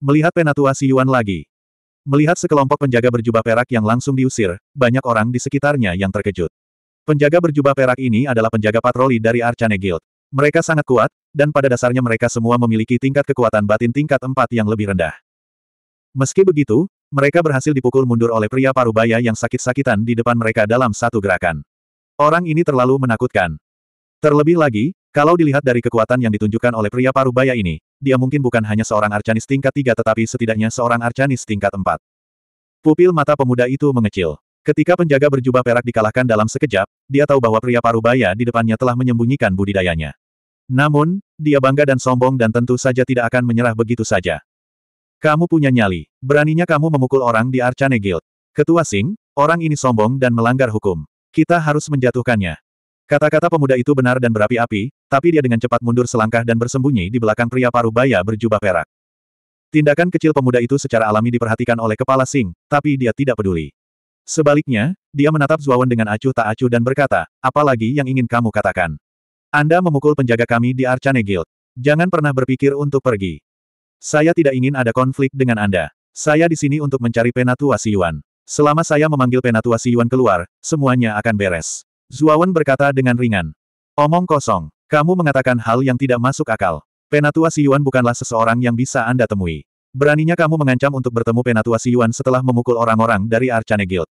Melihat penatua si Yuan lagi. Melihat sekelompok penjaga berjubah perak yang langsung diusir, banyak orang di sekitarnya yang terkejut. Penjaga berjubah perak ini adalah penjaga patroli dari Arcane Guild. Mereka sangat kuat, dan pada dasarnya mereka semua memiliki tingkat kekuatan batin tingkat empat yang lebih rendah. Meski begitu, mereka berhasil dipukul mundur oleh pria parubaya yang sakit-sakitan di depan mereka dalam satu gerakan. Orang ini terlalu menakutkan. Terlebih lagi, kalau dilihat dari kekuatan yang ditunjukkan oleh pria parubaya ini, dia mungkin bukan hanya seorang arcanis tingkat tiga tetapi setidaknya seorang arcanis tingkat empat. Pupil mata pemuda itu mengecil. Ketika penjaga berjubah perak dikalahkan dalam sekejap, dia tahu bahwa pria parubaya di depannya telah menyembunyikan budidayanya. Namun, dia bangga dan sombong dan tentu saja tidak akan menyerah begitu saja. Kamu punya nyali. Beraninya kamu memukul orang di Arcane Guild. Ketua Sing, orang ini sombong dan melanggar hukum. Kita harus menjatuhkannya. Kata-kata pemuda itu benar dan berapi-api, tapi dia dengan cepat mundur selangkah dan bersembunyi di belakang pria parubaya berjubah perak. Tindakan kecil pemuda itu secara alami diperhatikan oleh kepala Sing, tapi dia tidak peduli. Sebaliknya, dia menatap Zuawan dengan acuh tak acuh dan berkata, apalagi yang ingin kamu katakan. Anda memukul penjaga kami di Arcane Guild. Jangan pernah berpikir untuk pergi. Saya tidak ingin ada konflik dengan Anda. Saya di sini untuk mencari Penatua Yuan. Selama saya memanggil Penatua Yuan keluar, semuanya akan beres. Zuawan berkata dengan ringan. Omong kosong. Kamu mengatakan hal yang tidak masuk akal. Penatua Yuan bukanlah seseorang yang bisa Anda temui. Beraninya kamu mengancam untuk bertemu Penatua Yuan setelah memukul orang-orang dari Arcane Guild.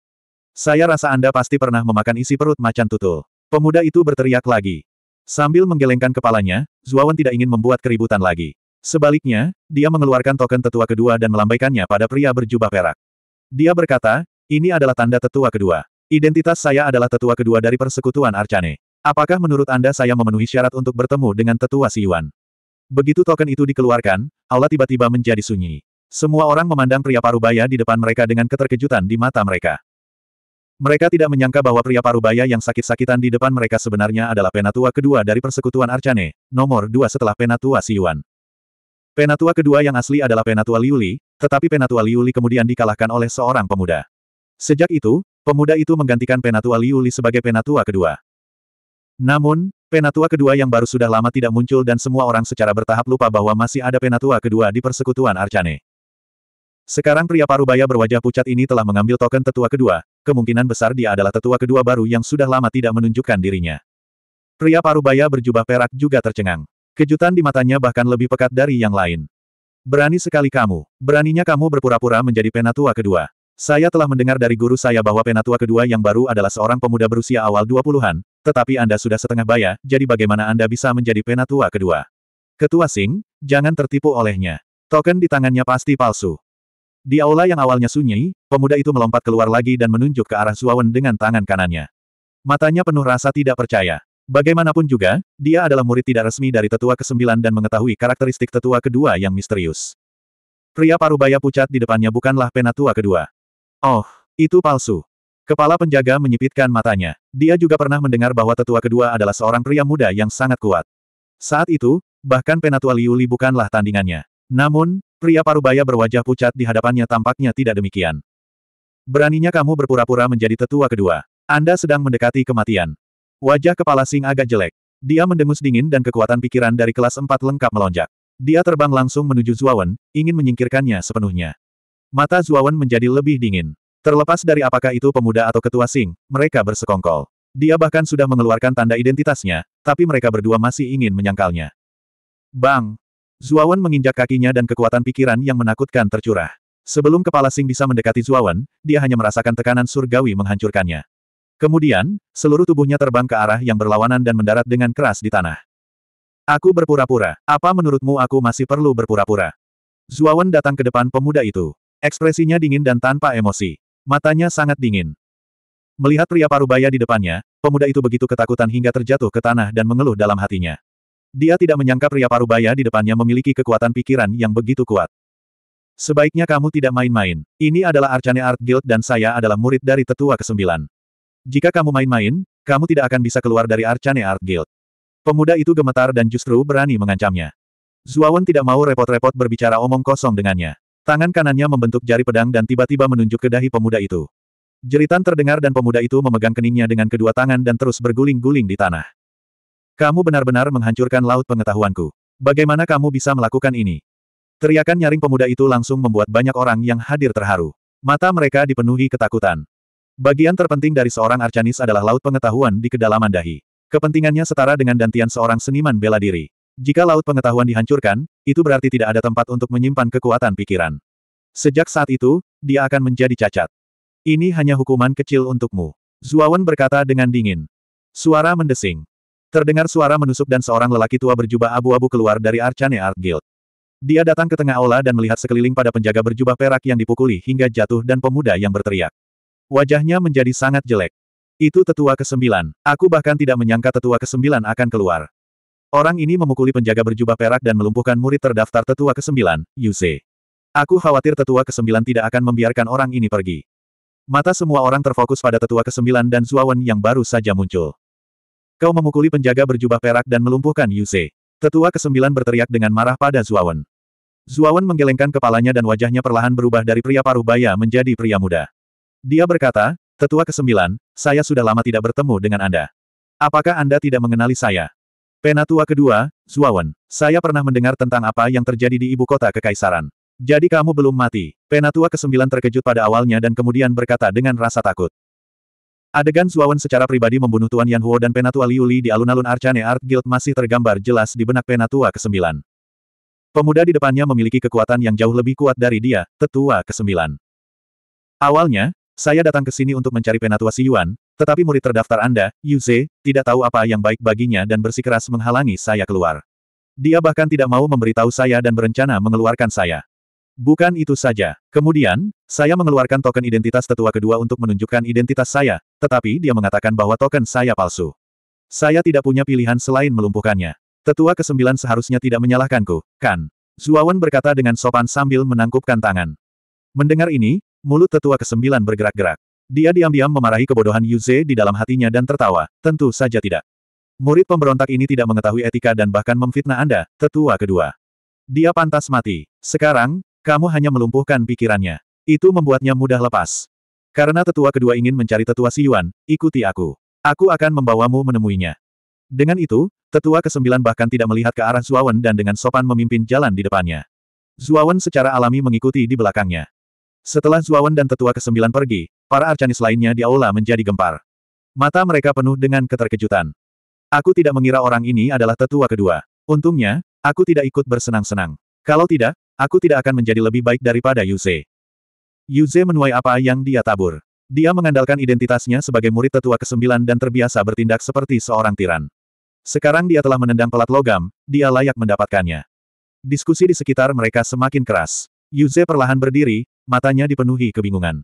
Saya rasa Anda pasti pernah memakan isi perut macan tutul. Pemuda itu berteriak lagi. Sambil menggelengkan kepalanya, Zuawan tidak ingin membuat keributan lagi. Sebaliknya, dia mengeluarkan token tetua kedua dan melambaikannya pada pria berjubah perak. Dia berkata, ini adalah tanda tetua kedua. Identitas saya adalah tetua kedua dari persekutuan Arcane. Apakah menurut Anda saya memenuhi syarat untuk bertemu dengan tetua Siwan? Begitu token itu dikeluarkan, aula tiba-tiba menjadi sunyi. Semua orang memandang pria parubaya di depan mereka dengan keterkejutan di mata mereka. Mereka tidak menyangka bahwa pria parubaya yang sakit-sakitan di depan mereka sebenarnya adalah penatua kedua dari persekutuan Arcane, nomor dua setelah penatua Siwan. Penatua kedua yang asli adalah penatua Liuli, tetapi penatua Liuli kemudian dikalahkan oleh seorang pemuda. Sejak itu, Pemuda itu menggantikan penatua Liu Li sebagai penatua kedua. Namun, penatua kedua yang baru sudah lama tidak muncul dan semua orang secara bertahap lupa bahwa masih ada penatua kedua di persekutuan Arcane. Sekarang pria parubaya berwajah pucat ini telah mengambil token tetua kedua, kemungkinan besar dia adalah tetua kedua baru yang sudah lama tidak menunjukkan dirinya. Pria parubaya berjubah perak juga tercengang. Kejutan di matanya bahkan lebih pekat dari yang lain. Berani sekali kamu. Beraninya kamu berpura-pura menjadi penatua kedua. Saya telah mendengar dari guru saya bahwa penatua kedua yang baru adalah seorang pemuda berusia awal 20-an, tetapi Anda sudah setengah baya, jadi bagaimana Anda bisa menjadi penatua kedua? Ketua Sing, jangan tertipu olehnya. Token di tangannya pasti palsu. Di aula yang awalnya sunyi, pemuda itu melompat keluar lagi dan menunjuk ke arah Zuawan dengan tangan kanannya. Matanya penuh rasa tidak percaya. Bagaimanapun juga, dia adalah murid tidak resmi dari tetua ke-9 dan mengetahui karakteristik tetua kedua yang misterius. Pria parubaya pucat di depannya bukanlah penatua kedua. Oh, itu palsu. Kepala penjaga menyipitkan matanya. Dia juga pernah mendengar bahwa tetua kedua adalah seorang pria muda yang sangat kuat. Saat itu, bahkan Penatua Liuli bukanlah tandingannya. Namun, pria parubaya berwajah pucat di hadapannya tampaknya tidak demikian. Beraninya kamu berpura-pura menjadi tetua kedua. Anda sedang mendekati kematian. Wajah kepala Sing agak jelek. Dia mendengus dingin dan kekuatan pikiran dari kelas 4 lengkap melonjak. Dia terbang langsung menuju Zuawan, ingin menyingkirkannya sepenuhnya. Mata Zuawan menjadi lebih dingin. Terlepas dari apakah itu pemuda atau ketua Sing, mereka bersekongkol. Dia bahkan sudah mengeluarkan tanda identitasnya, tapi mereka berdua masih ingin menyangkalnya. Bang! Zuawan menginjak kakinya dan kekuatan pikiran yang menakutkan tercurah. Sebelum kepala Sing bisa mendekati Zuawan, dia hanya merasakan tekanan surgawi menghancurkannya. Kemudian, seluruh tubuhnya terbang ke arah yang berlawanan dan mendarat dengan keras di tanah. Aku berpura-pura. Apa menurutmu aku masih perlu berpura-pura? Zuawan datang ke depan pemuda itu. Ekspresinya dingin dan tanpa emosi. Matanya sangat dingin. Melihat pria parubaya di depannya, pemuda itu begitu ketakutan hingga terjatuh ke tanah dan mengeluh dalam hatinya. Dia tidak menyangka pria parubaya di depannya memiliki kekuatan pikiran yang begitu kuat. Sebaiknya kamu tidak main-main. Ini adalah Arcane Art Guild dan saya adalah murid dari tetua ke-9. Jika kamu main-main, kamu tidak akan bisa keluar dari Arcane Art Guild. Pemuda itu gemetar dan justru berani mengancamnya. Zuawan tidak mau repot-repot berbicara omong kosong dengannya. Tangan kanannya membentuk jari pedang dan tiba-tiba menunjuk ke dahi pemuda itu. Jeritan terdengar dan pemuda itu memegang keningnya dengan kedua tangan dan terus berguling-guling di tanah. Kamu benar-benar menghancurkan laut pengetahuanku. Bagaimana kamu bisa melakukan ini? Teriakan nyaring pemuda itu langsung membuat banyak orang yang hadir terharu. Mata mereka dipenuhi ketakutan. Bagian terpenting dari seorang arcanis adalah laut pengetahuan di kedalaman dahi. Kepentingannya setara dengan dantian seorang seniman bela diri. Jika laut pengetahuan dihancurkan, itu berarti tidak ada tempat untuk menyimpan kekuatan pikiran. Sejak saat itu, dia akan menjadi cacat. Ini hanya hukuman kecil untukmu. Zuawan berkata dengan dingin. Suara mendesing. Terdengar suara menusuk dan seorang lelaki tua berjubah abu-abu keluar dari Arcane Art Guild. Dia datang ke tengah aula dan melihat sekeliling pada penjaga berjubah perak yang dipukuli hingga jatuh dan pemuda yang berteriak. Wajahnya menjadi sangat jelek. Itu tetua kesembilan. Aku bahkan tidak menyangka tetua kesembilan akan keluar. Orang ini memukuli penjaga berjubah perak dan melumpuhkan murid terdaftar tetua kesembilan, Yuse. Aku khawatir tetua kesembilan tidak akan membiarkan orang ini pergi. Mata semua orang terfokus pada tetua kesembilan dan Zuawan yang baru saja muncul. Kau memukuli penjaga berjubah perak dan melumpuhkan Yuse. Tetua kesembilan berteriak dengan marah pada Zuawan. Zuawan menggelengkan kepalanya dan wajahnya perlahan berubah dari pria paruh baya menjadi pria muda. Dia berkata, Tetua kesembilan, saya sudah lama tidak bertemu dengan Anda. Apakah Anda tidak mengenali saya? Penatua kedua, Zuawan, saya pernah mendengar tentang apa yang terjadi di ibu kota kekaisaran. Jadi kamu belum mati. Penatua kesembilan terkejut pada awalnya dan kemudian berkata dengan rasa takut. Adegan Zuawan secara pribadi membunuh Tuan Yan Huo dan Penatua Liu Li di alun-alun Arcane Art Guild masih tergambar jelas di benak Penatua ke-9. Pemuda di depannya memiliki kekuatan yang jauh lebih kuat dari dia, Tetua ke-9. Awalnya, saya datang ke sini untuk mencari Penatua Si Yuan, tetapi murid terdaftar Anda, Yu Ze, tidak tahu apa yang baik baginya dan bersikeras menghalangi saya keluar. Dia bahkan tidak mau memberitahu saya dan berencana mengeluarkan saya. Bukan itu saja. Kemudian, saya mengeluarkan token identitas tetua kedua untuk menunjukkan identitas saya, tetapi dia mengatakan bahwa token saya palsu. Saya tidak punya pilihan selain melumpuhkannya. Tetua kesembilan seharusnya tidak menyalahkanku, kan? Zuawan berkata dengan sopan sambil menangkupkan tangan. Mendengar ini, mulut tetua kesembilan bergerak-gerak. Dia diam-diam memarahi kebodohan Yuze di dalam hatinya dan tertawa, tentu saja tidak. Murid pemberontak ini tidak mengetahui etika dan bahkan memfitnah Anda, tetua kedua. Dia pantas mati. Sekarang, kamu hanya melumpuhkan pikirannya. Itu membuatnya mudah lepas. Karena tetua kedua ingin mencari tetua Yuan, ikuti aku. Aku akan membawamu menemuinya. Dengan itu, tetua kesembilan bahkan tidak melihat ke arah Zuawan dan dengan sopan memimpin jalan di depannya. Zuawan secara alami mengikuti di belakangnya. Setelah Zuawan dan tetua kesembilan pergi, para arcanis lainnya di aula menjadi gempar. Mata mereka penuh dengan keterkejutan. Aku tidak mengira orang ini adalah tetua kedua. Untungnya, aku tidak ikut bersenang-senang. Kalau tidak, Aku tidak akan menjadi lebih baik daripada Yuze. Yuze menuai apa yang dia tabur. Dia mengandalkan identitasnya sebagai murid tetua kesembilan dan terbiasa bertindak seperti seorang tiran. Sekarang dia telah menendang pelat logam, dia layak mendapatkannya. Diskusi di sekitar mereka semakin keras. Yuze perlahan berdiri, matanya dipenuhi kebingungan.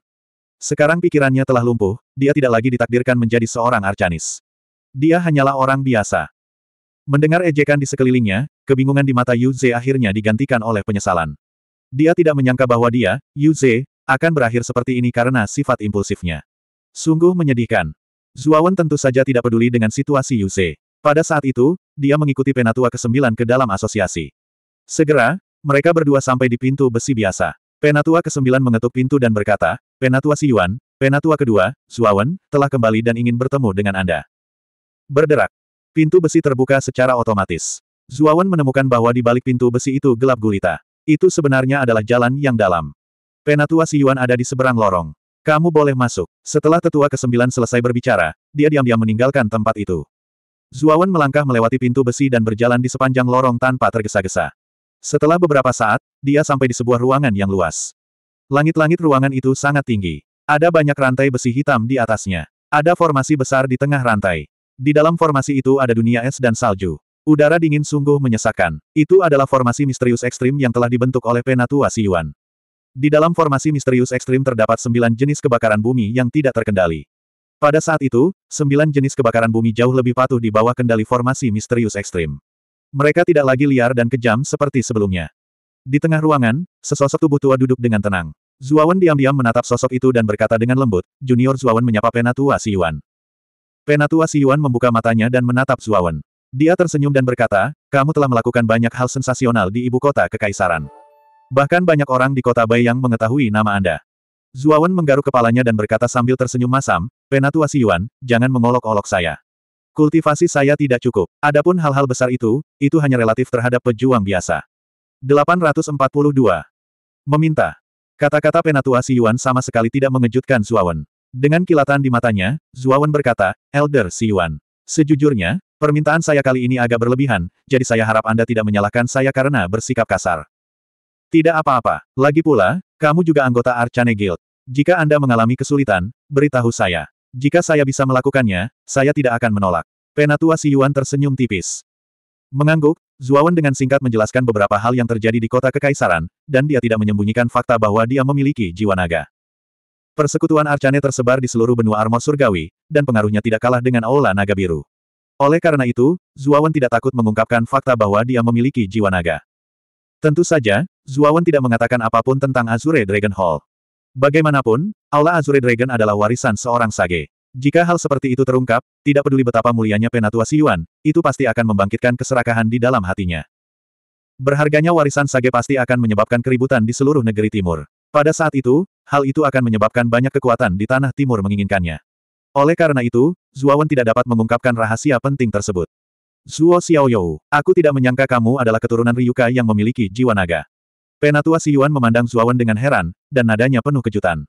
Sekarang pikirannya telah lumpuh, dia tidak lagi ditakdirkan menjadi seorang arcanis. Dia hanyalah orang biasa. Mendengar ejekan di sekelilingnya, kebingungan di mata Yu Ze akhirnya digantikan oleh penyesalan. Dia tidak menyangka bahwa dia, Yu Ze, akan berakhir seperti ini karena sifat impulsifnya. Sungguh menyedihkan. Zuawan tentu saja tidak peduli dengan situasi Yu Ze. Pada saat itu, dia mengikuti penatua ke-9 ke dalam asosiasi. Segera, mereka berdua sampai di pintu besi biasa. Penatua ke-9 mengetuk pintu dan berkata, Penatua Si Yuan, Penatua kedua, Zuawan, telah kembali dan ingin bertemu dengan Anda. Berderak. Pintu besi terbuka secara otomatis. Zuawan menemukan bahwa di balik pintu besi itu gelap gulita. Itu sebenarnya adalah jalan yang dalam. Penatua Si Yuan ada di seberang lorong. Kamu boleh masuk. Setelah tetua kesembilan selesai berbicara, dia diam-diam meninggalkan tempat itu. Zuawan melangkah melewati pintu besi dan berjalan di sepanjang lorong tanpa tergesa-gesa. Setelah beberapa saat, dia sampai di sebuah ruangan yang luas. Langit-langit ruangan itu sangat tinggi. Ada banyak rantai besi hitam di atasnya. Ada formasi besar di tengah rantai. Di dalam formasi itu ada dunia es dan salju. Udara dingin sungguh menyesakan. Itu adalah formasi misterius ekstrim yang telah dibentuk oleh Penatua Yuan. Di dalam formasi misterius ekstrim terdapat sembilan jenis kebakaran bumi yang tidak terkendali. Pada saat itu, sembilan jenis kebakaran bumi jauh lebih patuh di bawah kendali formasi misterius ekstrim. Mereka tidak lagi liar dan kejam seperti sebelumnya. Di tengah ruangan, sesosok tubuh tua duduk dengan tenang. Zuawan diam-diam menatap sosok itu dan berkata dengan lembut, Junior Zuawan menyapa Penatua Yuan. Penatua Yuan membuka matanya dan menatap Zuawan. Dia tersenyum dan berkata, kamu telah melakukan banyak hal sensasional di ibu kota kekaisaran. Bahkan banyak orang di kota Bayang mengetahui nama Anda. Zuawan menggaruk kepalanya dan berkata sambil tersenyum masam, Penatua Yuan, jangan mengolok-olok saya. Kultivasi saya tidak cukup. Adapun hal-hal besar itu, itu hanya relatif terhadap pejuang biasa. 842. Meminta. Kata-kata penatua Si Yuan sama sekali tidak mengejutkan Zuawan. Dengan kilatan di matanya, Zuawan berkata, Elder Si Yuan. Sejujurnya, permintaan saya kali ini agak berlebihan, jadi saya harap Anda tidak menyalahkan saya karena bersikap kasar. Tidak apa-apa. Lagi pula, kamu juga anggota Arcane Guild. Jika Anda mengalami kesulitan, beritahu saya. Jika saya bisa melakukannya, saya tidak akan menolak. Penatua Si Yuan tersenyum tipis. Mengangguk, Zuawan dengan singkat menjelaskan beberapa hal yang terjadi di kota kekaisaran, dan dia tidak menyembunyikan fakta bahwa dia memiliki jiwa naga. Persekutuan Arcane tersebar di seluruh benua armor surgawi, dan pengaruhnya tidak kalah dengan Aula Naga Biru. Oleh karena itu, Zuawan tidak takut mengungkapkan fakta bahwa dia memiliki jiwa naga. Tentu saja, Zuawan tidak mengatakan apa pun tentang Azure Dragon Hall. Bagaimanapun, Aula Azure Dragon adalah warisan seorang sage. Jika hal seperti itu terungkap, tidak peduli betapa mulianya penatua Yuan, itu pasti akan membangkitkan keserakahan di dalam hatinya. Berharganya warisan sage pasti akan menyebabkan keributan di seluruh negeri timur. Pada saat itu, hal itu akan menyebabkan banyak kekuatan di tanah timur menginginkannya. Oleh karena itu, Zuawan tidak dapat mengungkapkan rahasia penting tersebut. Zuo Xiaoyou, aku tidak menyangka kamu adalah keturunan Ryuka yang memiliki jiwa naga. Penatua Yuan memandang Zuawan dengan heran, dan nadanya penuh kejutan.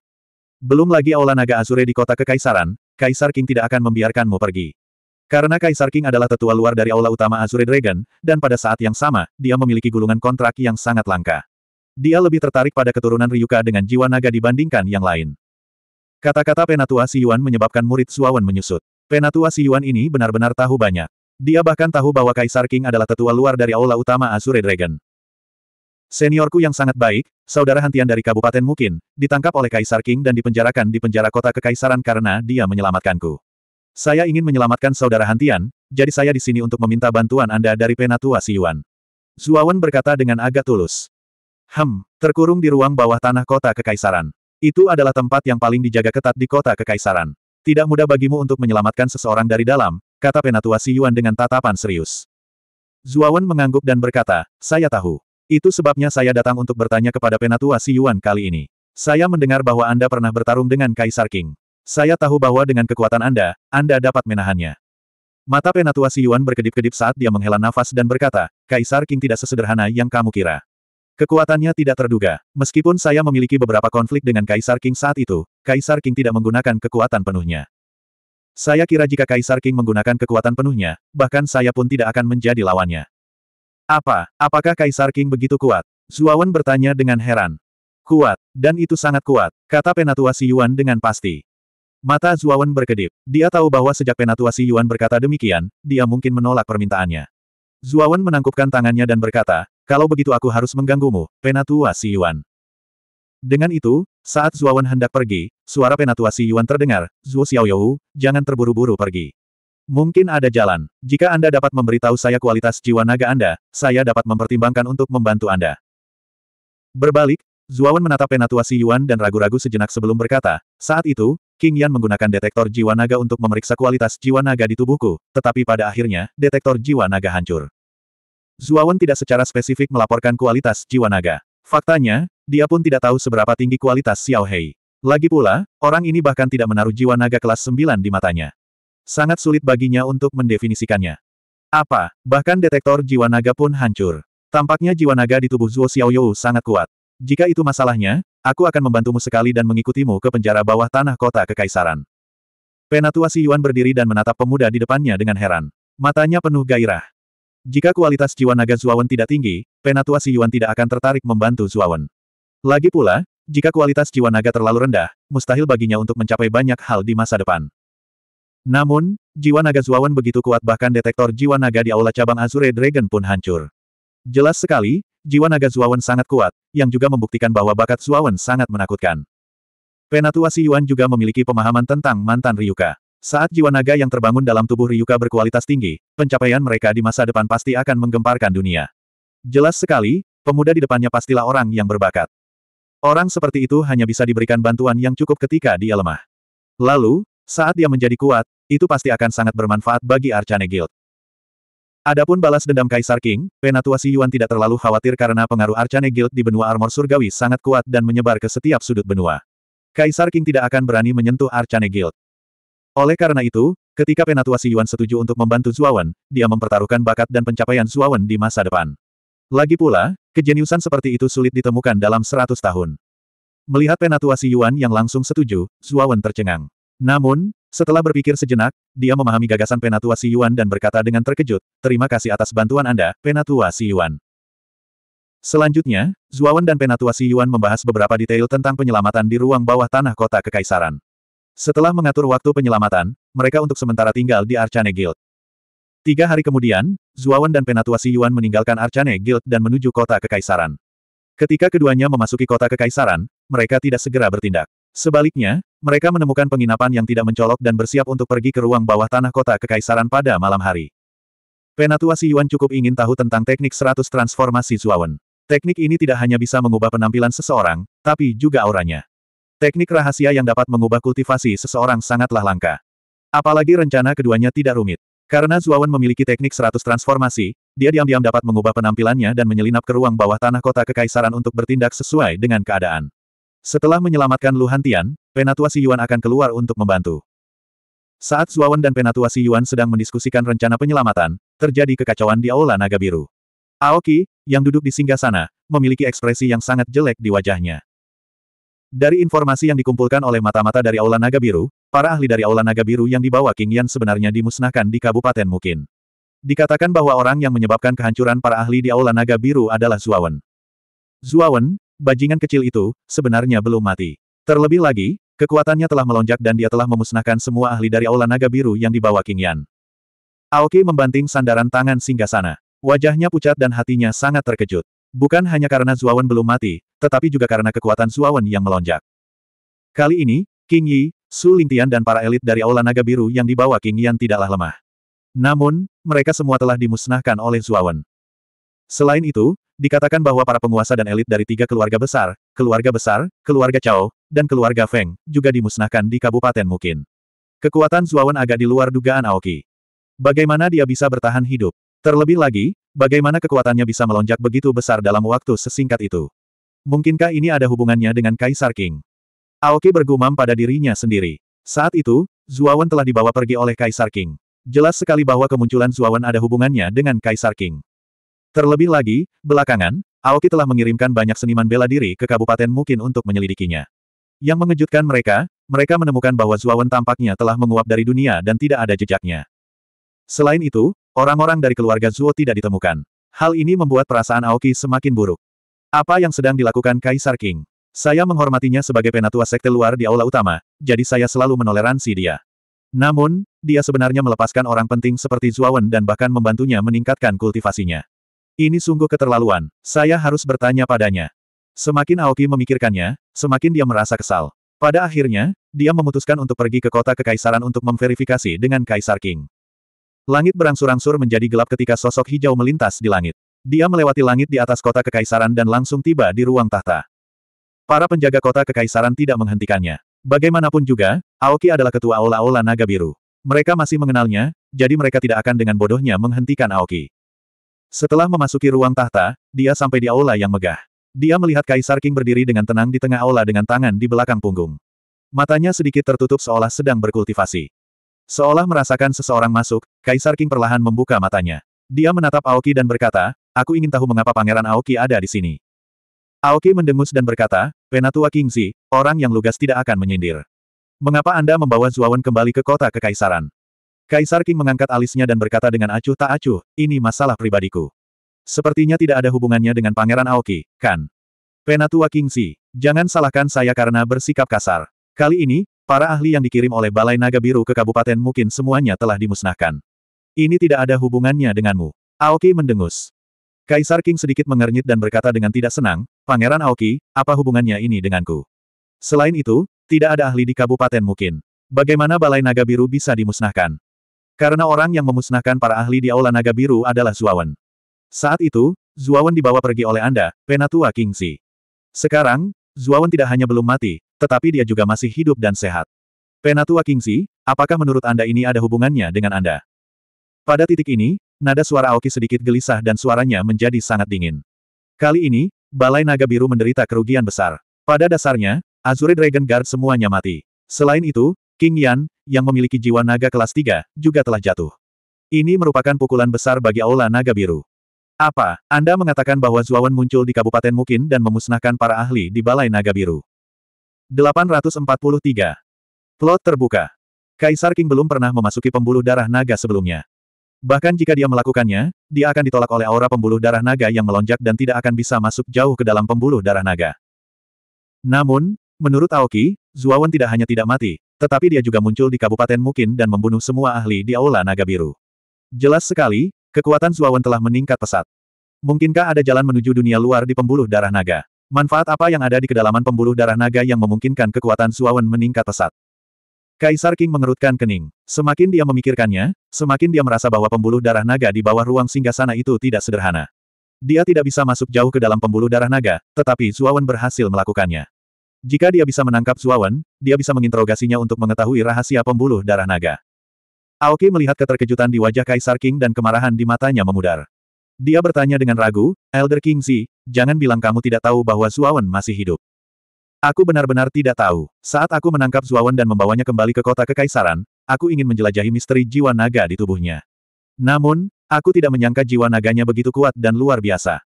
Belum lagi aula naga Azure di kota kekaisaran, Kaisar King tidak akan membiarkanmu pergi. Karena Kaisar King adalah tetua luar dari aula utama Azure Dragon, dan pada saat yang sama, dia memiliki gulungan kontrak yang sangat langka. Dia lebih tertarik pada keturunan Ryuka dengan jiwa naga dibandingkan yang lain. Kata-kata Penatua Yuan menyebabkan murid Zuawan menyusut. Penatua Yuan ini benar-benar tahu banyak. Dia bahkan tahu bahwa Kaisar King adalah tetua luar dari aula utama Azure Dragon. Seniorku yang sangat baik, saudara hentian dari Kabupaten Mukin, ditangkap oleh Kaisar King dan dipenjarakan di penjara kota kekaisaran karena dia menyelamatkanku. Saya ingin menyelamatkan saudara hentian, jadi saya di sini untuk meminta bantuan Anda dari Penatua Yuan. Zuawan berkata dengan agak tulus. Hem, terkurung di ruang bawah tanah kota kekaisaran. Itu adalah tempat yang paling dijaga ketat di kota kekaisaran. Tidak mudah bagimu untuk menyelamatkan seseorang dari dalam, kata Penatua Yuan dengan tatapan serius. Zuawan mengangguk dan berkata, saya tahu. Itu sebabnya saya datang untuk bertanya kepada Penatua Si Yuan kali ini. Saya mendengar bahwa Anda pernah bertarung dengan Kaisar King. Saya tahu bahwa dengan kekuatan Anda, Anda dapat menahannya. Mata Penatua Si Yuan berkedip-kedip saat dia menghela nafas dan berkata, Kaisar King tidak sesederhana yang kamu kira. Kekuatannya tidak terduga. Meskipun saya memiliki beberapa konflik dengan Kaisar King saat itu, Kaisar King tidak menggunakan kekuatan penuhnya. Saya kira jika Kaisar King menggunakan kekuatan penuhnya, bahkan saya pun tidak akan menjadi lawannya. Apa? Apakah Kaisar King begitu kuat? Zuawan bertanya dengan heran. Kuat, dan itu sangat kuat, kata Penatua Si Yuan dengan pasti. Mata Zuawan berkedip. Dia tahu bahwa sejak Penatua Si Yuan berkata demikian, dia mungkin menolak permintaannya. Zuawan menangkupkan tangannya dan berkata, kalau begitu aku harus mengganggumu, Penatua Si Yuan. Dengan itu, saat Zuawan hendak pergi, suara Penatua Si Yuan terdengar, Zuo Xiaoyou, jangan terburu-buru pergi. Mungkin ada jalan. Jika Anda dapat memberitahu saya kualitas jiwa naga Anda, saya dapat mempertimbangkan untuk membantu Anda. Berbalik, Zuawan menatap Penatua Si Yuan dan ragu-ragu sejenak sebelum berkata, saat itu, King Yan menggunakan detektor jiwa naga untuk memeriksa kualitas jiwa naga di tubuhku, tetapi pada akhirnya, detektor jiwa naga hancur. Zuawan tidak secara spesifik melaporkan kualitas jiwa naga. Faktanya, dia pun tidak tahu seberapa tinggi kualitas Xiao Hei. Lagi pula, orang ini bahkan tidak menaruh jiwa naga kelas 9 di matanya. Sangat sulit baginya untuk mendefinisikannya. Apa, bahkan detektor jiwa naga pun hancur. Tampaknya jiwa naga di tubuh Zuo Xiaoyou sangat kuat. Jika itu masalahnya, aku akan membantumu sekali dan mengikutimu ke penjara bawah tanah kota kekaisaran. Penatua Si Yuan berdiri dan menatap pemuda di depannya dengan heran. Matanya penuh gairah. Jika kualitas jiwa naga Zuawan tidak tinggi, Penatua Si Yuan tidak akan tertarik membantu Zuawan. Lagi pula, jika kualitas jiwa naga terlalu rendah, mustahil baginya untuk mencapai banyak hal di masa depan. Namun, jiwa naga Zuawan begitu kuat bahkan detektor jiwa naga di aula cabang Azure Dragon pun hancur. Jelas sekali, jiwa naga Zuawan sangat kuat, yang juga membuktikan bahwa bakat Zuawan sangat menakutkan. Penatua Yuan juga memiliki pemahaman tentang mantan Ryuka. Saat jiwa naga yang terbangun dalam tubuh Ryuka berkualitas tinggi, pencapaian mereka di masa depan pasti akan menggemparkan dunia. Jelas sekali, pemuda di depannya pastilah orang yang berbakat. Orang seperti itu hanya bisa diberikan bantuan yang cukup ketika dia lemah. Lalu, saat dia menjadi kuat, itu pasti akan sangat bermanfaat bagi Arcane Guild. Adapun balas dendam Kaisar King, Penatua Si Yuan tidak terlalu khawatir karena pengaruh Arcane Guild di benua armor surgawi sangat kuat dan menyebar ke setiap sudut benua. Kaisar King tidak akan berani menyentuh Arcane Guild. Oleh karena itu, ketika Penatua Si Yuan setuju untuk membantu Zuawan, dia mempertaruhkan bakat dan pencapaian Zuawan di masa depan. Lagi pula, kejeniusan seperti itu sulit ditemukan dalam seratus tahun. Melihat penatua si Yuan yang langsung setuju, Zuawan tercengang. Namun, setelah berpikir sejenak, dia memahami gagasan penatua si Yuan dan berkata dengan terkejut, terima kasih atas bantuan Anda, penatua si Yuan. Selanjutnya, Zuawan dan penatua si Yuan membahas beberapa detail tentang penyelamatan di ruang bawah tanah kota kekaisaran. Setelah mengatur waktu penyelamatan, mereka untuk sementara tinggal di Arcane Guild. Tiga hari kemudian, Zuawan dan Penatua Si Yuan meninggalkan Arcane Guild dan menuju kota kekaisaran. Ketika keduanya memasuki kota kekaisaran, mereka tidak segera bertindak. Sebaliknya, mereka menemukan penginapan yang tidak mencolok dan bersiap untuk pergi ke ruang bawah tanah kota kekaisaran pada malam hari. Penatua Si Yuan cukup ingin tahu tentang teknik 100 transformasi Zuawan. Teknik ini tidak hanya bisa mengubah penampilan seseorang, tapi juga auranya. Teknik rahasia yang dapat mengubah kultivasi seseorang sangatlah langka. Apalagi rencana keduanya tidak rumit. Karena Zuawan memiliki teknik seratus transformasi, dia diam-diam dapat mengubah penampilannya dan menyelinap ke ruang bawah tanah kota kekaisaran untuk bertindak sesuai dengan keadaan. Setelah menyelamatkan Lu Hantian, Penatua Si Yuan akan keluar untuk membantu. Saat Zuawan dan Penatua Si Yuan sedang mendiskusikan rencana penyelamatan, terjadi kekacauan di Aula Naga Biru. Aoki, yang duduk di singgah sana, memiliki ekspresi yang sangat jelek di wajahnya. Dari informasi yang dikumpulkan oleh mata-mata dari Aula Naga Biru, para ahli dari Aula Naga Biru yang dibawa King Yan sebenarnya dimusnahkan di Kabupaten Mukin. Dikatakan bahwa orang yang menyebabkan kehancuran para ahli di Aula Naga Biru adalah Zuawan. Zuawan, bajingan kecil itu, sebenarnya belum mati. Terlebih lagi, kekuatannya telah melonjak dan dia telah memusnahkan semua ahli dari Aula Naga Biru yang dibawa King Yan. Aoki membanting sandaran tangan singgah sana. Wajahnya pucat dan hatinya sangat terkejut. Bukan hanya karena Zuawan belum mati, tetapi juga karena kekuatan Zuawan yang melonjak. Kali ini, King Yi, Su Lingtian dan para elit dari Aula Naga Biru yang dibawa King Yan tidaklah lemah. Namun, mereka semua telah dimusnahkan oleh Zuawan. Selain itu, dikatakan bahwa para penguasa dan elit dari tiga keluarga besar, keluarga besar, keluarga Chao, dan keluarga Feng, juga dimusnahkan di Kabupaten Mukin. Kekuatan Zuawan agak di luar dugaan Aoki. Bagaimana dia bisa bertahan hidup? Terlebih lagi, bagaimana kekuatannya bisa melonjak begitu besar dalam waktu sesingkat itu? Mungkinkah ini ada hubungannya dengan Kaisar King? Aoki bergumam pada dirinya sendiri. Saat itu, Zuawan telah dibawa pergi oleh Kaisar King. Jelas sekali bahwa kemunculan Zuawan ada hubungannya dengan Kaisar King. Terlebih lagi, belakangan, Aoki telah mengirimkan banyak seniman bela diri ke Kabupaten Mukin untuk menyelidikinya. Yang mengejutkan mereka, mereka menemukan bahwa Zuawan tampaknya telah menguap dari dunia dan tidak ada jejaknya. Selain itu, Orang-orang dari keluarga Zuo tidak ditemukan. Hal ini membuat perasaan Aoki semakin buruk. Apa yang sedang dilakukan Kaisar King? Saya menghormatinya sebagai penatua sekte luar di aula utama, jadi saya selalu menoleransi dia. Namun, dia sebenarnya melepaskan orang penting seperti Zuawan dan bahkan membantunya meningkatkan kultivasinya. Ini sungguh keterlaluan, saya harus bertanya padanya. Semakin Aoki memikirkannya, semakin dia merasa kesal. Pada akhirnya, dia memutuskan untuk pergi ke kota kekaisaran untuk memverifikasi dengan Kaisar King. Langit berangsur-angsur menjadi gelap ketika sosok hijau melintas di langit. Dia melewati langit di atas kota kekaisaran dan langsung tiba di ruang tahta. Para penjaga kota kekaisaran tidak menghentikannya. Bagaimanapun juga, Aoki adalah ketua Aula-Aula Naga Biru. Mereka masih mengenalnya, jadi mereka tidak akan dengan bodohnya menghentikan Aoki. Setelah memasuki ruang tahta, dia sampai di aula yang megah. Dia melihat Kaisar King berdiri dengan tenang di tengah aula dengan tangan di belakang punggung. Matanya sedikit tertutup seolah sedang berkultivasi. Seolah merasakan seseorang masuk, Kaisar King perlahan membuka matanya. Dia menatap Aoki dan berkata, aku ingin tahu mengapa Pangeran Aoki ada di sini. Aoki mendengus dan berkata, Penatua Kingzi, orang yang lugas tidak akan menyindir. Mengapa Anda membawa Zuawan kembali ke kota kekaisaran? Kaisar King mengangkat alisnya dan berkata dengan acuh tak acuh, ini masalah pribadiku. Sepertinya tidak ada hubungannya dengan Pangeran Aoki, kan? Penatua Kingzi, jangan salahkan saya karena bersikap kasar. Kali ini, Para ahli yang dikirim oleh Balai Naga Biru ke Kabupaten mungkin semuanya telah dimusnahkan. Ini tidak ada hubungannya denganmu. Aoki mendengus. Kaisar King sedikit mengernyit dan berkata dengan tidak senang, Pangeran Aoki, apa hubungannya ini denganku? Selain itu, tidak ada ahli di Kabupaten mungkin. Bagaimana Balai Naga Biru bisa dimusnahkan? Karena orang yang memusnahkan para ahli di Aula Naga Biru adalah Zuawan. Saat itu, Zuawan dibawa pergi oleh Anda, Penatua Kingsi. Sekarang, Zuawan tidak hanya belum mati, tetapi dia juga masih hidup dan sehat. Penatua Kingzi, apakah menurut Anda ini ada hubungannya dengan Anda? Pada titik ini, nada suara Aoki sedikit gelisah dan suaranya menjadi sangat dingin. Kali ini, Balai Naga Biru menderita kerugian besar. Pada dasarnya, Azure Dragon Guard semuanya mati. Selain itu, King Yan, yang memiliki jiwa naga kelas 3, juga telah jatuh. Ini merupakan pukulan besar bagi Aula Naga Biru. Apa, Anda mengatakan bahwa Zuawan muncul di Kabupaten Mukin dan memusnahkan para ahli di Balai Naga Biru? 843. Plot terbuka. Kaisar King belum pernah memasuki pembuluh darah naga sebelumnya. Bahkan jika dia melakukannya, dia akan ditolak oleh aura pembuluh darah naga yang melonjak dan tidak akan bisa masuk jauh ke dalam pembuluh darah naga. Namun, menurut Aoki, Zuawan tidak hanya tidak mati, tetapi dia juga muncul di Kabupaten Mukin dan membunuh semua ahli di Aula Naga Biru. Jelas sekali, Kekuatan Zuawan telah meningkat pesat. Mungkinkah ada jalan menuju dunia luar di pembuluh darah naga? Manfaat apa yang ada di kedalaman pembuluh darah naga yang memungkinkan kekuatan Zuawan meningkat pesat? Kaisar King mengerutkan kening. Semakin dia memikirkannya, semakin dia merasa bahwa pembuluh darah naga di bawah ruang singgasana itu tidak sederhana. Dia tidak bisa masuk jauh ke dalam pembuluh darah naga, tetapi Zuawan berhasil melakukannya. Jika dia bisa menangkap Zuawan, dia bisa menginterogasinya untuk mengetahui rahasia pembuluh darah naga. Aoki melihat keterkejutan di wajah Kaisar King dan kemarahan di matanya memudar. Dia bertanya dengan ragu, Elder King Zi, jangan bilang kamu tidak tahu bahwa Zuawan masih hidup. Aku benar-benar tidak tahu. Saat aku menangkap Zuawan dan membawanya kembali ke kota kekaisaran, aku ingin menjelajahi misteri jiwa naga di tubuhnya. Namun, aku tidak menyangka jiwa naganya begitu kuat dan luar biasa.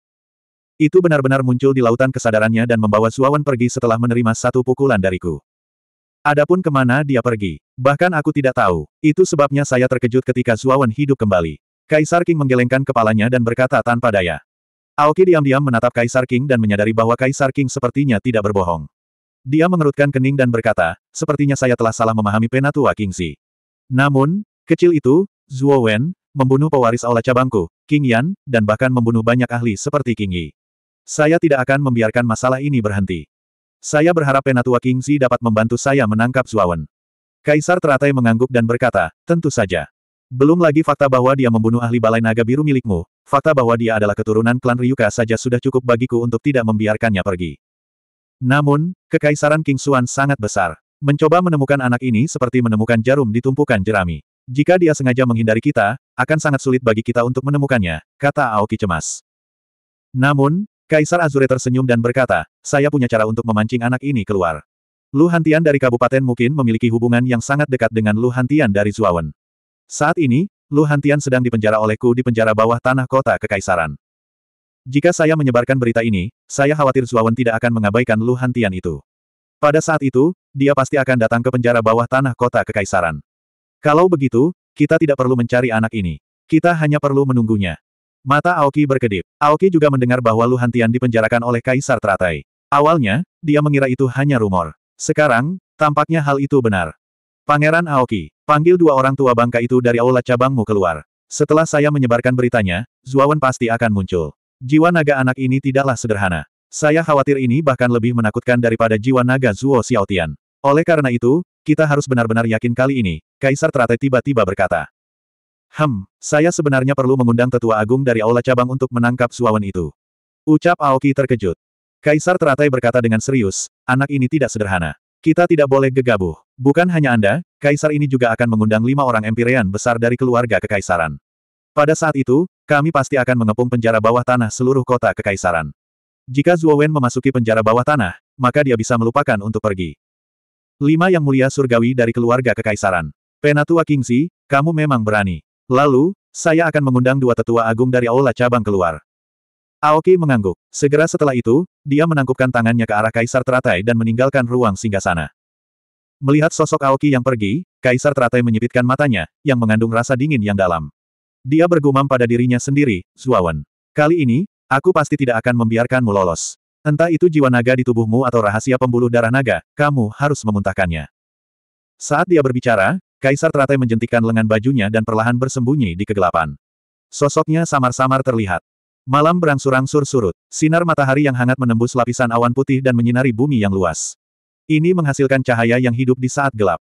Itu benar-benar muncul di lautan kesadarannya dan membawa Zuawan pergi setelah menerima satu pukulan dariku. Adapun ke mana dia pergi, bahkan aku tidak tahu. Itu sebabnya saya terkejut ketika Zuawan hidup kembali. Kaisar King menggelengkan kepalanya dan berkata tanpa daya. Aoki diam-diam menatap Kaisar King dan menyadari bahwa Kaisar King sepertinya tidak berbohong. Dia mengerutkan kening dan berkata, sepertinya saya telah salah memahami penatua King Si. Namun, kecil itu, Zuo Wen, membunuh pewaris aula cabangku, King Yan, dan bahkan membunuh banyak ahli seperti King Yi. Saya tidak akan membiarkan masalah ini berhenti. Saya berharap Penatua King Zi dapat membantu saya menangkap Zuawan. Kaisar teratai mengangguk dan berkata, tentu saja. Belum lagi fakta bahwa dia membunuh ahli balai naga biru milikmu, fakta bahwa dia adalah keturunan klan Ryuka saja sudah cukup bagiku untuk tidak membiarkannya pergi. Namun, kekaisaran King Xuan sangat besar. Mencoba menemukan anak ini seperti menemukan jarum di tumpukan jerami. Jika dia sengaja menghindari kita, akan sangat sulit bagi kita untuk menemukannya, kata Aoki cemas. Namun, Kaisar Azure tersenyum dan berkata, saya punya cara untuk memancing anak ini keluar. Lu Hantian dari Kabupaten mungkin memiliki hubungan yang sangat dekat dengan Lu Hantian dari Zuawan. Saat ini, Lu Hantian sedang dipenjara olehku di penjara bawah tanah kota kekaisaran. Jika saya menyebarkan berita ini, saya khawatir Zuawan tidak akan mengabaikan Lu Hantian itu. Pada saat itu, dia pasti akan datang ke penjara bawah tanah kota kekaisaran. Kalau begitu, kita tidak perlu mencari anak ini. Kita hanya perlu menunggunya. Mata Aoki berkedip. Aoki juga mendengar bahwa Lu Hantian dipenjarakan oleh Kaisar Teratai. Awalnya, dia mengira itu hanya rumor. Sekarang, tampaknya hal itu benar. Pangeran Aoki, panggil dua orang tua bangka itu dari aula cabangmu keluar. Setelah saya menyebarkan beritanya, Zuawan pasti akan muncul. Jiwa naga anak ini tidaklah sederhana. Saya khawatir ini bahkan lebih menakutkan daripada jiwa naga Zuo Xiaotian. Oleh karena itu, kita harus benar-benar yakin kali ini, Kaisar Teratai tiba-tiba berkata. Hem, saya sebenarnya perlu mengundang tetua agung dari aula cabang untuk menangkap Suawan itu. Ucap Aoki terkejut. Kaisar teratai berkata dengan serius, anak ini tidak sederhana. Kita tidak boleh gegabah. Bukan hanya Anda, Kaisar ini juga akan mengundang lima orang empirean besar dari keluarga kekaisaran. Pada saat itu, kami pasti akan mengepung penjara bawah tanah seluruh kota kekaisaran. Jika Zuowen memasuki penjara bawah tanah, maka dia bisa melupakan untuk pergi. Lima yang mulia surgawi dari keluarga kekaisaran. Penatua Kingsi, kamu memang berani. Lalu, saya akan mengundang dua tetua agung dari aula cabang keluar. Aoki mengangguk. Segera setelah itu, dia menangkupkan tangannya ke arah Kaisar Teratai dan meninggalkan ruang singgasana. Melihat sosok Aoki yang pergi, Kaisar Teratai menyipitkan matanya, yang mengandung rasa dingin yang dalam. Dia bergumam pada dirinya sendiri, Zuawan. Kali ini, aku pasti tidak akan membiarkanmu lolos. Entah itu jiwa naga di tubuhmu atau rahasia pembuluh darah naga, kamu harus memuntahkannya. Saat dia berbicara, Kaisar teratai menjentikkan lengan bajunya dan perlahan bersembunyi di kegelapan. Sosoknya samar-samar terlihat. Malam berangsur-angsur surut. Sinar matahari yang hangat menembus lapisan awan putih dan menyinari bumi yang luas. Ini menghasilkan cahaya yang hidup di saat gelap.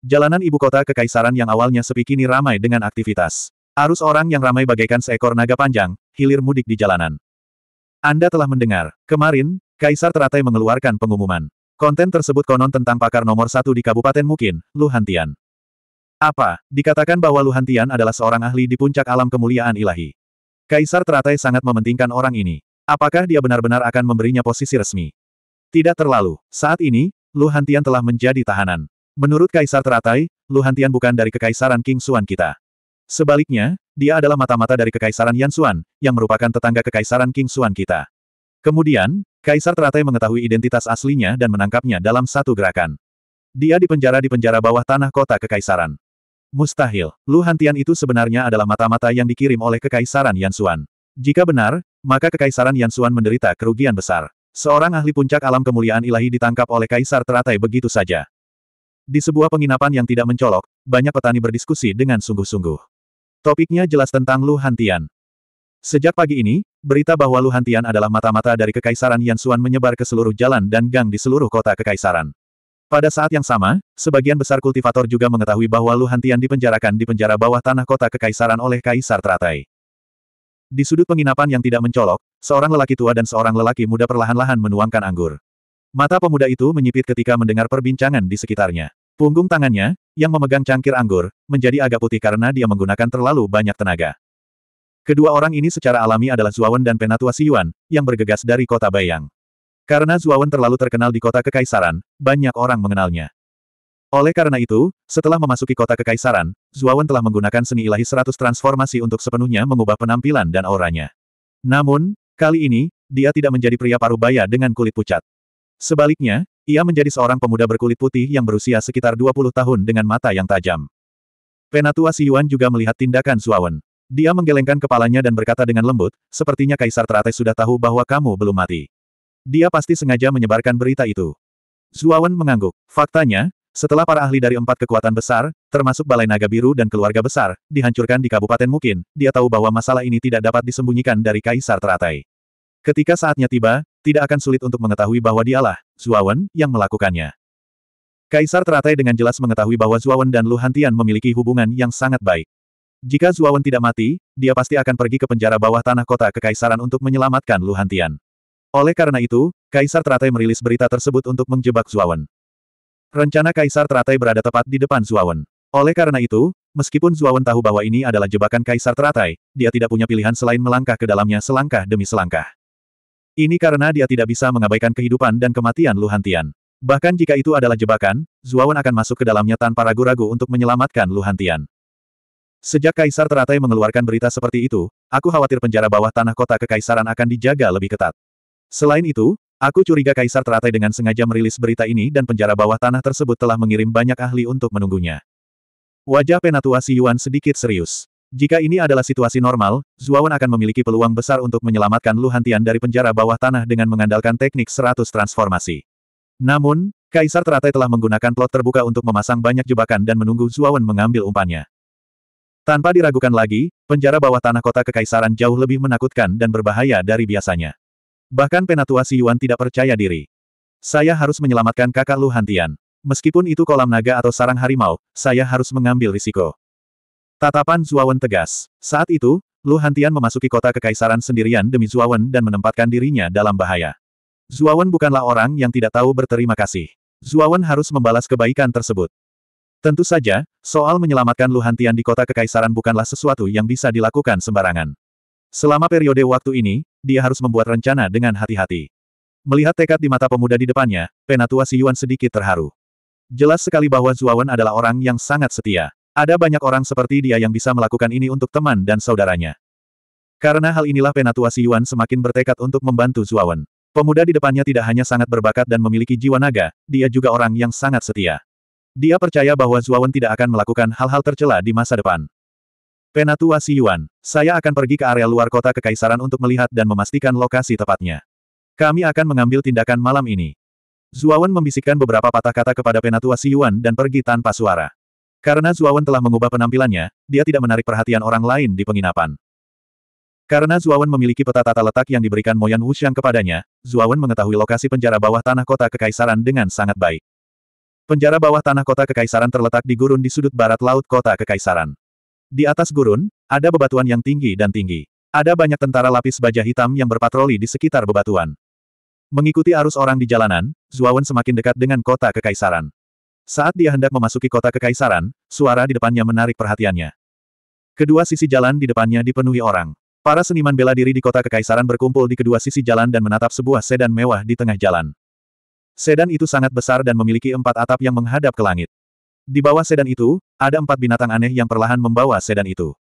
Jalanan ibu kota kekaisaran yang awalnya sepi kini ramai dengan aktivitas. Arus orang yang ramai bagaikan seekor naga panjang, hilir mudik di jalanan. Anda telah mendengar. Kemarin, Kaisar teratai mengeluarkan pengumuman. Konten tersebut konon tentang pakar nomor satu di Kabupaten Mukin, Lu Hantian. Apa, dikatakan bahwa Luhantian adalah seorang ahli di puncak alam kemuliaan ilahi. Kaisar teratai sangat mementingkan orang ini. Apakah dia benar-benar akan memberinya posisi resmi? Tidak terlalu. Saat ini, Luhantian telah menjadi tahanan. Menurut Kaisar teratai, Luhantian bukan dari kekaisaran King Xuan kita. Sebaliknya, dia adalah mata-mata dari Kekaisaran Yansuan, yang merupakan tetangga Kekaisaran King Xuan kita. Kemudian, Kaisar teratai mengetahui identitas aslinya dan menangkapnya dalam satu gerakan. Dia dipenjara di penjara bawah tanah kota Kekaisaran. Mustahil, Lu Hantian itu sebenarnya adalah mata-mata yang dikirim oleh Kekaisaran Yansuan. Jika benar, maka Kekaisaran Yansuan menderita kerugian besar. Seorang ahli puncak alam kemuliaan ilahi ditangkap oleh Kaisar teratai begitu saja. Di sebuah penginapan yang tidak mencolok, banyak petani berdiskusi dengan sungguh-sungguh. Topiknya jelas tentang Lu Hantian. Sejak pagi ini, berita bahwa Lu Hantian adalah mata-mata dari Kekaisaran Yansuan menyebar ke seluruh jalan dan gang di seluruh kota Kekaisaran. Pada saat yang sama, sebagian besar kultivator juga mengetahui bahwa Lu Hantian dipenjarakan di penjara bawah tanah kota Kekaisaran oleh Kaisar teratai. Di sudut penginapan yang tidak mencolok, seorang lelaki tua dan seorang lelaki muda perlahan-lahan menuangkan anggur. Mata pemuda itu menyipit ketika mendengar perbincangan di sekitarnya. Punggung tangannya, yang memegang cangkir anggur, menjadi agak putih karena dia menggunakan terlalu banyak tenaga. Kedua orang ini secara alami adalah Zuawan dan Penatua Siyuan, yang bergegas dari kota Bayang. Karena Zuawan terlalu terkenal di kota Kekaisaran, banyak orang mengenalnya. Oleh karena itu, setelah memasuki kota Kekaisaran, Zuawan telah menggunakan seni ilahi seratus transformasi untuk sepenuhnya mengubah penampilan dan auranya. Namun, kali ini, dia tidak menjadi pria paruh baya dengan kulit pucat. Sebaliknya, ia menjadi seorang pemuda berkulit putih yang berusia sekitar 20 tahun dengan mata yang tajam. Penatua Yuan juga melihat tindakan Zuawan. Dia menggelengkan kepalanya dan berkata dengan lembut, sepertinya Kaisar Teratai sudah tahu bahwa kamu belum mati. Dia pasti sengaja menyebarkan berita itu. Zuawan mengangguk. Faktanya, setelah para ahli dari empat kekuatan besar, termasuk Balai Naga Biru dan keluarga besar, dihancurkan di Kabupaten Mukin, dia tahu bahwa masalah ini tidak dapat disembunyikan dari Kaisar Teratai. Ketika saatnya tiba, tidak akan sulit untuk mengetahui bahwa dialah, Zuawan, yang melakukannya. Kaisar teratai dengan jelas mengetahui bahwa Zuawan dan Lu Hantian memiliki hubungan yang sangat baik. Jika Zuawan tidak mati, dia pasti akan pergi ke penjara bawah tanah kota kekaisaran untuk menyelamatkan Lu Hantian. Oleh karena itu, Kaisar teratai merilis berita tersebut untuk menjebak Zuawan. Rencana Kaisar teratai berada tepat di depan Zuawan. Oleh karena itu, meskipun Zuawan tahu bahwa ini adalah jebakan Kaisar teratai, dia tidak punya pilihan selain melangkah ke dalamnya selangkah demi selangkah. Ini karena dia tidak bisa mengabaikan kehidupan dan kematian Lu Hantian. Bahkan jika itu adalah jebakan, Zuawan akan masuk ke dalamnya tanpa ragu-ragu untuk menyelamatkan Lu Hantian. Sejak Kaisar teratai mengeluarkan berita seperti itu, aku khawatir penjara bawah tanah kota kekaisaran akan dijaga lebih ketat. Selain itu, aku curiga Kaisar teratai dengan sengaja merilis berita ini dan penjara bawah tanah tersebut telah mengirim banyak ahli untuk menunggunya. Wajah Penatua Yuan sedikit serius. Jika ini adalah situasi normal, Zuawan akan memiliki peluang besar untuk menyelamatkan Lu Hantian dari penjara bawah tanah dengan mengandalkan teknik seratus transformasi. Namun, Kaisar teratai telah menggunakan plot terbuka untuk memasang banyak jebakan dan menunggu Zuawan mengambil umpannya. Tanpa diragukan lagi, penjara bawah tanah kota kekaisaran jauh lebih menakutkan dan berbahaya dari biasanya. Bahkan Penatua Yuan tidak percaya diri. Saya harus menyelamatkan kakak Lu Hantian. Meskipun itu kolam naga atau sarang harimau, saya harus mengambil risiko. Tatapan Zuawan tegas. Saat itu, Lu Hantian memasuki kota kekaisaran sendirian demi Zuawan dan menempatkan dirinya dalam bahaya. Zuawan bukanlah orang yang tidak tahu berterima kasih. Zuawan harus membalas kebaikan tersebut. Tentu saja, soal menyelamatkan Lu Hantian di kota kekaisaran bukanlah sesuatu yang bisa dilakukan sembarangan. Selama periode waktu ini, dia harus membuat rencana dengan hati-hati. Melihat tekad di mata pemuda di depannya, Penatua Yuan sedikit terharu. Jelas sekali bahwa Zuawan adalah orang yang sangat setia. Ada banyak orang seperti dia yang bisa melakukan ini untuk teman dan saudaranya. Karena hal inilah Penatua Yuan semakin bertekad untuk membantu Zuawan. Pemuda di depannya tidak hanya sangat berbakat dan memiliki jiwa naga, dia juga orang yang sangat setia. Dia percaya bahwa Zuawan tidak akan melakukan hal-hal tercela di masa depan. Penatua Yuan, saya akan pergi ke area luar kota kekaisaran untuk melihat dan memastikan lokasi tepatnya. Kami akan mengambil tindakan malam ini. Zuawan membisikkan beberapa patah kata kepada Penatua Yuan dan pergi tanpa suara. Karena Zuawan telah mengubah penampilannya, dia tidak menarik perhatian orang lain di penginapan. Karena Zuawan memiliki peta tata letak yang diberikan Moyan Wuxiang kepadanya, Zuawan mengetahui lokasi penjara bawah tanah kota kekaisaran dengan sangat baik. Penjara bawah tanah kota kekaisaran terletak di gurun di sudut barat laut kota kekaisaran. Di atas gurun, ada bebatuan yang tinggi dan tinggi. Ada banyak tentara lapis baja hitam yang berpatroli di sekitar bebatuan. Mengikuti arus orang di jalanan, Zuawan semakin dekat dengan kota kekaisaran. Saat dia hendak memasuki kota kekaisaran, suara di depannya menarik perhatiannya. Kedua sisi jalan di depannya dipenuhi orang. Para seniman bela diri di kota kekaisaran berkumpul di kedua sisi jalan dan menatap sebuah sedan mewah di tengah jalan. Sedan itu sangat besar dan memiliki empat atap yang menghadap ke langit. Di bawah sedan itu, ada empat binatang aneh yang perlahan membawa sedan itu.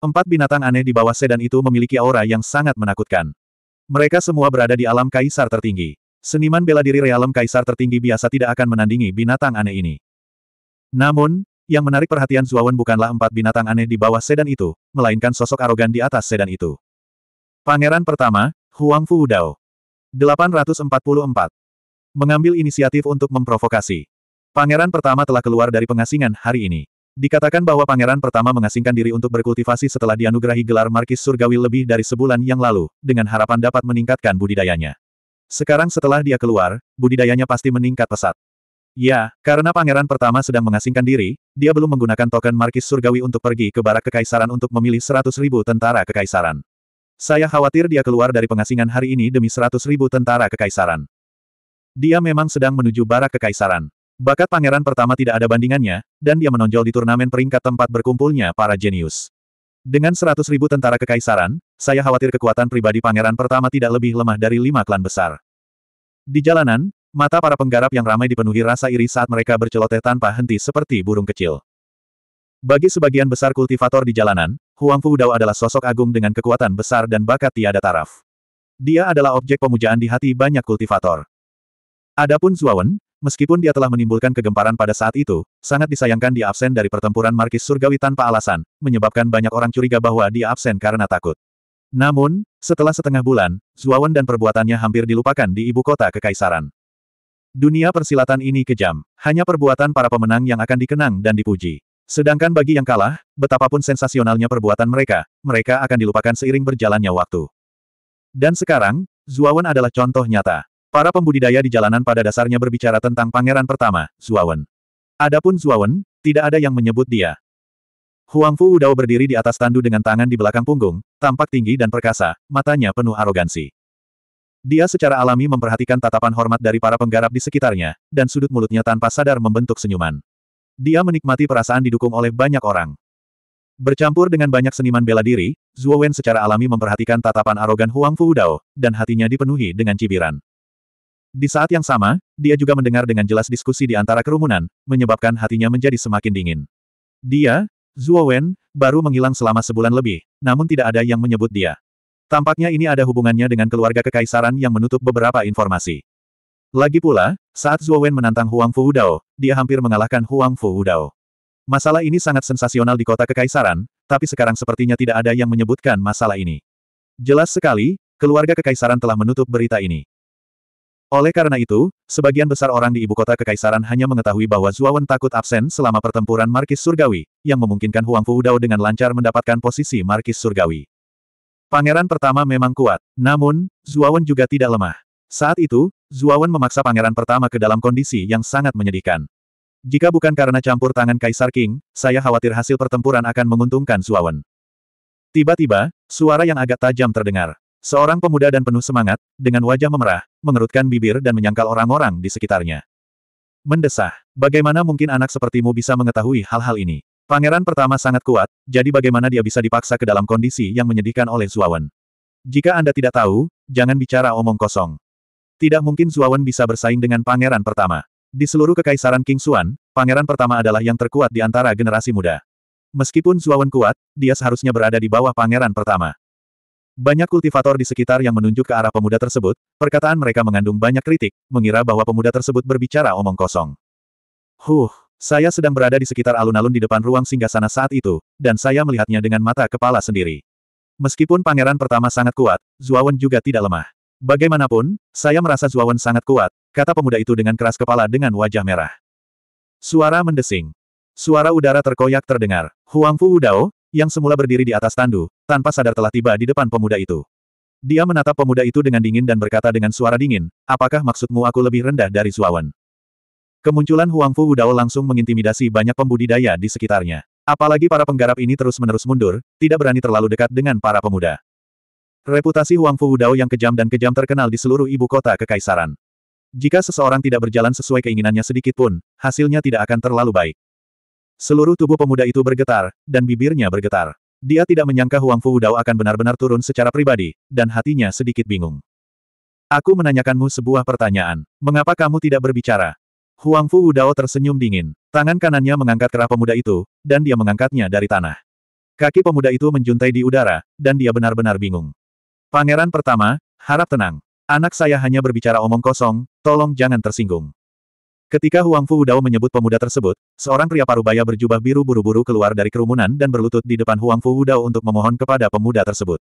Empat binatang aneh di bawah sedan itu memiliki aura yang sangat menakutkan. Mereka semua berada di alam kaisar tertinggi. Seniman bela diri realem kaisar tertinggi biasa tidak akan menandingi binatang aneh ini. Namun, yang menarik perhatian Zuawan bukanlah empat binatang aneh di bawah sedan itu, melainkan sosok arogan di atas sedan itu. Pangeran pertama, Huang Fu Dao. 844. Mengambil inisiatif untuk memprovokasi. Pangeran pertama telah keluar dari pengasingan hari ini. Dikatakan bahwa pangeran pertama mengasingkan diri untuk berkultivasi setelah dianugerahi gelar Markis Surgawi lebih dari sebulan yang lalu, dengan harapan dapat meningkatkan budidayanya. Sekarang setelah dia keluar, budidayanya pasti meningkat pesat. Ya, karena pangeran pertama sedang mengasingkan diri, dia belum menggunakan token Markis Surgawi untuk pergi ke barak kekaisaran untuk memilih 100 ribu tentara kekaisaran. Saya khawatir dia keluar dari pengasingan hari ini demi 100 ribu tentara kekaisaran. Dia memang sedang menuju barak kekaisaran. Bakat pangeran pertama tidak ada bandingannya, dan dia menonjol di turnamen peringkat tempat berkumpulnya para jenius. Dengan seratus ribu tentara kekaisaran, saya khawatir kekuatan pribadi pangeran pertama tidak lebih lemah dari lima klan besar. Di jalanan, mata para penggarap yang ramai dipenuhi rasa iri saat mereka berceloteh tanpa henti seperti burung kecil. Bagi sebagian besar kultivator di jalanan, Huang Fu Dao adalah sosok agung dengan kekuatan besar dan bakat tiada taraf. Dia adalah objek pemujaan di hati banyak kultivator. Adapun Zuawan, Meskipun dia telah menimbulkan kegemparan pada saat itu, sangat disayangkan dia absen dari pertempuran Markis Surgawi tanpa alasan, menyebabkan banyak orang curiga bahwa dia absen karena takut. Namun, setelah setengah bulan, Zuawan dan perbuatannya hampir dilupakan di ibu kota kekaisaran. Dunia persilatan ini kejam, hanya perbuatan para pemenang yang akan dikenang dan dipuji. Sedangkan bagi yang kalah, betapapun sensasionalnya perbuatan mereka, mereka akan dilupakan seiring berjalannya waktu. Dan sekarang, Zuawan adalah contoh nyata. Para pembudidaya di jalanan pada dasarnya berbicara tentang pangeran pertama, Zuawan. Adapun Zuawan, tidak ada yang menyebut dia. Huang Fu Udao berdiri di atas tandu dengan tangan di belakang punggung, tampak tinggi dan perkasa, matanya penuh arogansi. Dia secara alami memperhatikan tatapan hormat dari para penggarap di sekitarnya, dan sudut mulutnya tanpa sadar membentuk senyuman. Dia menikmati perasaan didukung oleh banyak orang. Bercampur dengan banyak seniman bela diri, Zuo Wen secara alami memperhatikan tatapan arogan Huang Fu Udao, dan hatinya dipenuhi dengan cibiran. Di saat yang sama, dia juga mendengar dengan jelas diskusi di antara kerumunan, menyebabkan hatinya menjadi semakin dingin. Dia, Zuo Wen, baru menghilang selama sebulan lebih, namun tidak ada yang menyebut dia. Tampaknya ini ada hubungannya dengan keluarga kekaisaran yang menutup beberapa informasi. Lagi pula, saat Zuo Wen menantang Huang Fu Dao, dia hampir mengalahkan Huang Fu Dao. Masalah ini sangat sensasional di kota kekaisaran, tapi sekarang sepertinya tidak ada yang menyebutkan masalah ini. Jelas sekali, keluarga kekaisaran telah menutup berita ini. Oleh karena itu, sebagian besar orang di ibu kota kekaisaran hanya mengetahui bahwa Zuawan takut absen selama pertempuran Markis Surgawi, yang memungkinkan Huang Fu Dao dengan lancar mendapatkan posisi Markis Surgawi. Pangeran pertama memang kuat, namun, Zuawan juga tidak lemah. Saat itu, Zuawan memaksa pangeran pertama ke dalam kondisi yang sangat menyedihkan. Jika bukan karena campur tangan Kaisar King, saya khawatir hasil pertempuran akan menguntungkan Zuawan. Tiba-tiba, suara yang agak tajam terdengar. Seorang pemuda dan penuh semangat, dengan wajah memerah, mengerutkan bibir dan menyangkal orang-orang di sekitarnya. Mendesah, bagaimana mungkin anak sepertimu bisa mengetahui hal-hal ini? Pangeran pertama sangat kuat, jadi bagaimana dia bisa dipaksa ke dalam kondisi yang menyedihkan oleh Zuawan? Jika Anda tidak tahu, jangan bicara omong kosong. Tidak mungkin Zuawan bisa bersaing dengan pangeran pertama. Di seluruh kekaisaran King Xuan, pangeran pertama adalah yang terkuat di antara generasi muda. Meskipun Zuawan kuat, dia seharusnya berada di bawah pangeran pertama. Banyak kultivator di sekitar yang menunjuk ke arah pemuda tersebut, perkataan mereka mengandung banyak kritik, mengira bahwa pemuda tersebut berbicara omong kosong. Huh, saya sedang berada di sekitar alun-alun di depan ruang singgasana saat itu, dan saya melihatnya dengan mata kepala sendiri. Meskipun pangeran pertama sangat kuat, Zuawan juga tidak lemah. Bagaimanapun, saya merasa Zuawan sangat kuat, kata pemuda itu dengan keras kepala dengan wajah merah. Suara mendesing. Suara udara terkoyak terdengar. Huang Fu Udao, yang semula berdiri di atas tandu, tanpa sadar telah tiba di depan pemuda itu. Dia menatap pemuda itu dengan dingin dan berkata dengan suara dingin, apakah maksudmu aku lebih rendah dari Zuawan? Kemunculan Huang Fu Wudao langsung mengintimidasi banyak pembudidaya di sekitarnya. Apalagi para penggarap ini terus-menerus mundur, tidak berani terlalu dekat dengan para pemuda. Reputasi Huang Fu Wudao yang kejam dan kejam terkenal di seluruh ibu kota kekaisaran. Jika seseorang tidak berjalan sesuai keinginannya sedikit pun, hasilnya tidak akan terlalu baik. Seluruh tubuh pemuda itu bergetar, dan bibirnya bergetar. Dia tidak menyangka Huang Fu Dao akan benar-benar turun secara pribadi, dan hatinya sedikit bingung. Aku menanyakanmu sebuah pertanyaan. Mengapa kamu tidak berbicara? Huang Fu Wudao tersenyum dingin. Tangan kanannya mengangkat kerah pemuda itu, dan dia mengangkatnya dari tanah. Kaki pemuda itu menjuntai di udara, dan dia benar-benar bingung. Pangeran pertama, harap tenang. Anak saya hanya berbicara omong kosong, tolong jangan tersinggung. Ketika Huang Fu Dao menyebut pemuda tersebut, seorang pria parubaya berjubah biru buru-buru keluar dari kerumunan dan berlutut di depan Huang Fu Dao untuk memohon kepada pemuda tersebut.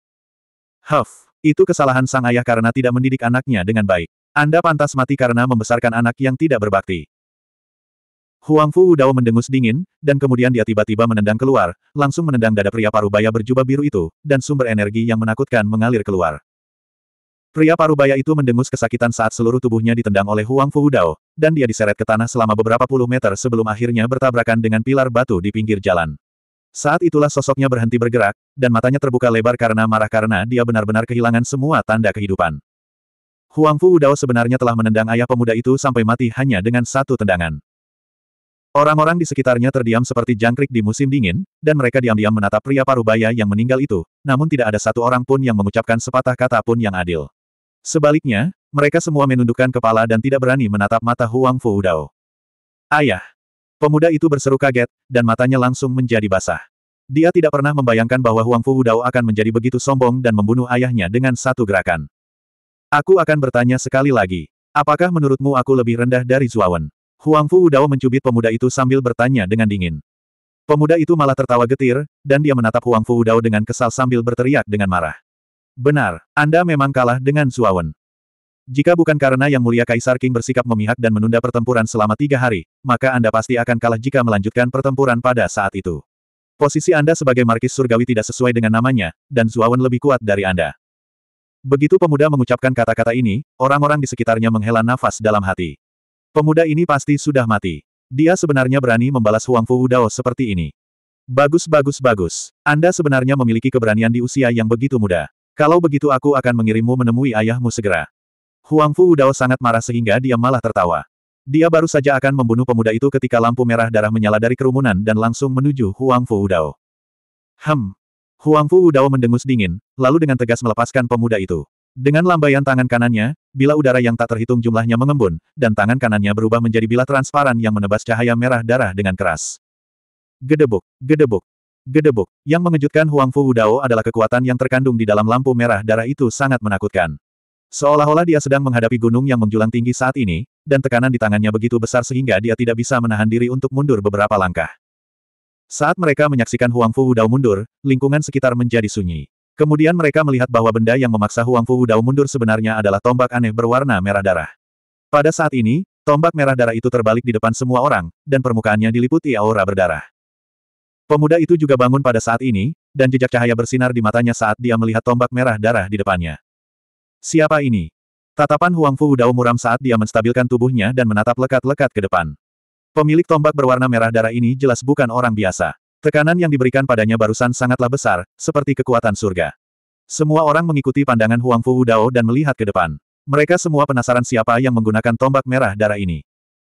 Huff, itu kesalahan sang ayah karena tidak mendidik anaknya dengan baik. Anda pantas mati karena membesarkan anak yang tidak berbakti. Huang Fu Dao mendengus dingin, dan kemudian dia tiba-tiba menendang keluar, langsung menendang dada pria parubaya berjubah biru itu, dan sumber energi yang menakutkan mengalir keluar. Pria parubaya itu mendengus kesakitan saat seluruh tubuhnya ditendang oleh Huang Fu Dao, dan dia diseret ke tanah selama beberapa puluh meter sebelum akhirnya bertabrakan dengan pilar batu di pinggir jalan. Saat itulah sosoknya berhenti bergerak, dan matanya terbuka lebar karena marah karena dia benar-benar kehilangan semua tanda kehidupan. Huang Fu Dao sebenarnya telah menendang ayah pemuda itu sampai mati hanya dengan satu tendangan. Orang-orang di sekitarnya terdiam seperti jangkrik di musim dingin, dan mereka diam-diam menatap pria parubaya yang meninggal itu, namun tidak ada satu orang pun yang mengucapkan sepatah kata pun yang adil. Sebaliknya, mereka semua menundukkan kepala dan tidak berani menatap mata Huang Fu Dao. Ayah! Pemuda itu berseru kaget, dan matanya langsung menjadi basah. Dia tidak pernah membayangkan bahwa Huang Fu Dao akan menjadi begitu sombong dan membunuh ayahnya dengan satu gerakan. Aku akan bertanya sekali lagi. Apakah menurutmu aku lebih rendah dari Zuawan? Huang Fu Dao mencubit pemuda itu sambil bertanya dengan dingin. Pemuda itu malah tertawa getir, dan dia menatap Huang Fu Dao dengan kesal sambil berteriak dengan marah. Benar, Anda memang kalah dengan Zuawan. Jika bukan karena Yang Mulia Kaisar King bersikap memihak dan menunda pertempuran selama tiga hari, maka Anda pasti akan kalah jika melanjutkan pertempuran pada saat itu. Posisi Anda sebagai Markis Surgawi tidak sesuai dengan namanya, dan Zuawan lebih kuat dari Anda. Begitu pemuda mengucapkan kata-kata ini, orang-orang di sekitarnya menghela nafas dalam hati. Pemuda ini pasti sudah mati. Dia sebenarnya berani membalas Huang Fu Dao seperti ini. Bagus bagus bagus. Anda sebenarnya memiliki keberanian di usia yang begitu muda. Kalau begitu aku akan mengirimmu menemui ayahmu segera. Huang Fu Dao sangat marah sehingga dia malah tertawa. Dia baru saja akan membunuh pemuda itu ketika lampu merah darah menyala dari kerumunan dan langsung menuju Huang Fu Dao. Hem. Huang Fu Dao mendengus dingin, lalu dengan tegas melepaskan pemuda itu. Dengan lambaian tangan kanannya, bila udara yang tak terhitung jumlahnya mengembun, dan tangan kanannya berubah menjadi bila transparan yang menebas cahaya merah darah dengan keras. Gedebuk, gedebuk, Gedebuk, yang mengejutkan Huang Fu Dao adalah kekuatan yang terkandung di dalam lampu merah darah itu sangat menakutkan. Seolah-olah dia sedang menghadapi gunung yang menjulang tinggi saat ini, dan tekanan di tangannya begitu besar sehingga dia tidak bisa menahan diri untuk mundur beberapa langkah. Saat mereka menyaksikan Huang Fu Dao mundur, lingkungan sekitar menjadi sunyi. Kemudian mereka melihat bahwa benda yang memaksa Huang Fu Dao mundur sebenarnya adalah tombak aneh berwarna merah darah. Pada saat ini, tombak merah darah itu terbalik di depan semua orang, dan permukaannya diliputi aura berdarah. Pemuda itu juga bangun pada saat ini, dan jejak cahaya bersinar di matanya saat dia melihat tombak merah darah di depannya. Siapa ini? Tatapan Huang Fu Dao muram saat dia menstabilkan tubuhnya dan menatap lekat-lekat ke depan. Pemilik tombak berwarna merah darah ini jelas bukan orang biasa. Tekanan yang diberikan padanya barusan sangatlah besar, seperti kekuatan surga. Semua orang mengikuti pandangan Huang Fu Dao dan melihat ke depan. Mereka semua penasaran siapa yang menggunakan tombak merah darah ini.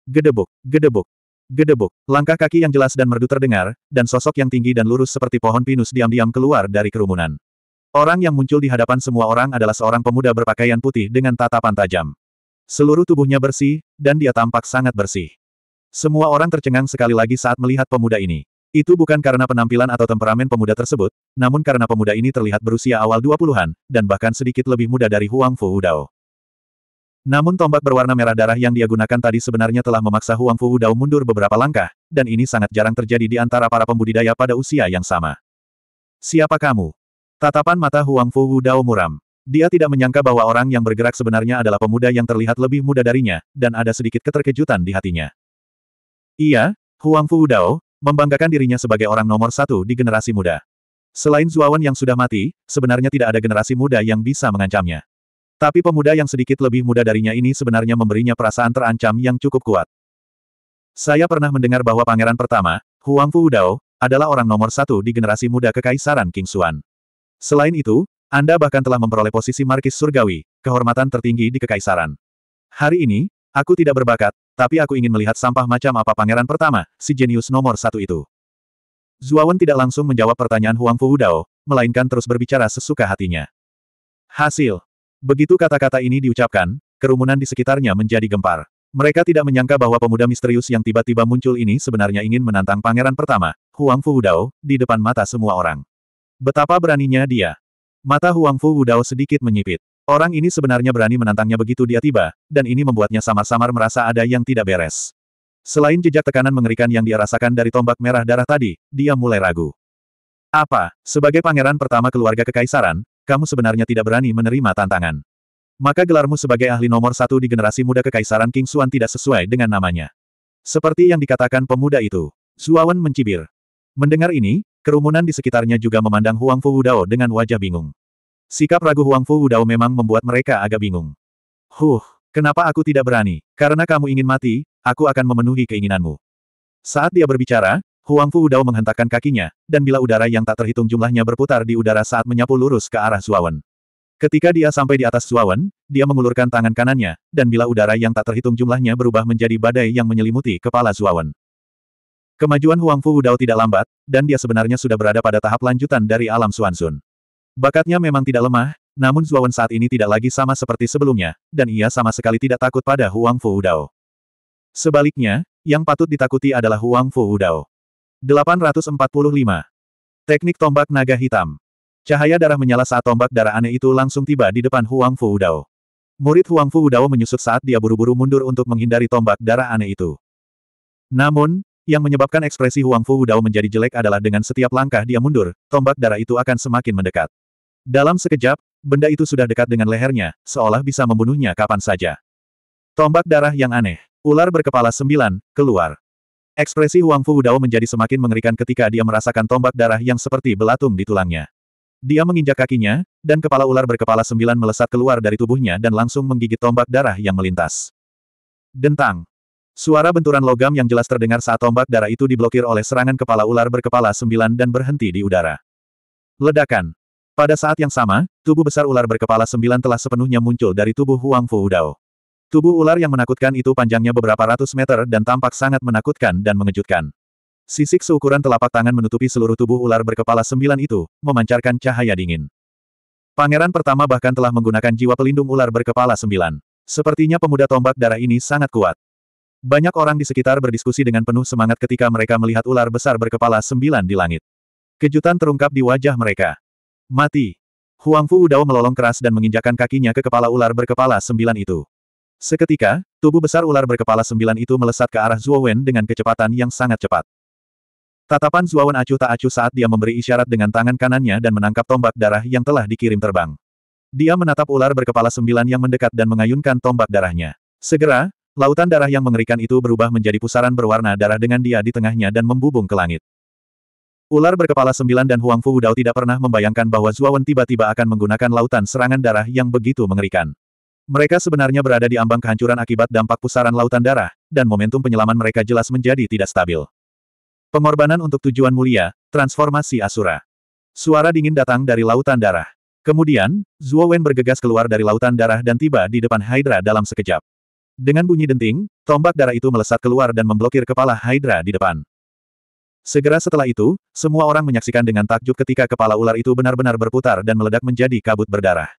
Gedebuk, gedebuk, Gedebuk, langkah kaki yang jelas dan merdu terdengar, dan sosok yang tinggi dan lurus seperti pohon pinus diam-diam keluar dari kerumunan. Orang yang muncul di hadapan semua orang adalah seorang pemuda berpakaian putih dengan tatapan tajam. Seluruh tubuhnya bersih, dan dia tampak sangat bersih. Semua orang tercengang sekali lagi saat melihat pemuda ini. Itu bukan karena penampilan atau temperamen pemuda tersebut, namun karena pemuda ini terlihat berusia awal 20-an, dan bahkan sedikit lebih muda dari Huang Fu Dao. Namun tombak berwarna merah darah yang dia gunakan tadi sebenarnya telah memaksa Huang Fu Dao mundur beberapa langkah, dan ini sangat jarang terjadi di antara para pembudidaya pada usia yang sama. Siapa kamu? Tatapan mata Huang Fu Dao muram. Dia tidak menyangka bahwa orang yang bergerak sebenarnya adalah pemuda yang terlihat lebih muda darinya, dan ada sedikit keterkejutan di hatinya. Iya, Huang Fu Dao, membanggakan dirinya sebagai orang nomor satu di generasi muda. Selain Zuawan yang sudah mati, sebenarnya tidak ada generasi muda yang bisa mengancamnya. Tapi pemuda yang sedikit lebih muda darinya ini sebenarnya memberinya perasaan terancam yang cukup kuat. Saya pernah mendengar bahwa pangeran pertama, Huang Fu Dao, adalah orang nomor satu di generasi muda Kekaisaran King Xuan. Selain itu, Anda bahkan telah memperoleh posisi Markis Surgawi, kehormatan tertinggi di Kekaisaran. Hari ini, aku tidak berbakat, tapi aku ingin melihat sampah macam apa pangeran pertama, si jenius nomor satu itu. Zuawan tidak langsung menjawab pertanyaan Huang Fu Dao, melainkan terus berbicara sesuka hatinya. Hasil Begitu kata-kata ini diucapkan, kerumunan di sekitarnya menjadi gempar. Mereka tidak menyangka bahwa pemuda misterius yang tiba-tiba muncul ini sebenarnya ingin menantang pangeran pertama, Huang Fu Wudao, di depan mata semua orang. Betapa beraninya dia. Mata Huang Fu Wudao sedikit menyipit. Orang ini sebenarnya berani menantangnya begitu dia tiba, dan ini membuatnya samar-samar merasa ada yang tidak beres. Selain jejak tekanan mengerikan yang dia rasakan dari tombak merah darah tadi, dia mulai ragu. Apa, sebagai pangeran pertama keluarga kekaisaran, kamu sebenarnya tidak berani menerima tantangan? Maka gelarmu sebagai ahli nomor satu di generasi muda Kekaisaran King Xuan tidak sesuai dengan namanya. Seperti yang dikatakan pemuda itu. Zuawan mencibir. Mendengar ini, kerumunan di sekitarnya juga memandang Huang Fu Wudao dengan wajah bingung. Sikap ragu Huang Fu Wudao memang membuat mereka agak bingung. Huh, kenapa aku tidak berani? Karena kamu ingin mati, aku akan memenuhi keinginanmu. Saat dia berbicara, Huang Fu Wudao menghentakkan kakinya, dan bila udara yang tak terhitung jumlahnya berputar di udara saat menyapu lurus ke arah Zuawan. Ketika dia sampai di atas Zuawan, dia mengulurkan tangan kanannya, dan bila udara yang tak terhitung jumlahnya berubah menjadi badai yang menyelimuti kepala Zuawan. Kemajuan Huang Fu Wudao tidak lambat, dan dia sebenarnya sudah berada pada tahap lanjutan dari alam Xuanzun. Bakatnya memang tidak lemah, namun Zuawan saat ini tidak lagi sama seperti sebelumnya, dan ia sama sekali tidak takut pada Huang Fu Wudao. Sebaliknya, yang patut ditakuti adalah Huang Fu Wudao. 845. Teknik tombak naga hitam. Cahaya darah menyala saat tombak darah aneh itu langsung tiba di depan Huang Fu Wudao. Murid Huang Fu Wudao menyusut saat dia buru-buru mundur untuk menghindari tombak darah aneh itu. Namun, yang menyebabkan ekspresi Huang Fu Wudao menjadi jelek adalah dengan setiap langkah dia mundur, tombak darah itu akan semakin mendekat. Dalam sekejap, benda itu sudah dekat dengan lehernya, seolah bisa membunuhnya kapan saja. Tombak darah yang aneh. Ular berkepala sembilan, keluar. Ekspresi Huang Fu Wudao menjadi semakin mengerikan ketika dia merasakan tombak darah yang seperti belatung di tulangnya. Dia menginjak kakinya, dan kepala ular berkepala sembilan melesat keluar dari tubuhnya dan langsung menggigit tombak darah yang melintas. Dentang. Suara benturan logam yang jelas terdengar saat tombak darah itu diblokir oleh serangan kepala ular berkepala sembilan dan berhenti di udara. Ledakan. Pada saat yang sama, tubuh besar ular berkepala sembilan telah sepenuhnya muncul dari tubuh Huang Fu Udao. Tubuh ular yang menakutkan itu panjangnya beberapa ratus meter dan tampak sangat menakutkan dan mengejutkan. Sisik seukuran telapak tangan menutupi seluruh tubuh ular berkepala sembilan itu, memancarkan cahaya dingin. Pangeran pertama bahkan telah menggunakan jiwa pelindung ular berkepala sembilan. Sepertinya pemuda tombak darah ini sangat kuat. Banyak orang di sekitar berdiskusi dengan penuh semangat ketika mereka melihat ular besar berkepala sembilan di langit. Kejutan terungkap di wajah mereka. Mati. Huang Fu Udao melolong keras dan menginjakan kakinya ke kepala ular berkepala sembilan itu. Seketika, tubuh besar ular berkepala sembilan itu melesat ke arah Zuo Wen dengan kecepatan yang sangat cepat. Tatapan Zuawan acuh tak acuh saat dia memberi isyarat dengan tangan kanannya dan menangkap tombak darah yang telah dikirim terbang. Dia menatap ular berkepala sembilan yang mendekat dan mengayunkan tombak darahnya. Segera, lautan darah yang mengerikan itu berubah menjadi pusaran berwarna darah dengan dia di tengahnya dan membubung ke langit. Ular berkepala sembilan dan Huang Fu Wudao tidak pernah membayangkan bahwa Zuawan tiba-tiba akan menggunakan lautan serangan darah yang begitu mengerikan. Mereka sebenarnya berada di ambang kehancuran akibat dampak pusaran lautan darah, dan momentum penyelaman mereka jelas menjadi tidak stabil. Pengorbanan untuk tujuan mulia, transformasi Asura. Suara dingin datang dari lautan darah. Kemudian, Zuo Wen bergegas keluar dari lautan darah dan tiba di depan Hydra dalam sekejap. Dengan bunyi denting, tombak darah itu melesat keluar dan memblokir kepala Hydra di depan. Segera setelah itu, semua orang menyaksikan dengan takjub ketika kepala ular itu benar-benar berputar dan meledak menjadi kabut berdarah.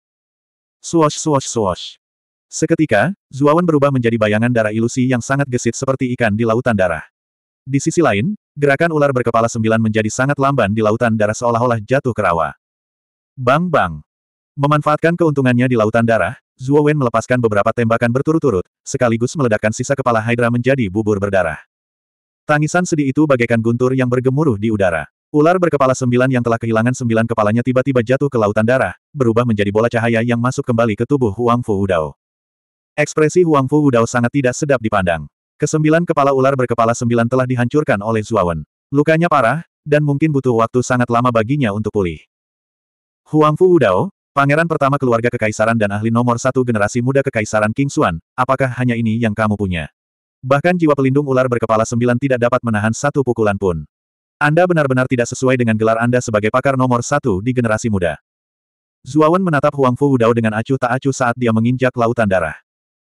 Swosh swosh swosh. Seketika, Zuawan berubah menjadi bayangan darah ilusi yang sangat gesit seperti ikan di lautan darah. Di sisi lain, gerakan ular berkepala sembilan menjadi sangat lamban di lautan darah seolah-olah jatuh ke rawa. Bang bang. Memanfaatkan keuntungannya di lautan darah, Zuo Wen melepaskan beberapa tembakan berturut-turut, sekaligus meledakkan sisa kepala Hydra menjadi bubur berdarah. Tangisan sedih itu bagaikan guntur yang bergemuruh di udara. Ular berkepala sembilan yang telah kehilangan sembilan kepalanya tiba-tiba jatuh ke lautan darah, berubah menjadi bola cahaya yang masuk kembali ke tubuh Huang Fu Wudao. Ekspresi Huang Fu Wudao sangat tidak sedap dipandang. Kesembilan kepala ular berkepala sembilan telah dihancurkan oleh Zuawan. Lukanya parah, dan mungkin butuh waktu sangat lama baginya untuk pulih. Huang Fu Wudao, pangeran pertama keluarga kekaisaran dan ahli nomor satu generasi muda kekaisaran King Xuan, apakah hanya ini yang kamu punya? Bahkan jiwa pelindung ular berkepala sembilan tidak dapat menahan satu pukulan pun. Anda benar-benar tidak sesuai dengan gelar Anda sebagai pakar nomor satu di generasi muda. Zuawan menatap Huang Fu Wudao dengan acuh tak acuh saat dia menginjak lautan darah.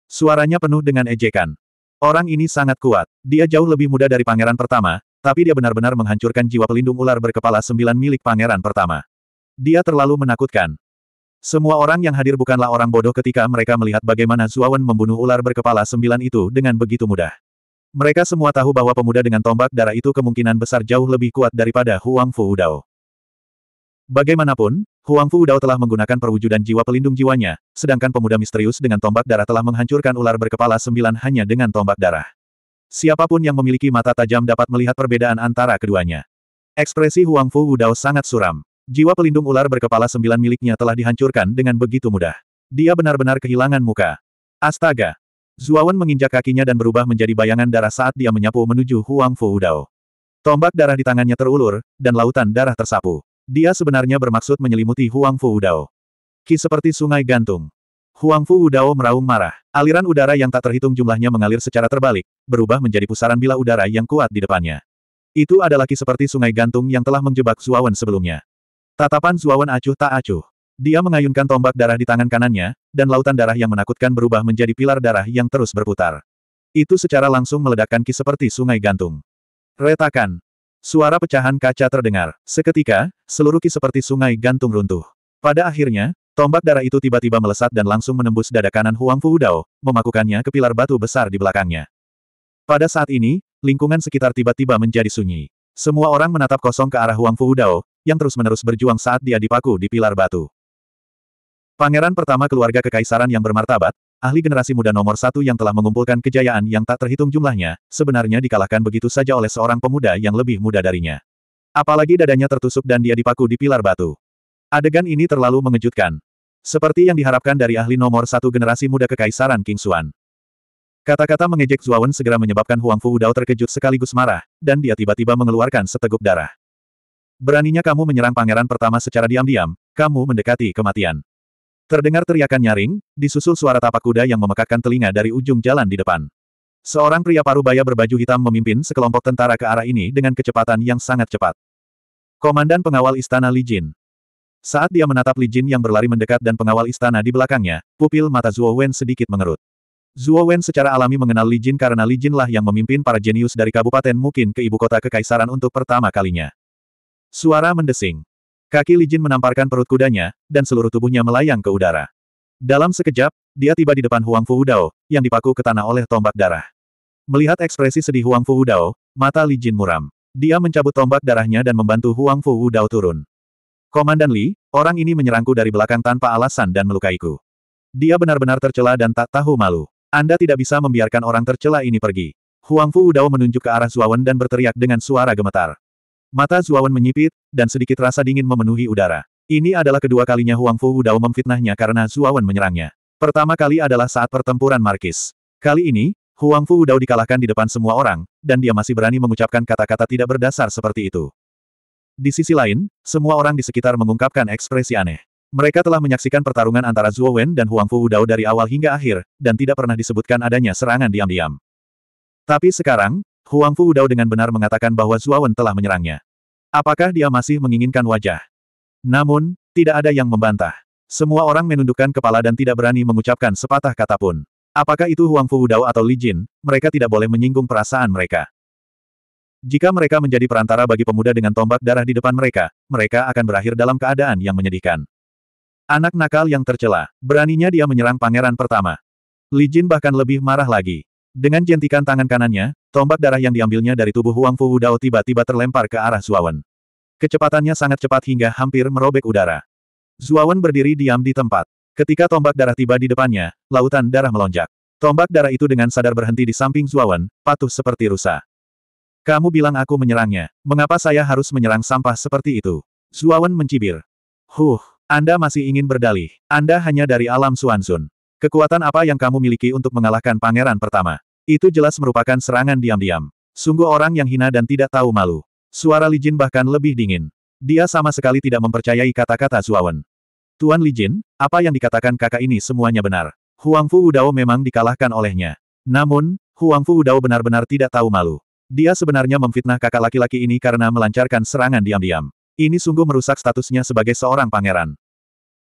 Suaranya penuh dengan ejekan. Orang ini sangat kuat. Dia jauh lebih muda dari pangeran pertama, tapi dia benar-benar menghancurkan jiwa pelindung ular berkepala sembilan milik pangeran pertama. Dia terlalu menakutkan. Semua orang yang hadir bukanlah orang bodoh ketika mereka melihat bagaimana Zuawan membunuh ular berkepala sembilan itu dengan begitu mudah. Mereka semua tahu bahwa pemuda dengan tombak darah itu kemungkinan besar jauh lebih kuat daripada Huang Fu Udao. Bagaimanapun, Huang Fu Udao telah menggunakan perwujudan jiwa pelindung jiwanya, sedangkan pemuda misterius dengan tombak darah telah menghancurkan ular berkepala sembilan hanya dengan tombak darah. Siapa pun yang memiliki mata tajam dapat melihat perbedaan antara keduanya. Ekspresi Huang Fu Udao sangat suram. Jiwa pelindung ular berkepala sembilan miliknya telah dihancurkan dengan begitu mudah. Dia benar-benar kehilangan muka. Astaga! Zuawan menginjak kakinya dan berubah menjadi bayangan darah saat dia menyapu menuju Huang Fu Udao. Tombak darah di tangannya terulur, dan lautan darah tersapu. Dia sebenarnya bermaksud menyelimuti Huang Fu Udao. Ki seperti sungai gantung. Huang Fu Udao meraung marah. Aliran udara yang tak terhitung jumlahnya mengalir secara terbalik, berubah menjadi pusaran bila udara yang kuat di depannya. Itu adalah ki seperti sungai gantung yang telah menjebak Zuawan sebelumnya. Tatapan Zuawan acuh tak acuh. Dia mengayunkan tombak darah di tangan kanannya, dan lautan darah yang menakutkan berubah menjadi pilar darah yang terus berputar. Itu secara langsung meledakkan ki seperti sungai gantung. Retakan. Suara pecahan kaca terdengar. Seketika, seluruh ki seperti sungai gantung runtuh. Pada akhirnya, tombak darah itu tiba-tiba melesat dan langsung menembus dada kanan Huang Fu Dao, memakukannya ke pilar batu besar di belakangnya. Pada saat ini, lingkungan sekitar tiba-tiba menjadi sunyi. Semua orang menatap kosong ke arah Huang Fu Dao, yang terus-menerus berjuang saat dia dipaku di pilar batu. Pangeran pertama keluarga kekaisaran yang bermartabat, ahli generasi muda nomor satu yang telah mengumpulkan kejayaan yang tak terhitung jumlahnya, sebenarnya dikalahkan begitu saja oleh seorang pemuda yang lebih muda darinya. Apalagi dadanya tertusuk dan dia dipaku di pilar batu. Adegan ini terlalu mengejutkan. Seperti yang diharapkan dari ahli nomor satu generasi muda kekaisaran King Xuan. Kata-kata mengejek Zuawan segera menyebabkan Huang Fu Dao terkejut sekaligus marah, dan dia tiba-tiba mengeluarkan seteguk darah. Beraninya kamu menyerang pangeran pertama secara diam-diam, kamu mendekati kematian. Terdengar teriakan nyaring, disusul suara tapak kuda yang memekakkan telinga dari ujung jalan di depan. Seorang pria parubaya berbaju hitam memimpin sekelompok tentara ke arah ini dengan kecepatan yang sangat cepat. Komandan pengawal istana Li Jin. Saat dia menatap Li Jin yang berlari mendekat dan pengawal istana di belakangnya, pupil mata Zuo Wen sedikit mengerut. Zuo Wen secara alami mengenal Li Jin karena Li Jin lah yang memimpin para jenius dari kabupaten mungkin ke ibu kota kekaisaran untuk pertama kalinya. Suara mendesing. Kaki Li Jin menamparkan perut kudanya, dan seluruh tubuhnya melayang ke udara. Dalam sekejap, dia tiba di depan Huang Fu Dao, yang dipaku ke tanah oleh tombak darah. Melihat ekspresi sedih Huang Fu Dao, mata Li Jin muram. Dia mencabut tombak darahnya dan membantu Huang Fu Dao turun. Komandan Li, orang ini menyerangku dari belakang tanpa alasan dan melukaiku. Dia benar-benar tercela dan tak tahu malu. Anda tidak bisa membiarkan orang tercela ini pergi. Huang Fu Dao menunjuk ke arah Zuawan dan berteriak dengan suara gemetar. Mata Zuawan menyipit, dan sedikit rasa dingin memenuhi udara. Ini adalah kedua kalinya Huang Fu Dao memfitnahnya karena Zuawan menyerangnya. Pertama kali adalah saat pertempuran Markis. Kali ini, Huang Fu Dao dikalahkan di depan semua orang, dan dia masih berani mengucapkan kata-kata tidak berdasar seperti itu. Di sisi lain, semua orang di sekitar mengungkapkan ekspresi aneh. Mereka telah menyaksikan pertarungan antara Zuo Wen dan Huang Fu Dao dari awal hingga akhir, dan tidak pernah disebutkan adanya serangan diam-diam. Tapi sekarang, Huang Fu Dao dengan benar mengatakan bahwa Zuo Wen telah menyerangnya. Apakah dia masih menginginkan wajah? Namun, tidak ada yang membantah. Semua orang menundukkan kepala dan tidak berani mengucapkan sepatah kata pun. Apakah itu Huang Fu Dao atau Li Jin, mereka tidak boleh menyinggung perasaan mereka. Jika mereka menjadi perantara bagi pemuda dengan tombak darah di depan mereka, mereka akan berakhir dalam keadaan yang menyedihkan. Anak nakal yang tercela. Beraninya dia menyerang pangeran pertama. Li Jin bahkan lebih marah lagi. Dengan jentikan tangan kanannya, tombak darah yang diambilnya dari tubuh Huang Fu Dao tiba-tiba terlempar ke arah Zuawan. Kecepatannya sangat cepat hingga hampir merobek udara. Zuawan berdiri diam di tempat. Ketika tombak darah tiba di depannya, lautan darah melonjak. Tombak darah itu dengan sadar berhenti di samping Zuawan, patuh seperti rusa. Kamu bilang aku menyerangnya. Mengapa saya harus menyerang sampah seperti itu? Zuawan mencibir. Huh, anda masih ingin berdalih. Anda hanya dari alam Suansun. Kekuatan apa yang kamu miliki untuk mengalahkan pangeran pertama? Itu jelas merupakan serangan diam-diam. Sungguh orang yang hina dan tidak tahu malu. Suara Li Jin bahkan lebih dingin. Dia sama sekali tidak mempercayai kata-kata Zuawan. Tuan Li Jin, apa yang dikatakan kakak ini semuanya benar. Huang Fu Udao memang dikalahkan olehnya. Namun, Huang Fu Udao benar-benar tidak tahu malu. Dia sebenarnya memfitnah kakak laki-laki ini karena melancarkan serangan diam-diam. Ini sungguh merusak statusnya sebagai seorang pangeran.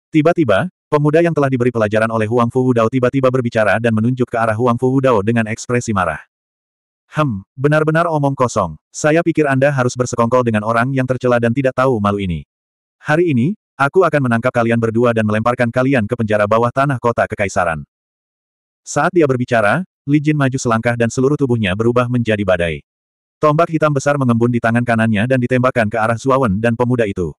Tiba-tiba, pemuda yang telah diberi pelajaran oleh Huang Fu Dao tiba-tiba berbicara dan menunjuk ke arah Huang Fu Dao dengan ekspresi marah. Hem, benar-benar omong kosong. Saya pikir Anda harus bersekongkol dengan orang yang tercela dan tidak tahu malu ini. Hari ini, Aku akan menangkap kalian berdua dan melemparkan kalian ke penjara bawah tanah kota kekaisaran. Saat dia berbicara, Li Jin maju selangkah dan seluruh tubuhnya berubah menjadi badai. Tombak hitam besar mengembun di tangan kanannya dan ditembakkan ke arah Zuawan dan pemuda itu.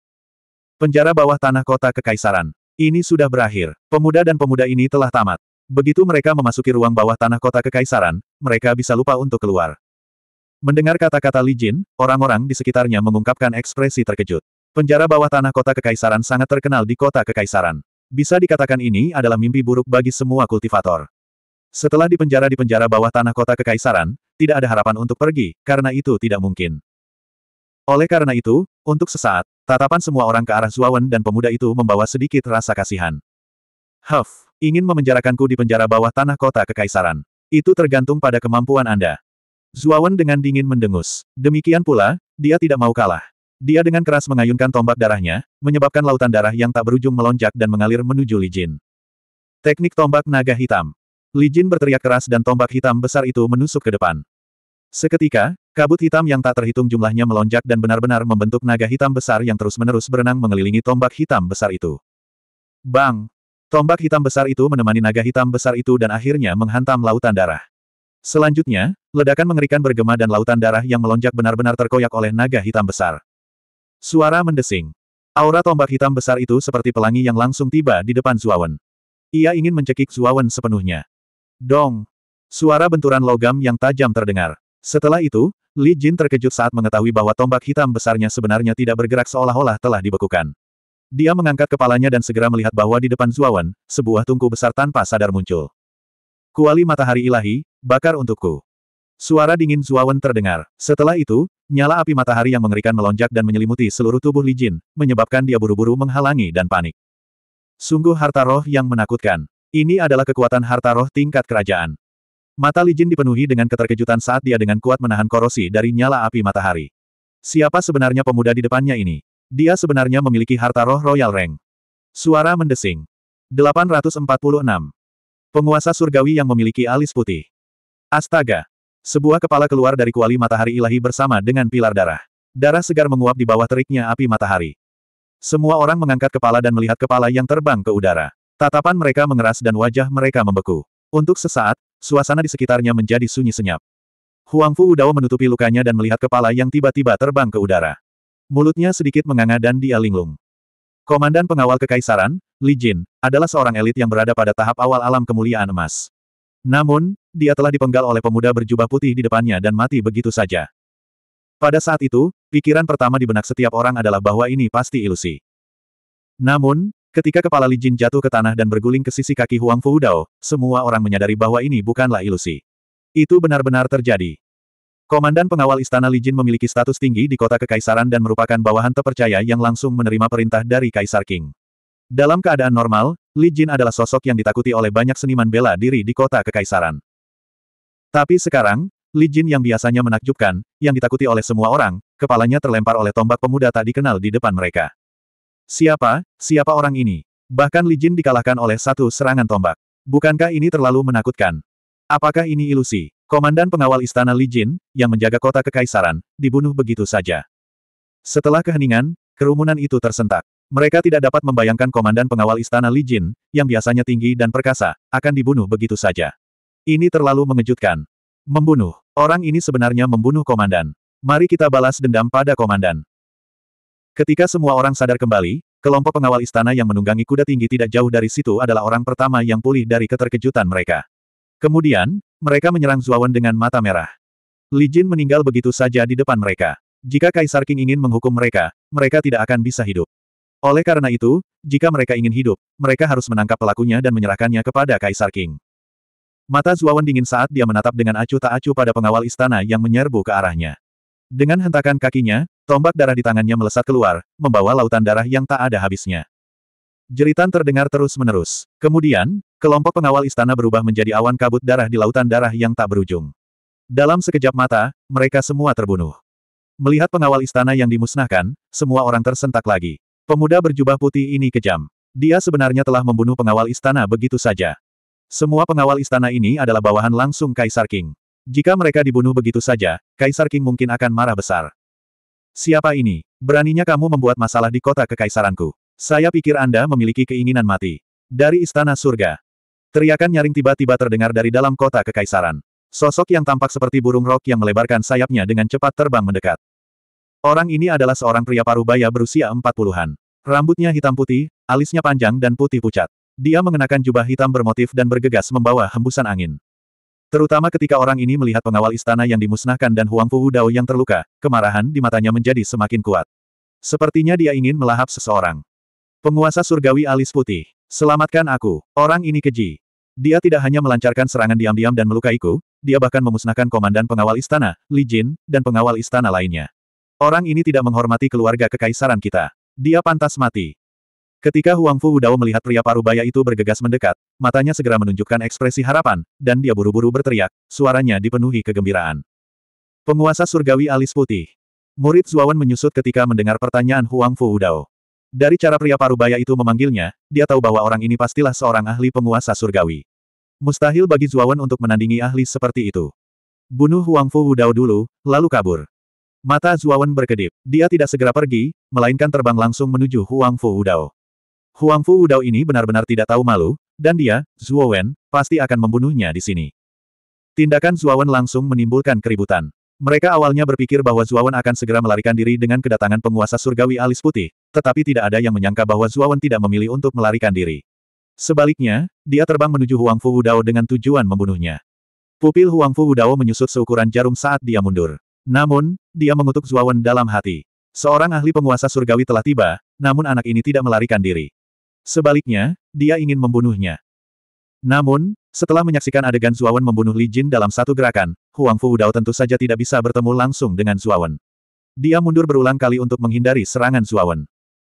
Penjara bawah tanah kota kekaisaran. Ini sudah berakhir. Pemuda dan pemuda ini telah tamat. Begitu mereka memasuki ruang bawah tanah kota kekaisaran, mereka bisa lupa untuk keluar. Mendengar kata-kata Li Jin, orang-orang di sekitarnya mengungkapkan ekspresi terkejut. Penjara bawah tanah kota kekaisaran sangat terkenal di kota kekaisaran. Bisa dikatakan ini adalah mimpi buruk bagi semua kultivator. Setelah dipenjara di penjara bawah tanah kota kekaisaran, tidak ada harapan untuk pergi, karena itu tidak mungkin. Oleh karena itu, untuk sesaat, tatapan semua orang ke arah Zuawan dan pemuda itu membawa sedikit rasa kasihan. Huff, ingin memenjarakanku di penjara bawah tanah kota kekaisaran. Itu tergantung pada kemampuan Anda. Zuawan dengan dingin mendengus. Demikian pula, dia tidak mau kalah. Dia dengan keras mengayunkan tombak darahnya, menyebabkan lautan darah yang tak berujung melonjak dan mengalir menuju Li Jin. Teknik tombak naga hitam. Li Jin berteriak keras dan tombak hitam besar itu menusuk ke depan. Seketika, kabut hitam yang tak terhitung jumlahnya melonjak dan benar-benar membentuk naga hitam besar yang terus-menerus berenang mengelilingi tombak hitam besar itu. Bang! Tombak hitam besar itu menemani naga hitam besar itu dan akhirnya menghantam lautan darah. Selanjutnya, ledakan mengerikan bergema dan lautan darah yang melonjak benar-benar terkoyak oleh naga hitam besar. Suara mendesing. Aura tombak hitam besar itu seperti pelangi yang langsung tiba di depan Zuawan. Ia ingin mencekik Zuawan sepenuhnya. Dong! Suara benturan logam yang tajam terdengar. Setelah itu, Li Jin terkejut saat mengetahui bahwa tombak hitam besarnya sebenarnya tidak bergerak seolah-olah telah dibekukan. Dia mengangkat kepalanya dan segera melihat bahwa di depan Zuawan, sebuah tungku besar tanpa sadar muncul. Kuali matahari ilahi, bakar untukku. Suara dingin Zuawan terdengar. Setelah itu, nyala api matahari yang mengerikan melonjak dan menyelimuti seluruh tubuh Li Jin, menyebabkan dia buru-buru menghalangi dan panik. Sungguh harta roh yang menakutkan. Ini adalah kekuatan harta roh tingkat kerajaan. Mata Li Jin dipenuhi dengan keterkejutan saat dia dengan kuat menahan korosi dari nyala api matahari. Siapa sebenarnya pemuda di depannya ini? Dia sebenarnya memiliki harta roh Royal Rank. Suara mendesing. 846. Penguasa surgawi yang memiliki alis putih. Astaga! Sebuah kepala keluar dari kuali matahari ilahi bersama dengan pilar darah. Darah segar menguap di bawah teriknya api matahari. Semua orang mengangkat kepala dan melihat kepala yang terbang ke udara. Tatapan mereka mengeras dan wajah mereka membeku. Untuk sesaat, Suasana di sekitarnya menjadi sunyi senyap. Huang Fu Udao menutupi lukanya dan melihat kepala yang tiba-tiba terbang ke udara. Mulutnya sedikit menganga dan dia linglung. Komandan pengawal kekaisaran, Li Jin, adalah seorang elit yang berada pada tahap awal alam kemuliaan emas. Namun, dia telah dipenggal oleh pemuda berjubah putih di depannya dan mati begitu saja. Pada saat itu, pikiran pertama di benak setiap orang adalah bahwa ini pasti ilusi. Namun, Ketika kepala Li Jin jatuh ke tanah dan berguling ke sisi kaki Huang Fu Dao, semua orang menyadari bahwa ini bukanlah ilusi. Itu benar-benar terjadi. Komandan pengawal istana Li Jin memiliki status tinggi di kota kekaisaran dan merupakan bawahan terpercaya yang langsung menerima perintah dari Kaisar King. Dalam keadaan normal, Li Jin adalah sosok yang ditakuti oleh banyak seniman bela diri di kota kekaisaran. Tapi sekarang, Li Jin yang biasanya menakjubkan, yang ditakuti oleh semua orang, kepalanya terlempar oleh tombak pemuda tak dikenal di depan mereka. Siapa, siapa orang ini? Bahkan Li Jin dikalahkan oleh satu serangan tombak. Bukankah ini terlalu menakutkan? Apakah ini ilusi? Komandan pengawal istana Li Jin, yang menjaga kota kekaisaran, dibunuh begitu saja. Setelah keheningan, kerumunan itu tersentak. Mereka tidak dapat membayangkan komandan pengawal istana Li Jin, yang biasanya tinggi dan perkasa, akan dibunuh begitu saja. Ini terlalu mengejutkan. Membunuh. Orang ini sebenarnya membunuh komandan. Mari kita balas dendam pada komandan. Ketika semua orang sadar kembali, kelompok pengawal istana yang menunggangi kuda tinggi tidak jauh dari situ adalah orang pertama yang pulih dari keterkejutan mereka. Kemudian, mereka menyerang Zuawan dengan mata merah. Li Jin meninggal begitu saja di depan mereka. Jika Kaisar King ingin menghukum mereka, mereka tidak akan bisa hidup. Oleh karena itu, jika mereka ingin hidup, mereka harus menangkap pelakunya dan menyerahkannya kepada Kaisar King. Mata Zuawan dingin saat dia menatap dengan acuh tak acuh pada pengawal istana yang menyerbu ke arahnya. Dengan hentakan kakinya, tombak darah di tangannya melesat keluar, membawa lautan darah yang tak ada habisnya. Jeritan terdengar terus-menerus. Kemudian, kelompok pengawal istana berubah menjadi awan kabut darah di lautan darah yang tak berujung. Dalam sekejap mata, mereka semua terbunuh. Melihat pengawal istana yang dimusnahkan, semua orang tersentak lagi. Pemuda berjubah putih ini kejam. Dia sebenarnya telah membunuh pengawal istana begitu saja. Semua pengawal istana ini adalah bawahan langsung Kaisar King. Jika mereka dibunuh begitu saja, Kaisar King mungkin akan marah besar. Siapa ini? Beraninya kamu membuat masalah di kota kekaisaranku. Saya pikir Anda memiliki keinginan mati. Dari Istana Surga. Teriakan nyaring tiba-tiba terdengar dari dalam kota kekaisaran. Sosok yang tampak seperti burung rok yang melebarkan sayapnya dengan cepat terbang mendekat. Orang ini adalah seorang pria parubaya berusia empat puluhan. Rambutnya hitam putih, alisnya panjang dan putih pucat. Dia mengenakan jubah hitam bermotif dan bergegas membawa hembusan angin. Terutama ketika orang ini melihat pengawal istana yang dimusnahkan dan Huang Fu Dao yang terluka, kemarahan di matanya menjadi semakin kuat. Sepertinya dia ingin melahap seseorang. Penguasa surgawi alis putih. Selamatkan aku. Orang ini keji. Dia tidak hanya melancarkan serangan diam-diam dan melukaiku, dia bahkan memusnahkan komandan pengawal istana, Li Jin, dan pengawal istana lainnya. Orang ini tidak menghormati keluarga kekaisaran kita. Dia pantas mati. Ketika Huang Fu Wudao melihat pria parubaya itu bergegas mendekat, matanya segera menunjukkan ekspresi harapan, dan dia buru-buru berteriak, suaranya dipenuhi kegembiraan. Penguasa surgawi alis putih. Murid Zuawan menyusut ketika mendengar pertanyaan Huang Fu Wudao. Dari cara pria parubaya itu memanggilnya, dia tahu bahwa orang ini pastilah seorang ahli penguasa surgawi. Mustahil bagi Zuawan untuk menandingi ahli seperti itu. Bunuh Huang Fu Wudao dulu, lalu kabur. Mata Zuawan berkedip. Dia tidak segera pergi, melainkan terbang langsung menuju Huang Fu Wudao. Huang Fu Wudao ini benar-benar tidak tahu malu, dan dia, Zuowen, pasti akan membunuhnya di sini. Tindakan Zuowen langsung menimbulkan keributan. Mereka awalnya berpikir bahwa Zuawan akan segera melarikan diri dengan kedatangan penguasa surgawi alis putih, tetapi tidak ada yang menyangka bahwa Zuawan tidak memilih untuk melarikan diri. Sebaliknya, dia terbang menuju Huang Fu Wudao dengan tujuan membunuhnya. Pupil Huang Fu Wudao menyusut seukuran jarum saat dia mundur. Namun, dia mengutuk Zuawan dalam hati. Seorang ahli penguasa surgawi telah tiba, namun anak ini tidak melarikan diri. Sebaliknya, dia ingin membunuhnya. Namun, setelah menyaksikan adegan Zuawan membunuh Li Jin dalam satu gerakan, Huang Fu Dao tentu saja tidak bisa bertemu langsung dengan Zuawan. Dia mundur berulang kali untuk menghindari serangan Zuawan.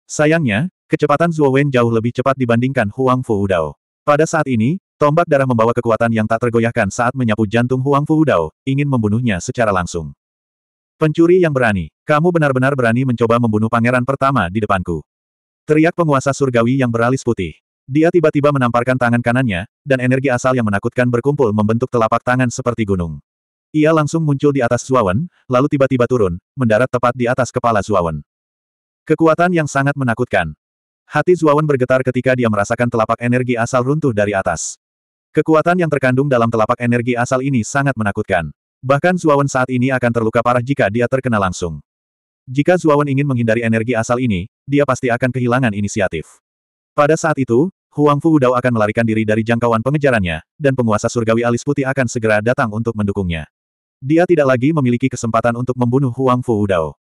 Sayangnya, kecepatan Zuawan jauh lebih cepat dibandingkan Huang Fu Dao. Pada saat ini, tombak darah membawa kekuatan yang tak tergoyahkan saat menyapu jantung Huang Fu Dao, ingin membunuhnya secara langsung. Pencuri yang berani, kamu benar-benar berani mencoba membunuh pangeran pertama di depanku. Teriak penguasa surgawi yang beralis putih. Dia tiba-tiba menamparkan tangan kanannya, dan energi asal yang menakutkan berkumpul membentuk telapak tangan seperti gunung. Ia langsung muncul di atas Zuawan, lalu tiba-tiba turun, mendarat tepat di atas kepala Zuawan. Kekuatan yang sangat menakutkan. Hati Zuawan bergetar ketika dia merasakan telapak energi asal runtuh dari atas. Kekuatan yang terkandung dalam telapak energi asal ini sangat menakutkan. Bahkan Zuawan saat ini akan terluka parah jika dia terkena langsung. Jika Zuawan ingin menghindari energi asal ini, dia pasti akan kehilangan inisiatif. Pada saat itu, Huang Fu Dao akan melarikan diri dari jangkauan pengejarannya, dan penguasa surgawi alis putih akan segera datang untuk mendukungnya. Dia tidak lagi memiliki kesempatan untuk membunuh Huang Fu Dao.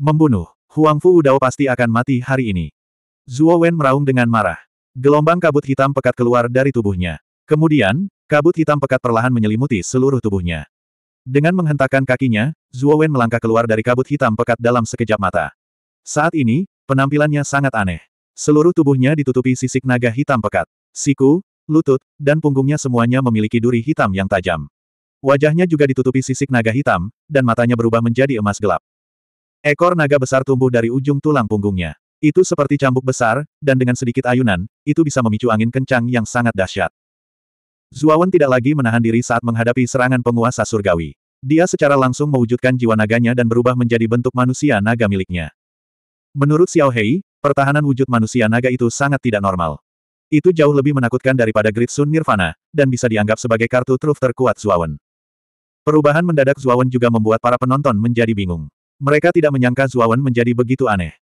Membunuh, Huang Fu Dao pasti akan mati hari ini. Zuo Wen meraung dengan marah. Gelombang kabut hitam pekat keluar dari tubuhnya. Kemudian, kabut hitam pekat perlahan menyelimuti seluruh tubuhnya. Dengan menghentakkan kakinya, Zuo Wen melangkah keluar dari kabut hitam pekat dalam sekejap mata. Saat ini, penampilannya sangat aneh. Seluruh tubuhnya ditutupi sisik naga hitam pekat. Siku, lutut, dan punggungnya semuanya memiliki duri hitam yang tajam. Wajahnya juga ditutupi sisik naga hitam, dan matanya berubah menjadi emas gelap. Ekor naga besar tumbuh dari ujung tulang punggungnya. Itu seperti cambuk besar, dan dengan sedikit ayunan, itu bisa memicu angin kencang yang sangat dahsyat. Zuawan tidak lagi menahan diri saat menghadapi serangan penguasa surgawi. Dia secara langsung mewujudkan jiwa naganya dan berubah menjadi bentuk manusia naga miliknya. Menurut Xiao Hei, pertahanan wujud manusia naga itu sangat tidak normal. Itu jauh lebih menakutkan daripada Grid Sun Nirvana, dan bisa dianggap sebagai kartu truf terkuat Zuawan. Perubahan mendadak Zuawan juga membuat para penonton menjadi bingung. Mereka tidak menyangka Zuawan menjadi begitu aneh.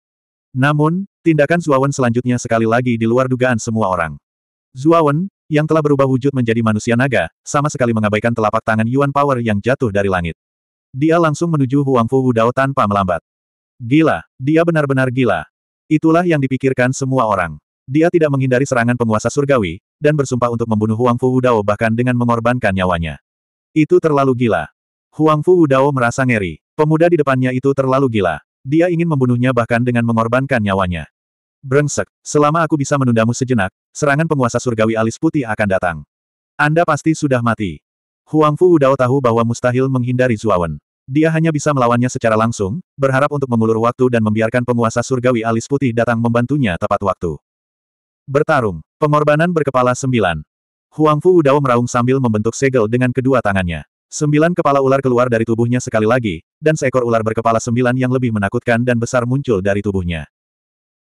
Namun, tindakan Zuawan selanjutnya sekali lagi di luar dugaan semua orang. Zuawan, yang telah berubah wujud menjadi manusia naga, sama sekali mengabaikan telapak tangan Yuan Power yang jatuh dari langit. Dia langsung menuju Huang Fu Wudao tanpa melambat. Gila, dia benar-benar gila. Itulah yang dipikirkan semua orang. Dia tidak menghindari serangan penguasa surgawi, dan bersumpah untuk membunuh Huang Fu Wudao bahkan dengan mengorbankan nyawanya. Itu terlalu gila. Huang Fu Wudao merasa ngeri. Pemuda di depannya itu terlalu gila. Dia ingin membunuhnya bahkan dengan mengorbankan nyawanya. Brengsek, selama aku bisa menundamu sejenak, serangan penguasa surgawi alis putih akan datang. Anda pasti sudah mati. Huang Fu Wudao tahu bahwa mustahil menghindari Zuawan. Dia hanya bisa melawannya secara langsung, berharap untuk mengulur waktu dan membiarkan penguasa surgawi alis putih datang membantunya tepat waktu. Bertarung. Pengorbanan berkepala sembilan. Huang Fu Dao meraung sambil membentuk segel dengan kedua tangannya. Sembilan kepala ular keluar dari tubuhnya sekali lagi, dan seekor ular berkepala sembilan yang lebih menakutkan dan besar muncul dari tubuhnya.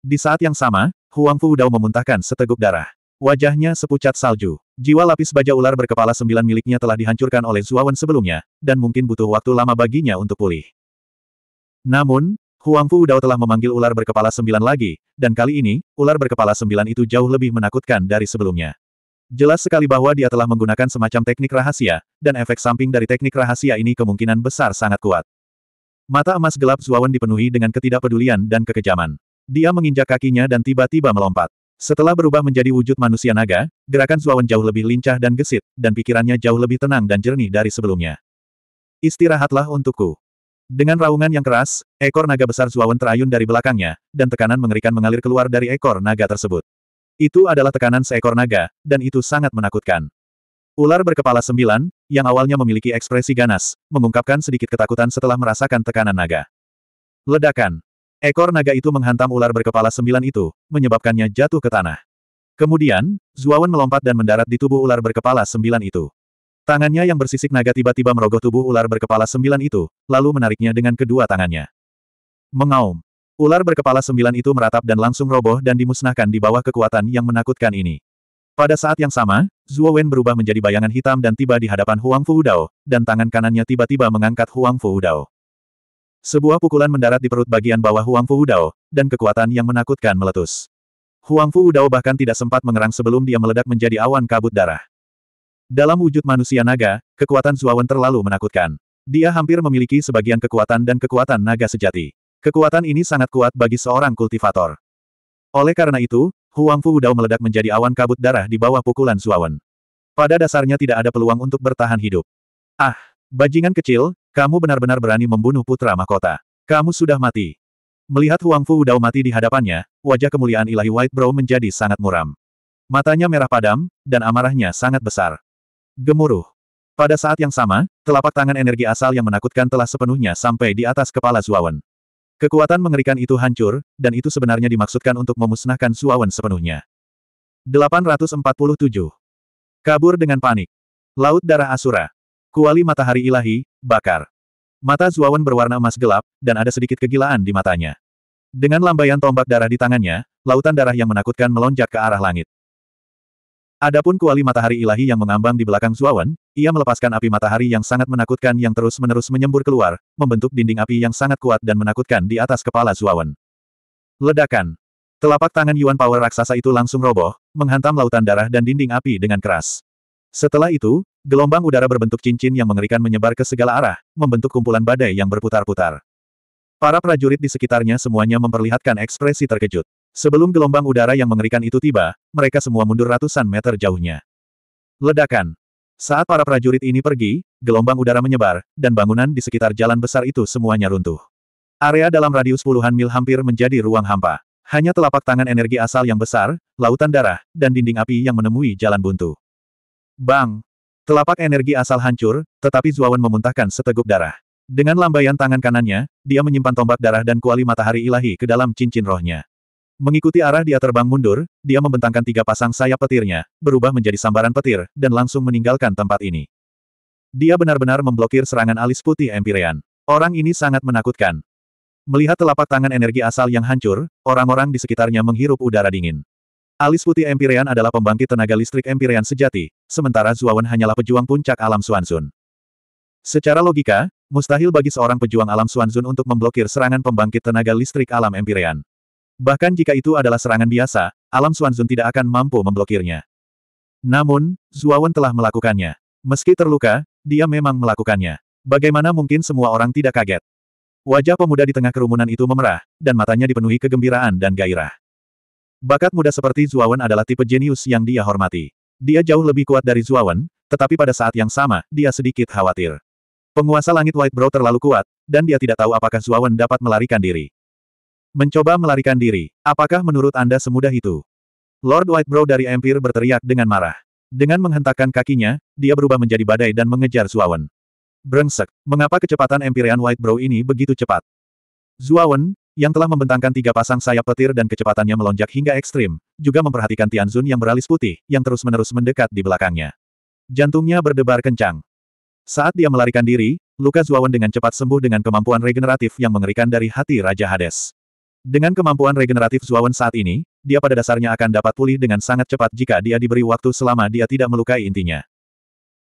Di saat yang sama, Huang Fu Dao memuntahkan seteguk darah. Wajahnya sepucat salju. Jiwa lapis baja ular berkepala sembilan miliknya telah dihancurkan oleh Zuawan sebelumnya, dan mungkin butuh waktu lama baginya untuk pulih. Namun, Huang Fu Dao telah memanggil ular berkepala sembilan lagi, dan kali ini, ular berkepala sembilan itu jauh lebih menakutkan dari sebelumnya. Jelas sekali bahwa dia telah menggunakan semacam teknik rahasia, dan efek samping dari teknik rahasia ini kemungkinan besar sangat kuat. Mata emas gelap Zuawan dipenuhi dengan ketidakpedulian dan kekejaman. Dia menginjak kakinya dan tiba-tiba melompat. Setelah berubah menjadi wujud manusia naga, gerakan Zuawan jauh lebih lincah dan gesit, dan pikirannya jauh lebih tenang dan jernih dari sebelumnya. Istirahatlah untukku. Dengan raungan yang keras, ekor naga besar Zuawan terayun dari belakangnya, dan tekanan mengerikan mengalir keluar dari ekor naga tersebut. Itu adalah tekanan seekor naga, dan itu sangat menakutkan. Ular berkepala sembilan, yang awalnya memiliki ekspresi ganas, mengungkapkan sedikit ketakutan setelah merasakan tekanan naga. Ledakan. Ekor naga itu menghantam ular berkepala sembilan itu, menyebabkannya jatuh ke tanah. Kemudian, Zuawan melompat dan mendarat di tubuh ular berkepala sembilan itu. Tangannya yang bersisik naga tiba-tiba merogoh tubuh ular berkepala sembilan itu, lalu menariknya dengan kedua tangannya. Mengaum. Ular berkepala sembilan itu meratap dan langsung roboh dan dimusnahkan di bawah kekuatan yang menakutkan ini. Pada saat yang sama, Zuo Wen berubah menjadi bayangan hitam dan tiba di hadapan Huang Fu Dao, dan tangan kanannya tiba-tiba mengangkat Huang Fu Dao. Sebuah pukulan mendarat di perut bagian bawah Huang Fu Dao, dan kekuatan yang menakutkan meletus. Huang Fu Dao bahkan tidak sempat mengerang sebelum dia meledak menjadi awan kabut darah. Dalam wujud manusia naga, kekuatan Zuawan terlalu menakutkan. Dia hampir memiliki sebagian kekuatan dan kekuatan naga sejati. Kekuatan ini sangat kuat bagi seorang kultivator. Oleh karena itu, Huang Fu Dao meledak menjadi awan kabut darah di bawah pukulan Zuawan. Pada dasarnya tidak ada peluang untuk bertahan hidup. Ah, bajingan kecil, kamu benar-benar berani membunuh putra mahkota. Kamu sudah mati. Melihat Huang Fu Dao mati di hadapannya, wajah kemuliaan ilahi White Brow menjadi sangat muram. Matanya merah padam, dan amarahnya sangat besar. Gemuruh. Pada saat yang sama, telapak tangan energi asal yang menakutkan telah sepenuhnya sampai di atas kepala Zuawan. Kekuatan mengerikan itu hancur, dan itu sebenarnya dimaksudkan untuk memusnahkan Zuawan sepenuhnya. 847. Kabur dengan panik. Laut Darah Asura. Kuali matahari ilahi, bakar. Mata Zuawan berwarna emas gelap, dan ada sedikit kegilaan di matanya. Dengan lambaian tombak darah di tangannya, lautan darah yang menakutkan melonjak ke arah langit. Adapun kuali matahari ilahi yang mengambang di belakang Zuawan, ia melepaskan api matahari yang sangat menakutkan yang terus-menerus menyembur keluar, membentuk dinding api yang sangat kuat dan menakutkan di atas kepala Zuawan. Ledakan. Telapak tangan Yuan Power raksasa itu langsung roboh, menghantam lautan darah dan dinding api dengan keras. Setelah itu, gelombang udara berbentuk cincin yang mengerikan menyebar ke segala arah, membentuk kumpulan badai yang berputar-putar. Para prajurit di sekitarnya semuanya memperlihatkan ekspresi terkejut. Sebelum gelombang udara yang mengerikan itu tiba, mereka semua mundur ratusan meter jauhnya. Ledakan. Saat para prajurit ini pergi, gelombang udara menyebar, dan bangunan di sekitar jalan besar itu semuanya runtuh. Area dalam radius puluhan mil hampir menjadi ruang hampa. Hanya telapak tangan energi asal yang besar, lautan darah, dan dinding api yang menemui jalan buntu. Bang! Telapak energi asal hancur, tetapi Zuawan memuntahkan seteguk darah. Dengan lambaian tangan kanannya, dia menyimpan tombak darah dan kuali matahari ilahi ke dalam cincin rohnya. Mengikuti arah dia terbang mundur, dia membentangkan tiga pasang sayap petirnya, berubah menjadi sambaran petir, dan langsung meninggalkan tempat ini. Dia benar-benar memblokir serangan alis putih Empyrean. Orang ini sangat menakutkan. Melihat telapak tangan energi asal yang hancur, orang-orang di sekitarnya menghirup udara dingin. Alis putih Empyrean adalah pembangkit tenaga listrik Empyrean sejati, sementara Zuawan hanyalah pejuang puncak alam Suanzun. Secara logika, mustahil bagi seorang pejuang alam Suanzun untuk memblokir serangan pembangkit tenaga listrik alam Empyrean. Bahkan jika itu adalah serangan biasa, alam Suanzun tidak akan mampu memblokirnya. Namun, Zuawan telah melakukannya. Meski terluka, dia memang melakukannya. Bagaimana mungkin semua orang tidak kaget? Wajah pemuda di tengah kerumunan itu memerah, dan matanya dipenuhi kegembiraan dan gairah. Bakat muda seperti Zuawan adalah tipe jenius yang dia hormati. Dia jauh lebih kuat dari Zuawan, tetapi pada saat yang sama, dia sedikit khawatir. Penguasa langit White Brow terlalu kuat, dan dia tidak tahu apakah Zuawan dapat melarikan diri. Mencoba melarikan diri, apakah menurut Anda semudah itu? Lord White Brow dari Empire berteriak dengan marah. Dengan menghentakkan kakinya, dia berubah menjadi badai dan mengejar Zuawan. Brengsek, mengapa kecepatan Empyrean White Brow ini begitu cepat? Zuawan, yang telah membentangkan tiga pasang sayap petir dan kecepatannya melonjak hingga ekstrim, juga memperhatikan Tianzun yang beralis putih, yang terus-menerus mendekat di belakangnya. Jantungnya berdebar kencang. Saat dia melarikan diri, luka Zuawan dengan cepat sembuh dengan kemampuan regeneratif yang mengerikan dari hati Raja Hades. Dengan kemampuan regeneratif Zuawan saat ini, dia pada dasarnya akan dapat pulih dengan sangat cepat jika dia diberi waktu selama dia tidak melukai intinya.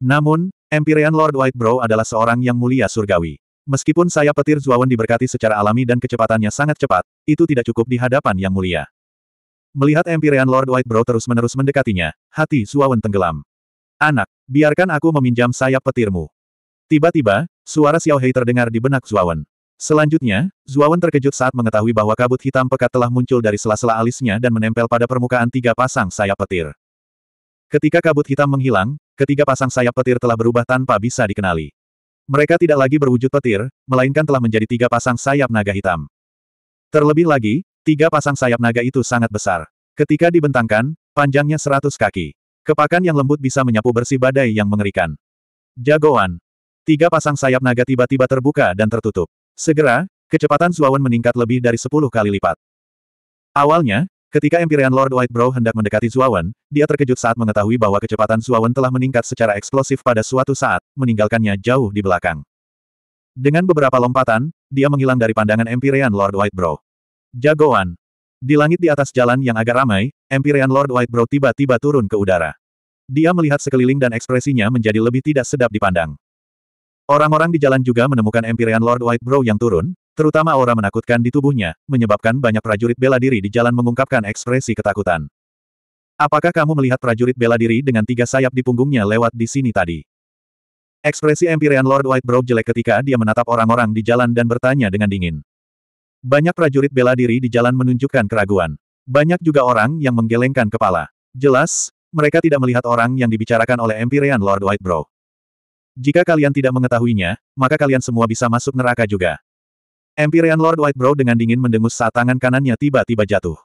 Namun, Empyrean Lord Whitebrow adalah seorang yang mulia surgawi. Meskipun sayap petir Zuawan diberkati secara alami dan kecepatannya sangat cepat, itu tidak cukup di hadapan yang mulia. Melihat Empyrean Lord Whitebrow terus-menerus mendekatinya, hati Zuawan tenggelam. Anak, biarkan aku meminjam sayap petirmu. Tiba-tiba, suara Xiao Hei terdengar di benak Zuawan. Selanjutnya, Zuawan terkejut saat mengetahui bahwa kabut hitam pekat telah muncul dari sela-sela alisnya dan menempel pada permukaan tiga pasang sayap petir. Ketika kabut hitam menghilang, ketiga pasang sayap petir telah berubah tanpa bisa dikenali. Mereka tidak lagi berwujud petir, melainkan telah menjadi tiga pasang sayap naga hitam. Terlebih lagi, tiga pasang sayap naga itu sangat besar. Ketika dibentangkan, panjangnya seratus kaki. Kepakan yang lembut bisa menyapu bersih badai yang mengerikan. Jagoan. Tiga pasang sayap naga tiba-tiba terbuka dan tertutup. Segera, kecepatan Zuawan meningkat lebih dari sepuluh kali lipat. Awalnya, ketika Empyrean Lord Whitebrow hendak mendekati Zuawan, dia terkejut saat mengetahui bahwa kecepatan Zuawan telah meningkat secara eksplosif pada suatu saat, meninggalkannya jauh di belakang. Dengan beberapa lompatan, dia menghilang dari pandangan Empyrean Lord Whitebrow. Jagoan. Di langit di atas jalan yang agak ramai, Empyrean Lord Whitebrow tiba-tiba turun ke udara. Dia melihat sekeliling dan ekspresinya menjadi lebih tidak sedap dipandang. Orang-orang di jalan juga menemukan Empyrean Lord Whitebrow yang turun, terutama aura menakutkan di tubuhnya, menyebabkan banyak prajurit bela diri di jalan mengungkapkan ekspresi ketakutan. Apakah kamu melihat prajurit bela diri dengan tiga sayap di punggungnya lewat di sini tadi? Ekspresi Empyrean Lord Whitebrow jelek ketika dia menatap orang-orang di jalan dan bertanya dengan dingin. Banyak prajurit bela diri di jalan menunjukkan keraguan. Banyak juga orang yang menggelengkan kepala. Jelas, mereka tidak melihat orang yang dibicarakan oleh Empyrean Lord Whitebrow. Jika kalian tidak mengetahuinya, maka kalian semua bisa masuk neraka juga. Empyrean Lord Whitebrow dengan dingin mendengus saat tangan kanannya tiba-tiba jatuh.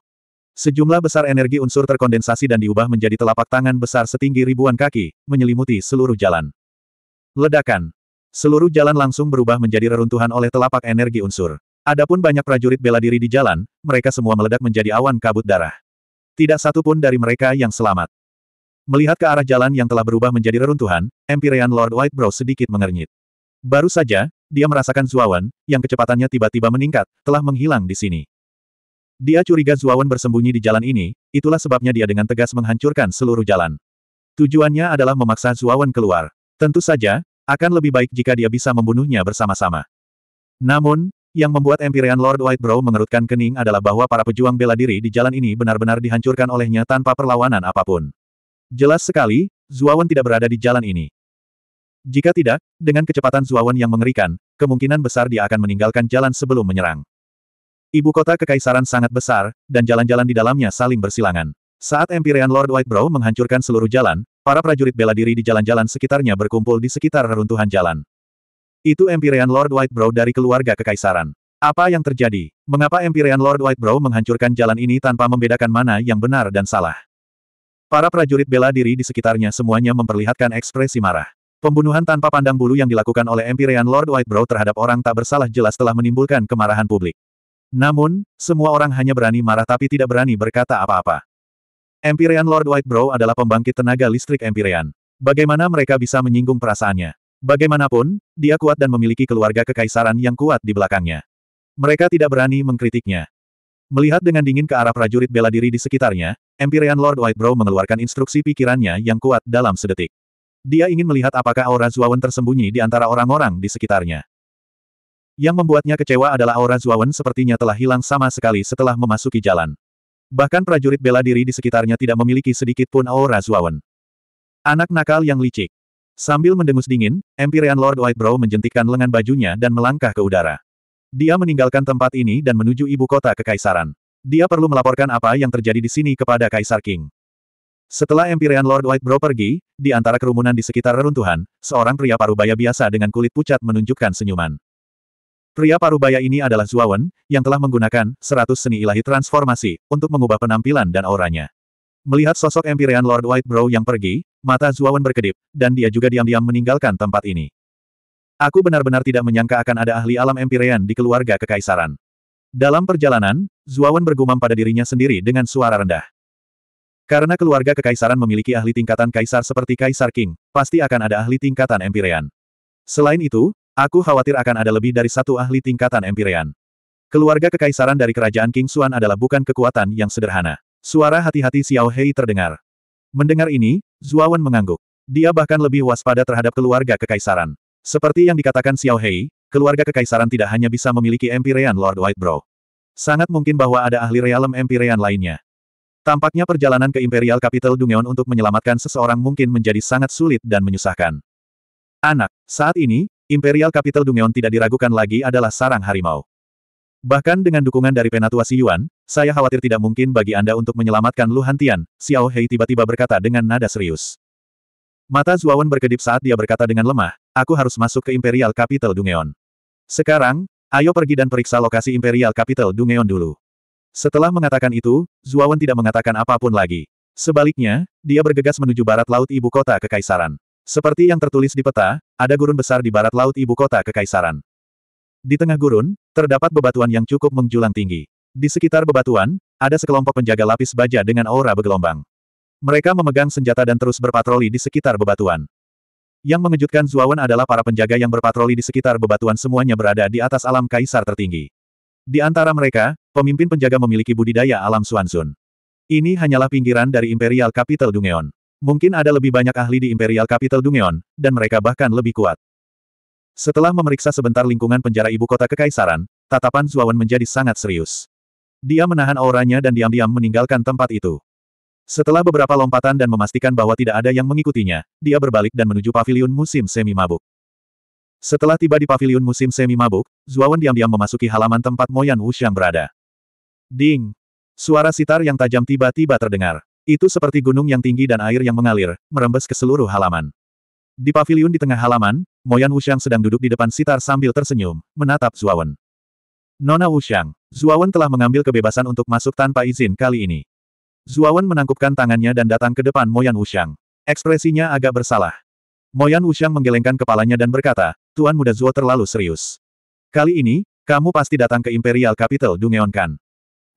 Sejumlah besar energi unsur terkondensasi dan diubah menjadi telapak tangan besar setinggi ribuan kaki, menyelimuti seluruh jalan. Ledakan. Seluruh jalan langsung berubah menjadi reruntuhan oleh telapak energi unsur. Adapun banyak prajurit bela diri di jalan, mereka semua meledak menjadi awan kabut darah. Tidak satu pun dari mereka yang selamat. Melihat ke arah jalan yang telah berubah menjadi reruntuhan, Empyrean Lord Whitebrow sedikit mengernyit. Baru saja, dia merasakan Zuawan, yang kecepatannya tiba-tiba meningkat, telah menghilang di sini. Dia curiga Zuawan bersembunyi di jalan ini, itulah sebabnya dia dengan tegas menghancurkan seluruh jalan. Tujuannya adalah memaksa Zuawan keluar. Tentu saja, akan lebih baik jika dia bisa membunuhnya bersama-sama. Namun, yang membuat Empyrean Lord Whitebrow mengerutkan kening adalah bahwa para pejuang bela diri di jalan ini benar-benar dihancurkan olehnya tanpa perlawanan apa pun. Jelas sekali, Zuawan tidak berada di jalan ini. Jika tidak, dengan kecepatan Zuawan yang mengerikan, kemungkinan besar dia akan meninggalkan jalan sebelum menyerang. Ibu kota kekaisaran sangat besar, dan jalan-jalan di dalamnya saling bersilangan. Saat Empyrean Lord Whitebrow menghancurkan seluruh jalan, para prajurit bela diri di jalan-jalan sekitarnya berkumpul di sekitar reruntuhan jalan. Itu Empyrean Lord Whitebrow dari keluarga kekaisaran. Apa yang terjadi? Mengapa Empyrean Lord Whitebrow menghancurkan jalan ini tanpa membedakan mana yang benar dan salah? Para prajurit bela diri di sekitarnya semuanya memperlihatkan ekspresi marah. Pembunuhan tanpa pandang bulu yang dilakukan oleh Empyrean Lord Whitebrow terhadap orang tak bersalah jelas telah menimbulkan kemarahan publik. Namun, semua orang hanya berani marah tapi tidak berani berkata apa-apa. Empyrean Lord Whitebrow adalah pembangkit tenaga listrik Empyrean. Bagaimana mereka bisa menyinggung perasaannya? Bagaimanapun, dia kuat dan memiliki keluarga kekaisaran yang kuat di belakangnya. Mereka tidak berani mengkritiknya. Melihat dengan dingin ke arah prajurit bela diri di sekitarnya, Empyrean Lord Whitebrow mengeluarkan instruksi pikirannya yang kuat dalam sedetik. Dia ingin melihat apakah aura Zuawan tersembunyi di antara orang-orang di sekitarnya. Yang membuatnya kecewa adalah aura Zuawan sepertinya telah hilang sama sekali setelah memasuki jalan. Bahkan prajurit bela diri di sekitarnya tidak memiliki sedikit pun aura Zuawan. Anak nakal yang licik. Sambil mendengus dingin, Empyrean Lord Whitebrow menjentikkan lengan bajunya dan melangkah ke udara. Dia meninggalkan tempat ini dan menuju ibu kota kekaisaran. Dia perlu melaporkan apa yang terjadi di sini kepada Kaisar King. Setelah Empyrean Lord Whitebrow pergi, di antara kerumunan di sekitar reruntuhan, seorang pria parubaya biasa dengan kulit pucat menunjukkan senyuman. Pria parubaya ini adalah Zuawan, yang telah menggunakan seratus seni ilahi transformasi untuk mengubah penampilan dan auranya. Melihat sosok Empyrean Lord Whitebrow yang pergi, Mata Zuawan berkedip, dan dia juga diam-diam meninggalkan tempat ini. Aku benar-benar tidak menyangka akan ada ahli alam Empyrean di keluarga kekaisaran. Dalam perjalanan, Zuawan bergumam pada dirinya sendiri dengan suara rendah. Karena keluarga kekaisaran memiliki ahli tingkatan kaisar seperti Kaisar King, pasti akan ada ahli tingkatan Empyrean. Selain itu, aku khawatir akan ada lebih dari satu ahli tingkatan Empyrean. Keluarga kekaisaran dari kerajaan King Xuan adalah bukan kekuatan yang sederhana. Suara hati-hati Xiao Hei terdengar. Mendengar ini, Zuawan mengangguk. Dia bahkan lebih waspada terhadap keluarga kekaisaran. Seperti yang dikatakan Xiao Hei, keluarga kekaisaran tidak hanya bisa memiliki Empyrean Lord Whitebrow. Sangat mungkin bahwa ada ahli realem Empyrean lainnya. Tampaknya perjalanan ke Imperial Capital Dungeon untuk menyelamatkan seseorang mungkin menjadi sangat sulit dan menyusahkan. Anak, saat ini, Imperial Capital Dungeon tidak diragukan lagi adalah sarang harimau. Bahkan dengan dukungan dari Penatua Yuan, saya khawatir tidak mungkin bagi Anda untuk menyelamatkan Lu Hantian, Xiao Hei tiba-tiba berkata dengan nada serius. Mata Zuawan berkedip saat dia berkata dengan lemah, aku harus masuk ke Imperial Capital Dungeon. Sekarang, Ayo pergi dan periksa lokasi Imperial Capital Dungeon dulu. Setelah mengatakan itu, Zuawan tidak mengatakan apa pun lagi. Sebaliknya, dia bergegas menuju barat laut ibu kota kekaisaran. Seperti yang tertulis di peta, ada gurun besar di barat laut ibu kota kekaisaran. Di tengah gurun, terdapat bebatuan yang cukup menjulang tinggi. Di sekitar bebatuan, ada sekelompok penjaga lapis baja dengan aura bergelombang. Mereka memegang senjata dan terus berpatroli di sekitar bebatuan. Yang mengejutkan Zuawan adalah para penjaga yang berpatroli di sekitar bebatuan semuanya berada di atas alam kaisar tertinggi. Di antara mereka, pemimpin penjaga memiliki budidaya alam Suanzun. Ini hanyalah pinggiran dari Imperial Capital Dungeon. Mungkin ada lebih banyak ahli di Imperial Capital Dungeon, dan mereka bahkan lebih kuat. Setelah memeriksa sebentar lingkungan penjara ibu kota kekaisaran, tatapan Zuawan menjadi sangat serius. Dia menahan auranya dan diam-diam meninggalkan tempat itu. Setelah beberapa lompatan dan memastikan bahwa tidak ada yang mengikutinya, dia berbalik dan menuju paviliun musim semi mabuk. Setelah tiba di paviliun musim semi mabuk, Zuawan diam-diam memasuki halaman tempat Moyan Wuxiang berada. Ding! Suara sitar yang tajam tiba-tiba terdengar. Itu seperti gunung yang tinggi dan air yang mengalir, merembes ke seluruh halaman. Di paviliun di tengah halaman, Moyan Wuxiang sedang duduk di depan sitar sambil tersenyum, menatap Zuawan. Nona Wuxiang, Zuawan telah mengambil kebebasan untuk masuk tanpa izin kali ini. Zuawan menangkupkan tangannya dan datang ke depan Moyan Wuxiang. Ekspresinya agak bersalah. Moyan Wuxiang menggelengkan kepalanya dan berkata, Tuan Muda Zuo terlalu serius. Kali ini, kamu pasti datang ke Imperial Capital Dungeon kan?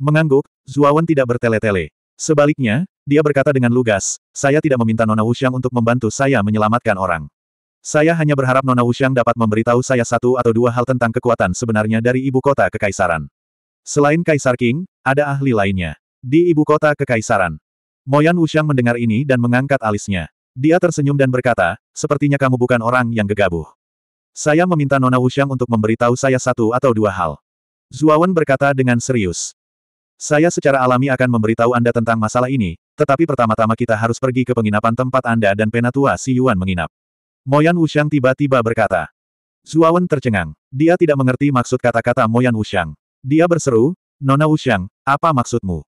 Mengangguk, Zuawan tidak bertele-tele. Sebaliknya, dia berkata dengan lugas, saya tidak meminta Nona Wuxiang untuk membantu saya menyelamatkan orang. Saya hanya berharap Nona Wuxiang dapat memberitahu saya satu atau dua hal tentang kekuatan sebenarnya dari ibu kota kekaisaran. Selain Kaisar King, ada ahli lainnya. Di ibu kota kekaisaran. Moyan Wuxiang mendengar ini dan mengangkat alisnya. Dia tersenyum dan berkata, sepertinya kamu bukan orang yang gegabah. Saya meminta Nona Wuxiang untuk memberitahu saya satu atau dua hal. Zuawan berkata dengan serius. Saya secara alami akan memberitahu Anda tentang masalah ini, tetapi pertama-tama kita harus pergi ke penginapan tempat Anda dan penatua si Yuan menginap. Moyan Wuxiang tiba-tiba berkata. Zuawan tercengang. Dia tidak mengerti maksud kata-kata Moyan Wuxiang. Dia berseru, Nona Wuxiang, apa maksudmu?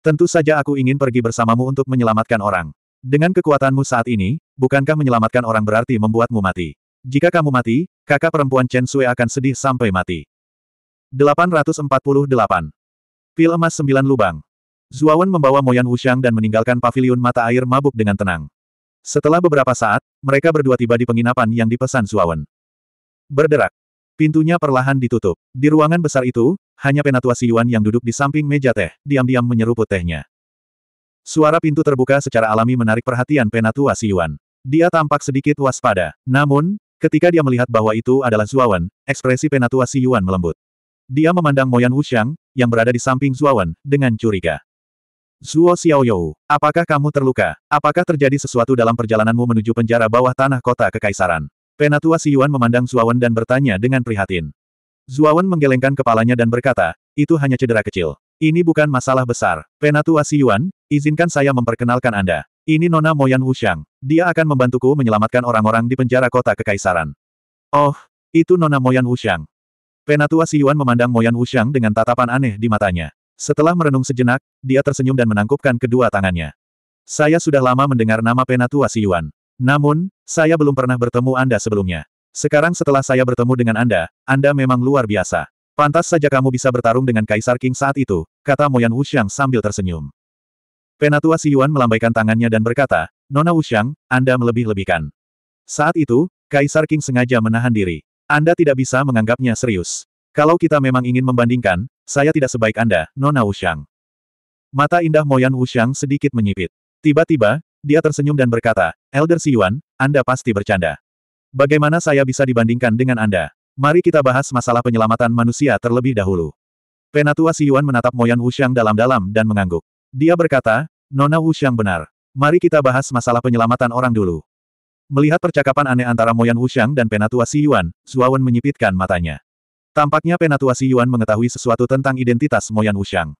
Tentu saja aku ingin pergi bersamamu untuk menyelamatkan orang. Dengan kekuatanmu saat ini, bukankah menyelamatkan orang berarti membuatmu mati? Jika kamu mati, kakak perempuan Chen Sui akan sedih sampai mati. 848. Pil emas sembilan lubang. Zuawan membawa Moyan Wuxiang dan meninggalkan paviliun mata air mabuk dengan tenang. Setelah beberapa saat, mereka berdua tiba di penginapan yang dipesan Zuawan. Berderak. Pintunya perlahan ditutup. Di ruangan besar itu, hanya penatua Yuan yang duduk di samping meja teh, diam-diam menyeruput tehnya. Suara pintu terbuka secara alami menarik perhatian penatua Yuan. Dia tampak sedikit waspada. Namun, ketika dia melihat bahwa itu adalah Zuawan, ekspresi penatua Yuan melembut. Dia memandang Moyan Wuxiang, yang berada di samping Zuawan, dengan curiga. Zuo Xiaoyou, apakah kamu terluka? Apakah terjadi sesuatu dalam perjalananmu menuju penjara bawah tanah kota kekaisaran? Penatua Yuan memandang Zuawan dan bertanya dengan prihatin. Zuawan menggelengkan kepalanya dan berkata, itu hanya cedera kecil. Ini bukan masalah besar. Penatua Yuan, izinkan saya memperkenalkan Anda. Ini Nona Moyan Wuxiang. Dia akan membantuku menyelamatkan orang-orang di penjara kota kekaisaran. Oh, itu Nona Moyan Wuxiang. Penatua Yuan memandang Moyan Wuxiang dengan tatapan aneh di matanya. Setelah merenung sejenak, dia tersenyum dan menangkupkan kedua tangannya. Saya sudah lama mendengar nama Penatua Yuan. Namun, saya belum pernah bertemu Anda sebelumnya. Sekarang setelah saya bertemu dengan Anda, Anda memang luar biasa. Pantas saja kamu bisa bertarung dengan Kaisar King saat itu, kata Moyan Wuxiang sambil tersenyum. Penatua Yuan melambaikan tangannya dan berkata, Nona Wuxiang, Anda melebih-lebihkan. Saat itu, Kaisar King sengaja menahan diri. Anda tidak bisa menganggapnya serius. Kalau kita memang ingin membandingkan, saya tidak sebaik Anda, Nona Wuxiang. Mata indah Moyan Wuxiang sedikit menyipit. Tiba-tiba, dia tersenyum dan berkata, Elder Yuan, Anda pasti bercanda. Bagaimana saya bisa dibandingkan dengan Anda? Mari kita bahas masalah penyelamatan manusia terlebih dahulu. Penatua Yuan menatap Moyan Wuxiang dalam-dalam dan mengangguk. Dia berkata, Nona Wuxiang benar. Mari kita bahas masalah penyelamatan orang dulu. Melihat percakapan aneh antara Moyan Wuxiang dan Penatua Si Yuan, Zuawan menyipitkan matanya. Tampaknya Penatua Si Yuan mengetahui sesuatu tentang identitas Moyan Wuxiang.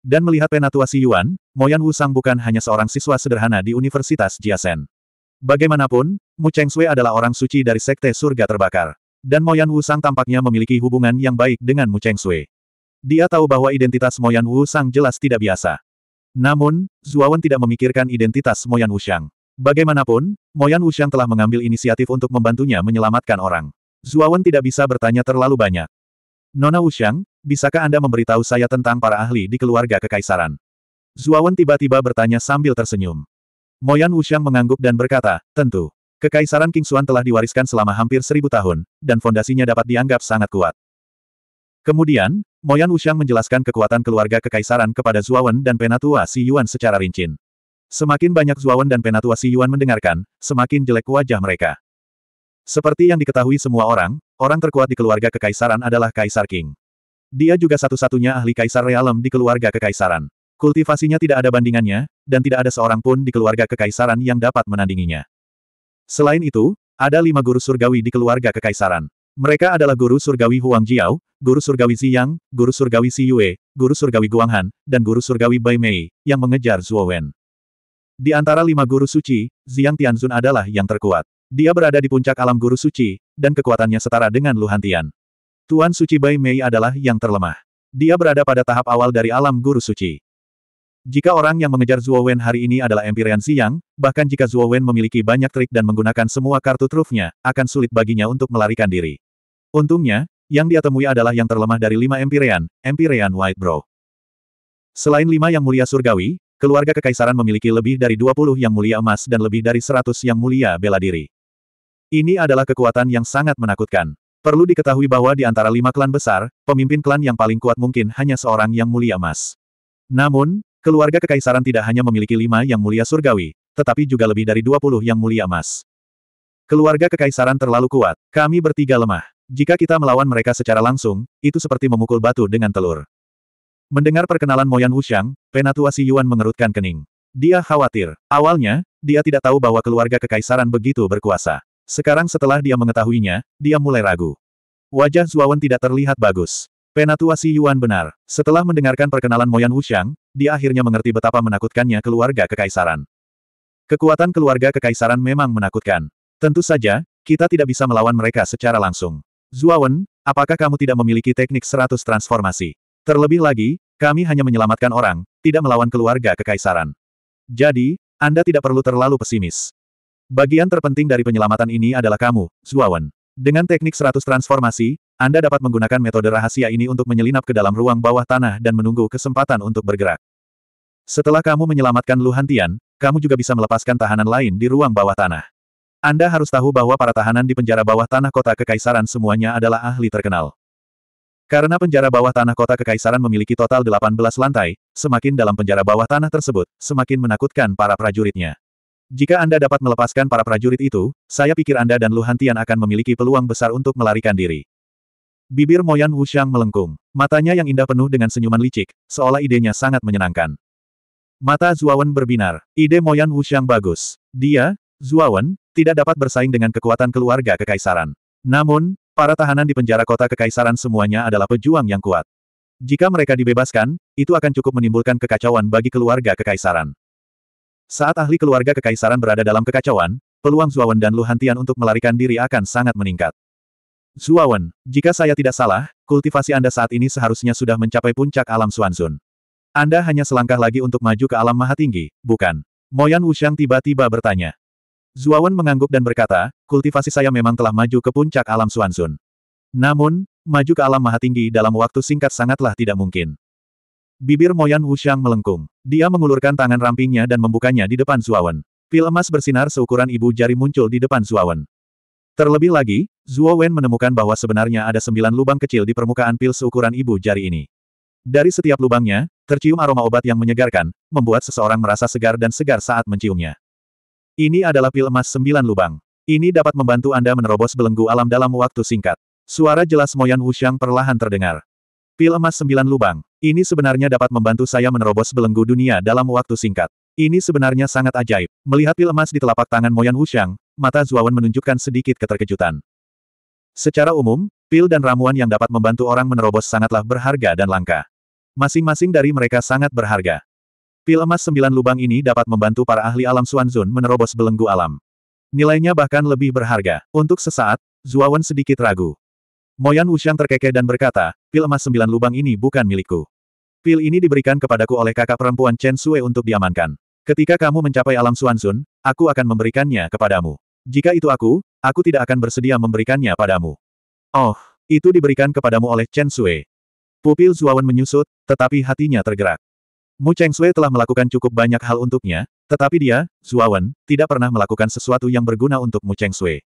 Dan melihat Penatua Si Yuan, Moyan Wusang bukan hanya seorang siswa sederhana di Universitas Jiasen. Bagaimanapun, Mu Chengsui adalah orang suci dari Sekte Surga Terbakar. Dan Moyan Wusang tampaknya memiliki hubungan yang baik dengan Mu Chengsui. Dia tahu bahwa identitas Moyan Wusang jelas tidak biasa. Namun, Zuawan tidak memikirkan identitas Moyan Wuxiang. Bagaimanapun, Moyan Wuxiang telah mengambil inisiatif untuk membantunya menyelamatkan orang. Zuawan tidak bisa bertanya terlalu banyak. Nona Wuxiang, bisakah Anda memberitahu saya tentang para ahli di keluarga kekaisaran? Zuawan tiba-tiba bertanya sambil tersenyum. Moyan Wuxiang mengangguk dan berkata, tentu. Kekaisaran King Xuan telah diwariskan selama hampir seribu tahun, dan fondasinya dapat dianggap sangat kuat. Kemudian, Moyan Wuxiang menjelaskan kekuatan keluarga kekaisaran kepada Zuawan dan Penatua Si Yuan secara rinci. Semakin banyak Zuawan dan Penatua Si Yuan mendengarkan, semakin jelek wajah mereka. Seperti yang diketahui semua orang, orang terkuat di keluarga kekaisaran adalah Kaisar King. Dia juga satu-satunya ahli Kaisar Realem di keluarga kekaisaran. Kultivasinya tidak ada bandingannya, dan tidak ada seorang pun di keluarga kekaisaran yang dapat menandinginya. Selain itu, ada lima guru surgawi di keluarga kekaisaran. Mereka adalah guru surgawi Huang Jiao, guru surgawi Ziyang, guru surgawi Si Yue, guru surgawi Guanghan, dan guru surgawi Bai Mei, yang mengejar Zuo Wen. Di antara lima guru suci, Ziyang Tianzun adalah yang terkuat. Dia berada di puncak alam guru suci, dan kekuatannya setara dengan Lu Hantian. Tuan Suci Bai Mei adalah yang terlemah. Dia berada pada tahap awal dari alam guru suci. Jika orang yang mengejar Zuo Wen hari ini adalah Empyrean Ziyang, bahkan jika Zuo Wen memiliki banyak trik dan menggunakan semua kartu trufnya, akan sulit baginya untuk melarikan diri. Untungnya, yang dia temui adalah yang terlemah dari lima Empyrean, Empyrean White Bro. Selain lima yang mulia surgawi, keluarga kekaisaran memiliki lebih dari 20 yang mulia emas dan lebih dari 100 yang mulia bela diri. Ini adalah kekuatan yang sangat menakutkan. Perlu diketahui bahwa di antara lima klan besar, pemimpin klan yang paling kuat mungkin hanya seorang yang mulia emas. Namun, Keluarga kekaisaran tidak hanya memiliki lima yang mulia surgawi, tetapi juga lebih dari dua puluh yang mulia emas. Keluarga kekaisaran terlalu kuat, kami bertiga lemah. Jika kita melawan mereka secara langsung, itu seperti memukul batu dengan telur. Mendengar perkenalan Moyan Wuxiang, Penatua Si Yuan mengerutkan kening. Dia khawatir. Awalnya, dia tidak tahu bahwa keluarga kekaisaran begitu berkuasa. Sekarang setelah dia mengetahuinya, dia mulai ragu. Wajah Zuawan tidak terlihat bagus. Penatua Si Yuan benar. Setelah mendengarkan perkenalan Moyan Wuxiang, dia akhirnya mengerti betapa menakutkannya keluarga kekaisaran. Kekuatan keluarga kekaisaran memang menakutkan. Tentu saja, kita tidak bisa melawan mereka secara langsung. Zuawan, apakah kamu tidak memiliki teknik seratus transformasi? Terlebih lagi, kami hanya menyelamatkan orang, tidak melawan keluarga kekaisaran. Jadi, Anda tidak perlu terlalu pesimis. Bagian terpenting dari penyelamatan ini adalah kamu, Zuawan. Dengan teknik seratus transformasi, anda dapat menggunakan metode rahasia ini untuk menyelinap ke dalam ruang bawah tanah dan menunggu kesempatan untuk bergerak. Setelah kamu menyelamatkan Lu Hantian, kamu juga bisa melepaskan tahanan lain di ruang bawah tanah. Anda harus tahu bahwa para tahanan di penjara bawah tanah kota kekaisaran semuanya adalah ahli terkenal. Karena penjara bawah tanah kota kekaisaran memiliki total 18 lantai, semakin dalam penjara bawah tanah tersebut, semakin menakutkan para prajuritnya. Jika Anda dapat melepaskan para prajurit itu, saya pikir Anda dan Lu Hantian akan memiliki peluang besar untuk melarikan diri. Bibir Moyan Wuxiang melengkung. Matanya yang indah penuh dengan senyuman licik, seolah idenya sangat menyenangkan. Mata Zuawan berbinar. Ide Moyan Wuxiang bagus. Dia, Zuawan, tidak dapat bersaing dengan kekuatan keluarga kekaisaran. Namun, para tahanan di penjara kota kekaisaran semuanya adalah pejuang yang kuat. Jika mereka dibebaskan, itu akan cukup menimbulkan kekacauan bagi keluarga kekaisaran. Saat ahli keluarga kekaisaran berada dalam kekacauan, peluang Zuawan dan Lu Hantian untuk melarikan diri akan sangat meningkat. Zuawan, jika saya tidak salah, kultivasi Anda saat ini seharusnya sudah mencapai puncak alam Suanzun. Anda hanya selangkah lagi untuk maju ke alam maha tinggi, bukan? Moyan Wuxiang tiba-tiba bertanya. Zuawan mengangguk dan berkata, kultivasi saya memang telah maju ke puncak alam Suanzun. Namun, maju ke alam maha tinggi dalam waktu singkat sangatlah tidak mungkin. Bibir Moyan Wuxiang melengkung. Dia mengulurkan tangan rampingnya dan membukanya di depan Zuawan. Pil emas bersinar seukuran ibu jari muncul di depan Zuawan. Terlebih lagi, Zuo Wen menemukan bahwa sebenarnya ada sembilan lubang kecil di permukaan pil seukuran ibu jari ini. Dari setiap lubangnya, tercium aroma obat yang menyegarkan, membuat seseorang merasa segar dan segar saat menciumnya. Ini adalah pil emas sembilan lubang. Ini dapat membantu Anda menerobos belenggu alam dalam waktu singkat. Suara jelas Moyan Wuxiang perlahan terdengar. Pil emas sembilan lubang. Ini sebenarnya dapat membantu saya menerobos belenggu dunia dalam waktu singkat. Ini sebenarnya sangat ajaib. Melihat pil emas di telapak tangan Moyan Wuxiang, mata Zuawan menunjukkan sedikit keterkejutan. Secara umum, pil dan ramuan yang dapat membantu orang menerobos sangatlah berharga dan langka. Masing-masing dari mereka sangat berharga. Pil emas sembilan lubang ini dapat membantu para ahli alam Xuanzun menerobos belenggu alam. Nilainya bahkan lebih berharga. Untuk sesaat, Zuawan sedikit ragu. Moyan Wuxiang terkekeh dan berkata, pil emas sembilan lubang ini bukan milikku. Pil ini diberikan kepadaku oleh kakak perempuan Chen Sui untuk diamankan. Ketika kamu mencapai alam Xuanzun, aku akan memberikannya kepadamu. Jika itu aku, aku tidak akan bersedia memberikannya padamu. Oh, itu diberikan kepadamu oleh Chen Sui. Pupil Zuawan menyusut, tetapi hatinya tergerak. Mu Cheng Sui telah melakukan cukup banyak hal untuknya, tetapi dia, Zuawan, tidak pernah melakukan sesuatu yang berguna untuk Mu Cheng Sui.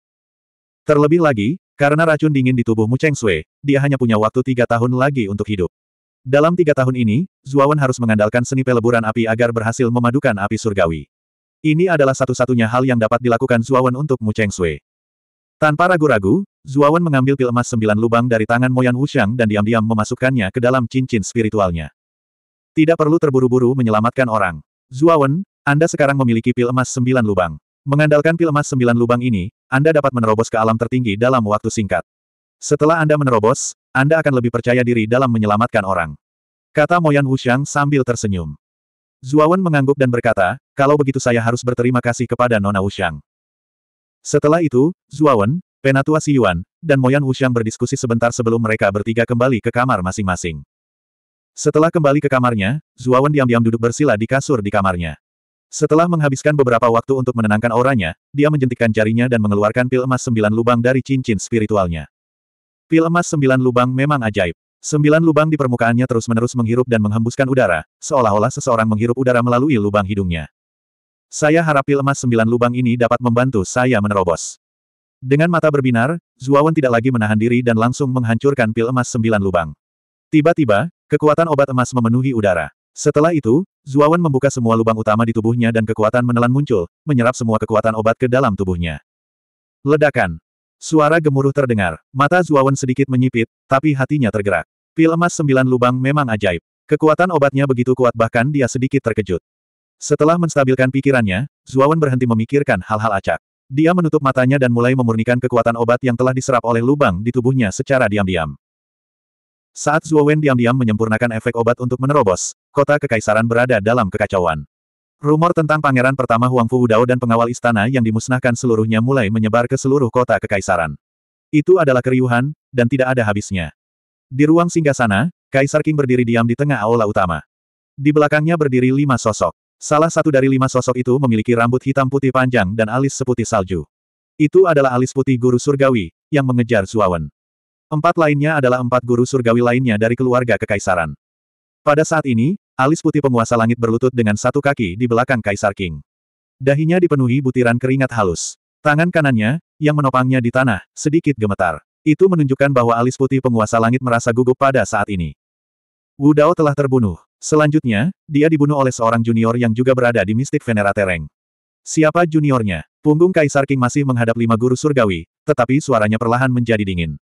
Terlebih lagi, karena racun dingin di tubuh Mu Cheng Sui, dia hanya punya waktu tiga tahun lagi untuk hidup. Dalam tiga tahun ini, Zuawan harus mengandalkan seni peleburan api agar berhasil memadukan api surgawi. Ini adalah satu-satunya hal yang dapat dilakukan Zuawan untuk Mu Cheng Sui. Tanpa ragu-ragu, Zuawan mengambil pil emas sembilan lubang dari tangan Moyan Wuxiang dan diam-diam memasukkannya ke dalam cincin spiritualnya. Tidak perlu terburu-buru menyelamatkan orang. Zuawan, Anda sekarang memiliki pil emas sembilan lubang. Mengandalkan pil emas sembilan lubang ini, Anda dapat menerobos ke alam tertinggi dalam waktu singkat. Setelah Anda menerobos, Anda akan lebih percaya diri dalam menyelamatkan orang. Kata Moyan Wuxiang sambil tersenyum. Zuawan mengangguk dan berkata, kalau begitu saya harus berterima kasih kepada Nona Wuxiang. Setelah itu, Zuawan, Penatua Yuan, dan Moyan Wuxiang berdiskusi sebentar sebelum mereka bertiga kembali ke kamar masing-masing. Setelah kembali ke kamarnya, Zuawan diam-diam duduk bersila di kasur di kamarnya. Setelah menghabiskan beberapa waktu untuk menenangkan auranya, dia menjentikkan jarinya dan mengeluarkan pil emas sembilan lubang dari cincin spiritualnya. Pil emas sembilan lubang memang ajaib. Sembilan lubang di permukaannya terus-menerus menghirup dan menghembuskan udara, seolah-olah seseorang menghirup udara melalui lubang hidungnya. Saya harap pil emas sembilan lubang ini dapat membantu saya menerobos. Dengan mata berbinar, Zuawan tidak lagi menahan diri dan langsung menghancurkan pil emas sembilan lubang. Tiba-tiba, kekuatan obat emas memenuhi udara. Setelah itu, Zuawan membuka semua lubang utama di tubuhnya dan kekuatan menelan muncul, menyerap semua kekuatan obat ke dalam tubuhnya. Ledakan. Suara gemuruh terdengar. Mata Zuawan sedikit menyipit, tapi hatinya tergerak. Pil emas sembilan lubang memang ajaib. Kekuatan obatnya begitu kuat bahkan dia sedikit terkejut. Setelah menstabilkan pikirannya, Zuawan berhenti memikirkan hal-hal acak. Dia menutup matanya dan mulai memurnikan kekuatan obat yang telah diserap oleh lubang di tubuhnya secara diam-diam. Saat Zuowen diam-diam menyempurnakan efek obat untuk menerobos, kota kekaisaran berada dalam kekacauan. Rumor tentang pangeran pertama Huang Fu Dao dan pengawal istana yang dimusnahkan seluruhnya mulai menyebar ke seluruh kota kekaisaran. Itu adalah keriuhan, dan tidak ada habisnya. Di ruang singgah sana, Kaisar King berdiri diam di tengah aula utama. Di belakangnya berdiri lima sosok. Salah satu dari lima sosok itu memiliki rambut hitam putih panjang dan alis seputih salju. Itu adalah alis putih guru surgawi, yang mengejar Zuawan. Empat lainnya adalah empat guru surgawi lainnya dari keluarga kekaisaran. Pada saat ini, alis putih penguasa langit berlutut dengan satu kaki di belakang Kaisar King. Dahinya dipenuhi butiran keringat halus. Tangan kanannya, yang menopangnya di tanah, sedikit gemetar. Itu menunjukkan bahwa alis putih penguasa langit merasa gugup pada saat ini. Wu Dao telah terbunuh. Selanjutnya, dia dibunuh oleh seorang junior yang juga berada di Mistik Venera Tereng. Siapa juniornya? Punggung Kaisar King masih menghadap lima guru surgawi, tetapi suaranya perlahan menjadi dingin.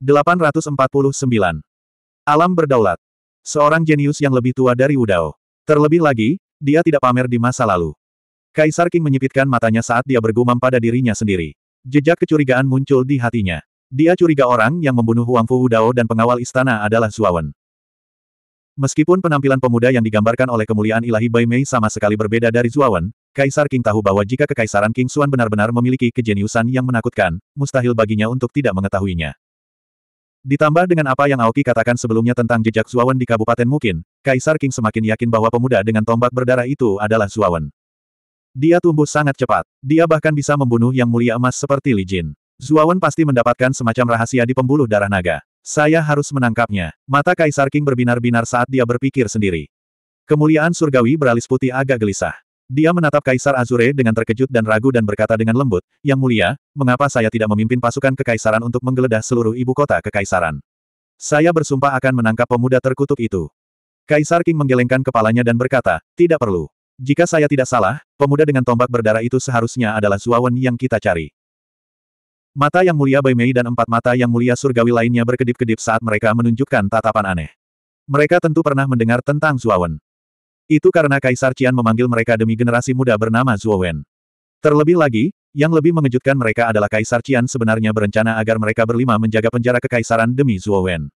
849. Alam berdaulat. Seorang jenius yang lebih tua dari Wudao. Terlebih lagi, dia tidak pamer di masa lalu. Kaisar King menyipitkan matanya saat dia bergumam pada dirinya sendiri. Jejak kecurigaan muncul di hatinya. Dia curiga orang yang membunuh Huang Fu Wudao dan pengawal istana adalah Zuawan. Meskipun penampilan pemuda yang digambarkan oleh kemuliaan ilahi Bai Mei sama sekali berbeda dari Zuawan, Kaisar King tahu bahwa jika kekaisaran King Xuan benar-benar memiliki kejeniusan yang menakutkan, mustahil baginya untuk tidak mengetahuinya. Ditambah dengan apa yang Aoki katakan sebelumnya tentang jejak Zuawan di Kabupaten Mukin, Kaisar King semakin yakin bahwa pemuda dengan tombak berdarah itu adalah Zuawan. Dia tumbuh sangat cepat. Dia bahkan bisa membunuh yang mulia emas seperti Li Jin. Zuawan pasti mendapatkan semacam rahasia di pembuluh darah naga. Saya harus menangkapnya. Mata Kaisar King berbinar-binar saat dia berpikir sendiri. Kemuliaan surgawi beralis putih agak gelisah. Dia menatap Kaisar Azure dengan terkejut dan ragu dan berkata dengan lembut, Yang mulia, mengapa saya tidak memimpin pasukan kekaisaran untuk menggeledah seluruh ibu kota kekaisaran? Saya bersumpah akan menangkap pemuda terkutuk itu. Kaisar King menggelengkan kepalanya dan berkata, tidak perlu. Jika saya tidak salah, pemuda dengan tombak berdarah itu seharusnya adalah Zuawan yang kita cari. Mata yang mulia Bai Mei dan empat mata yang mulia surgawi lainnya berkedip-kedip saat mereka menunjukkan tatapan aneh. Mereka tentu pernah mendengar tentang Zuawan. Itu karena Kaisar Qian memanggil mereka demi generasi muda bernama Zuowen. Terlebih lagi, yang lebih mengejutkan mereka adalah Kaisar Qian sebenarnya berencana agar mereka berlima menjaga penjara kekaisaran demi Zuowen.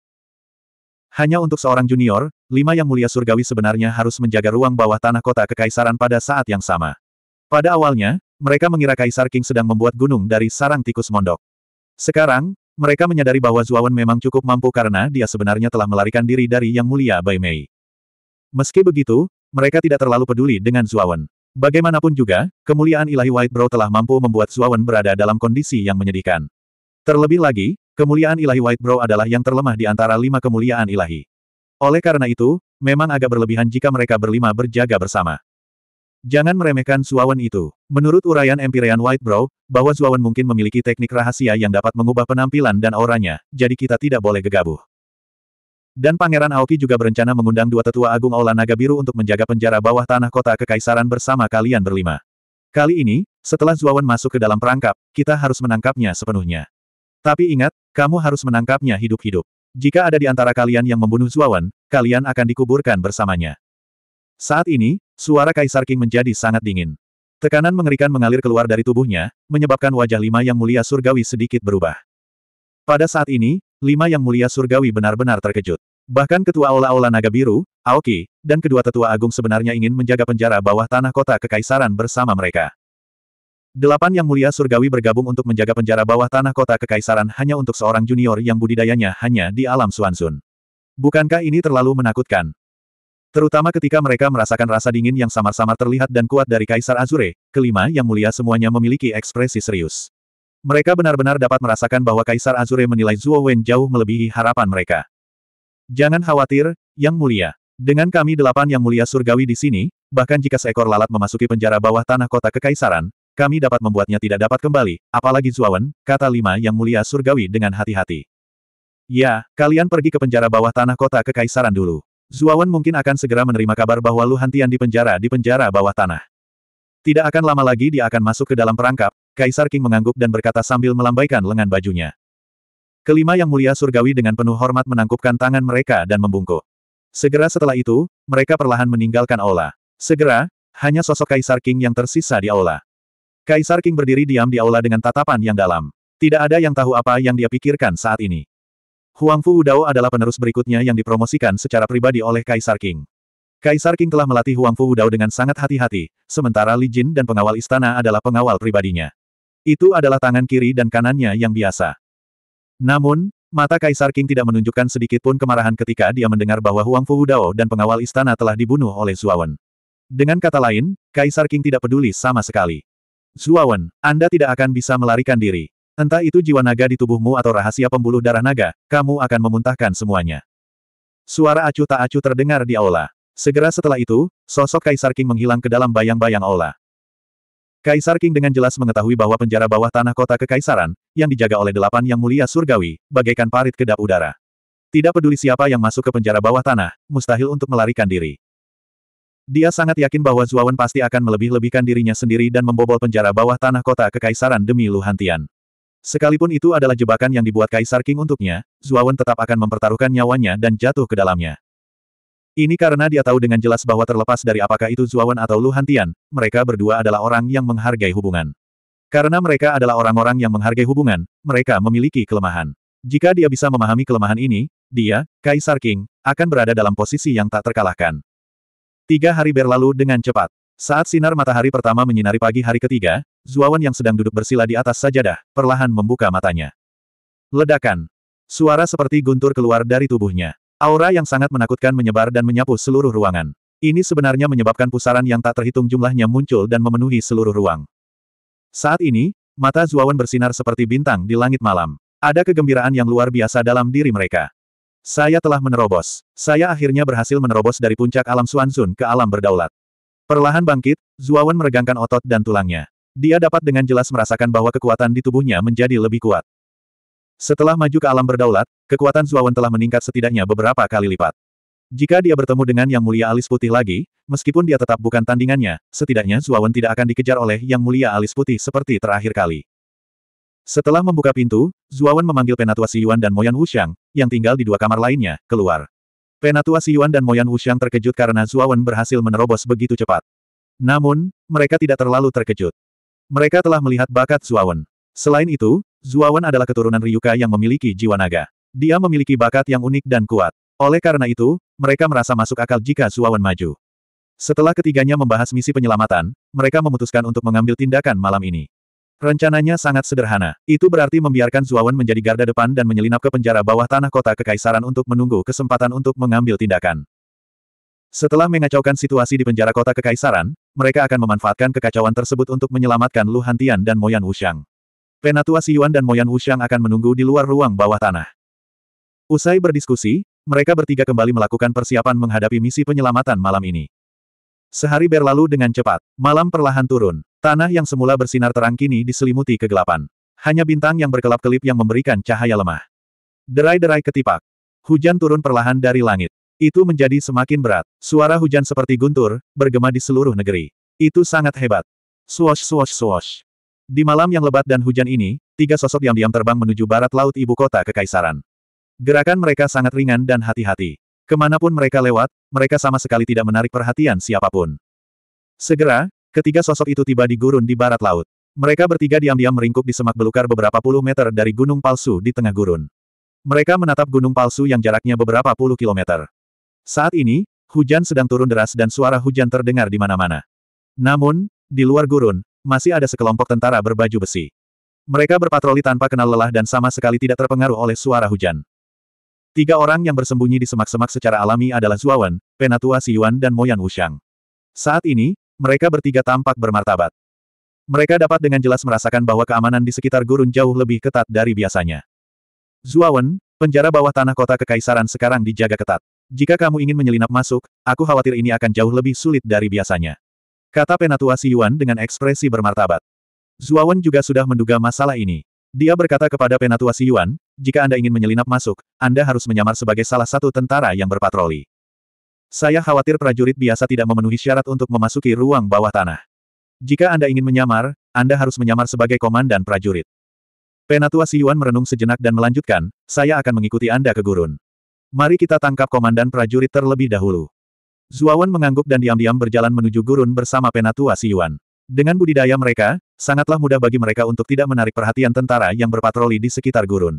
Hanya untuk seorang junior, lima yang mulia surgawi sebenarnya harus menjaga ruang bawah tanah kota kekaisaran pada saat yang sama. Pada awalnya, mereka mengira Kaisar King sedang membuat gunung dari sarang tikus mondok. Sekarang, mereka menyadari bahwa Zuawan memang cukup mampu karena dia sebenarnya telah melarikan diri dari Yang Mulia Bai Mei. Meski begitu, mereka tidak terlalu peduli dengan Zuawan. Bagaimanapun juga, kemuliaan ilahi White Brow telah mampu membuat Zuawan berada dalam kondisi yang menyedihkan. Terlebih lagi, kemuliaan ilahi White Brow adalah yang terlemah di antara lima kemuliaan ilahi. Oleh karena itu, memang agak berlebihan jika mereka berlima berjaga bersama. Jangan meremehkan Zuawan itu. Menurut uraian Empyrean Whitebrow, bahwa Zuawan mungkin memiliki teknik rahasia yang dapat mengubah penampilan dan auranya, jadi kita tidak boleh gegabah. Dan Pangeran Aoki juga berencana mengundang dua tetua agung Aula Naga Biru untuk menjaga penjara bawah tanah kota kekaisaran bersama kalian berlima. Kali ini, setelah Zuawan masuk ke dalam perangkap, kita harus menangkapnya sepenuhnya. Tapi ingat, kamu harus menangkapnya hidup-hidup. Jika ada di antara kalian yang membunuh Zuawan, kalian akan dikuburkan bersamanya. Saat ini, suara Kaisar King menjadi sangat dingin. Tekanan mengerikan mengalir keluar dari tubuhnya, menyebabkan wajah lima yang mulia surgawi sedikit berubah. Pada saat ini, lima yang mulia surgawi benar-benar terkejut. Bahkan ketua Aula-Aula Naga Biru, Aoki, dan kedua tetua agung sebenarnya ingin menjaga penjara bawah tanah kota kekaisaran bersama mereka. Delapan yang mulia surgawi bergabung untuk menjaga penjara bawah tanah kota kekaisaran hanya untuk seorang junior yang budidayanya hanya di alam Suansun. Bukankah ini terlalu menakutkan? Terutama ketika mereka merasakan rasa dingin yang samar-samar terlihat dan kuat dari Kaisar Azure, kelima yang mulia semuanya memiliki ekspresi serius. Mereka benar-benar dapat merasakan bahwa Kaisar Azure menilai Zuo Wen jauh melebihi harapan mereka. Jangan khawatir, Yang Mulia. Dengan kami delapan Yang Mulia Surgawi di sini, bahkan jika seekor lalat memasuki penjara bawah tanah kota kekaisaran, kami dapat membuatnya tidak dapat kembali, apalagi Zuawan, kata lima Yang Mulia Surgawi dengan hati-hati. Ya, kalian pergi ke penjara bawah tanah kota kekaisaran dulu. Zuawan mungkin akan segera menerima kabar bahwa Lu Hantian di penjara di penjara bawah tanah. Tidak akan lama lagi dia akan masuk ke dalam perangkap, Kaisar King mengangguk dan berkata sambil melambaikan lengan bajunya. Kelima yang mulia surgawi dengan penuh hormat menangkupkan tangan mereka dan membungkuk. Segera setelah itu, mereka perlahan meninggalkan aula. Segera, hanya sosok Kaisar King yang tersisa di aula. Kaisar King berdiri diam di aula dengan tatapan yang dalam. Tidak ada yang tahu apa yang dia pikirkan saat ini. Huang Fu Wudao adalah penerus berikutnya yang dipromosikan secara pribadi oleh Kaisar King. Kaisar King telah melatih Huang Fu Wudao dengan sangat hati-hati, sementara Li Jin dan pengawal istana adalah pengawal pribadinya. Itu adalah tangan kiri dan kanannya yang biasa. Namun, mata Kaisar King tidak menunjukkan sedikit pun kemarahan ketika dia mendengar bahwa Huang Fu Wudao dan pengawal istana telah dibunuh oleh Zuawan. Dengan kata lain, Kaisar King tidak peduli sama sekali. Zuawan, Anda tidak akan bisa melarikan diri. Entah itu jiwa naga di tubuhmu atau rahasia pembuluh darah naga, kamu akan memuntahkan semuanya. Suara acuh tak acuh terdengar di aula. Segera setelah itu, sosok Kaisar King menghilang ke dalam bayang-bayang aula. Kaisar King dengan jelas mengetahui bahwa penjara bawah tanah kota kekaisaran, yang dijaga oleh delapan yang mulia surgawi, bagaikan parit kedap udara. Tidak peduli siapa yang masuk ke penjara bawah tanah, mustahil untuk melarikan diri. Dia sangat yakin bahwa Zuawan pasti akan melebih-lebihkan dirinya sendiri dan membobol penjara bawah tanah kota kekaisaran demi Luhantian. Sekalipun itu adalah jebakan yang dibuat Kaisar King untuknya, Zuawan tetap akan mempertaruhkan nyawanya dan jatuh ke dalamnya. Ini karena dia tahu dengan jelas bahwa terlepas dari apakah itu Zuawan atau Lu Hantian, mereka berdua adalah orang yang menghargai hubungan. Karena mereka adalah orang-orang yang menghargai hubungan, mereka memiliki kelemahan. Jika dia bisa memahami kelemahan ini, dia, Kaisar King, akan berada dalam posisi yang tak terkalahkan. Tiga hari berlalu dengan cepat. Saat sinar matahari pertama menyinari pagi hari ketiga, Zuawan yang sedang duduk bersila di atas sajadah, perlahan membuka matanya. Ledakan. Suara seperti guntur keluar dari tubuhnya. Aura yang sangat menakutkan menyebar dan menyapu seluruh ruangan. Ini sebenarnya menyebabkan pusaran yang tak terhitung jumlahnya muncul dan memenuhi seluruh ruang. Saat ini, mata Zuawan bersinar seperti bintang di langit malam. Ada kegembiraan yang luar biasa dalam diri mereka. Saya telah menerobos. Saya akhirnya berhasil menerobos dari puncak alam Suanzun ke alam berdaulat. Perlahan bangkit, Zuawan meregangkan otot dan tulangnya. Dia dapat dengan jelas merasakan bahwa kekuatan di tubuhnya menjadi lebih kuat. Setelah maju ke alam berdaulat, kekuatan Zuawan telah meningkat setidaknya beberapa kali lipat. Jika dia bertemu dengan Yang Mulia Alis Putih lagi, meskipun dia tetap bukan tandingannya, setidaknya Zuawan tidak akan dikejar oleh Yang Mulia Alis Putih seperti terakhir kali. Setelah membuka pintu, Zuawan memanggil Penatua Si Yuan dan Moyan Wuxiang, yang tinggal di dua kamar lainnya, keluar. Penatua Si Yuan dan Moyan Wuxiang terkejut karena Zuawan berhasil menerobos begitu cepat. Namun, mereka tidak terlalu terkejut. Mereka telah melihat bakat Zuawan. Selain itu, Zuawan adalah keturunan Ryuka yang memiliki jiwa naga. Dia memiliki bakat yang unik dan kuat. Oleh karena itu, mereka merasa masuk akal jika Zuawan maju. Setelah ketiganya membahas misi penyelamatan, mereka memutuskan untuk mengambil tindakan malam ini. Rencananya sangat sederhana. Itu berarti membiarkan Zuawan menjadi garda depan dan menyelinap ke penjara bawah tanah kota kekaisaran untuk menunggu kesempatan untuk mengambil tindakan. Setelah mengacaukan situasi di penjara kota kekaisaran, mereka akan memanfaatkan kekacauan tersebut untuk menyelamatkan Lu Hantian dan Moyan Wuxiang. Penatua Yuan dan Moyan Wuxiang akan menunggu di luar ruang bawah tanah. Usai berdiskusi, mereka bertiga kembali melakukan persiapan menghadapi misi penyelamatan malam ini. Sehari berlalu dengan cepat. Malam perlahan turun. Tanah yang semula bersinar terang kini diselimuti kegelapan. Hanya bintang yang berkelap-kelip yang memberikan cahaya lemah. Derai-derai ketipak. Hujan turun perlahan dari langit. Itu menjadi semakin berat. Suara hujan seperti guntur, bergema di seluruh negeri. Itu sangat hebat. Swosh swosh swosh. Di malam yang lebat dan hujan ini, tiga sosok yang diam terbang menuju barat laut ibu kota kekaisaran. Gerakan mereka sangat ringan dan hati-hati. Ke mana pun mereka lewat, mereka sama sekali tidak menarik perhatian siapa pun. Segera, ketiga sosok itu tiba di gurun di barat laut. Mereka bertiga diam-diam meringkuk di semak belukar beberapa puluh meter dari gunung palsu di tengah gurun. Mereka menatap gunung palsu yang jaraknya beberapa puluh kilometer. Saat ini, hujan sedang turun deras dan suara hujan terdengar di mana-mana. Namun, di luar gurun, masih ada sekelompok tentara berbaju besi. Mereka berpatroli tanpa kenal lelah dan sama sekali tidak terpengaruh oleh suara hujan. Tiga orang yang bersembunyi di semak-semak secara alami adalah Zuawan, Penatua Yuan dan Moyan Wuxiang. Saat ini, mereka bertiga tampak bermartabat. Mereka dapat dengan jelas merasakan bahwa keamanan di sekitar gurun jauh lebih ketat dari biasanya. Zuawan, penjara bawah tanah kota kekaisaran sekarang dijaga ketat. Jika kamu ingin menyelinap masuk, aku khawatir ini akan jauh lebih sulit dari biasanya. Kata Penatua Yuan dengan ekspresi bermartabat. Zuawan juga sudah menduga masalah ini. Dia berkata kepada Penatua Yuan, jika Anda ingin menyelinap masuk, Anda harus menyamar sebagai salah satu tentara yang berpatroli. Saya khawatir prajurit biasa tidak memenuhi syarat untuk memasuki ruang bawah tanah. Jika Anda ingin menyamar, Anda harus menyamar sebagai komandan prajurit. Penatua Yuan merenung sejenak dan melanjutkan, saya akan mengikuti Anda ke gurun. Mari kita tangkap komandan prajurit terlebih dahulu. Zuawan mengangguk dan diam-diam berjalan menuju gurun bersama Penatua Yuan. Dengan budidaya mereka, sangatlah mudah bagi mereka untuk tidak menarik perhatian tentara yang berpatroli di sekitar gurun.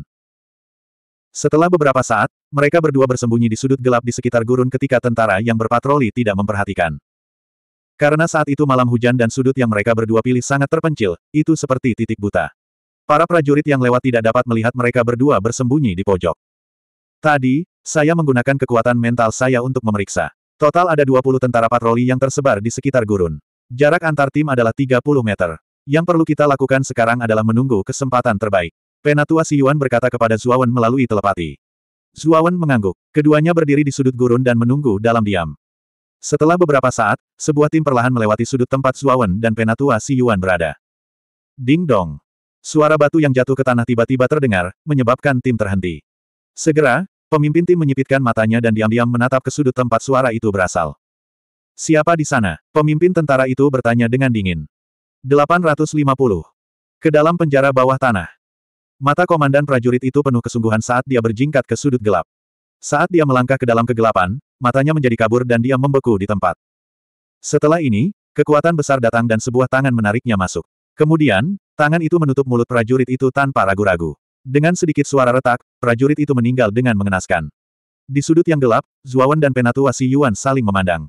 Setelah beberapa saat, mereka berdua bersembunyi di sudut gelap di sekitar gurun ketika tentara yang berpatroli tidak memperhatikan. Karena saat itu malam hujan dan sudut yang mereka berdua pilih sangat terpencil, itu seperti titik buta. Para prajurit yang lewat tidak dapat melihat mereka berdua bersembunyi di pojok. Tadi, saya menggunakan kekuatan mental saya untuk memeriksa. Total ada 20 tentara patroli yang tersebar di sekitar gurun. Jarak antar tim adalah 30 meter. Yang perlu kita lakukan sekarang adalah menunggu kesempatan terbaik. Penatua Yuan berkata kepada Zuawan melalui telepati. Zuawan mengangguk. Keduanya berdiri di sudut gurun dan menunggu dalam diam. Setelah beberapa saat, sebuah tim perlahan melewati sudut tempat Zuawan dan Penatua Yuan berada. Ding dong. Suara batu yang jatuh ke tanah tiba-tiba terdengar, menyebabkan tim terhenti. Segera, pemimpin tim menyipitkan matanya dan diam-diam menatap ke sudut tempat suara itu berasal. Siapa di sana? Pemimpin tentara itu bertanya dengan dingin. 850. Ke dalam penjara bawah tanah. Mata komandan prajurit itu penuh kesungguhan saat dia berjingkat ke sudut gelap. Saat dia melangkah ke dalam kegelapan, matanya menjadi kabur dan dia membeku di tempat. Setelah ini, kekuatan besar datang dan sebuah tangan menariknya masuk. Kemudian, tangan itu menutup mulut prajurit itu tanpa ragu-ragu. Dengan sedikit suara retak, prajurit itu meninggal dengan mengenaskan. Di sudut yang gelap, Zuawan dan Penatua Si Yuan saling memandang.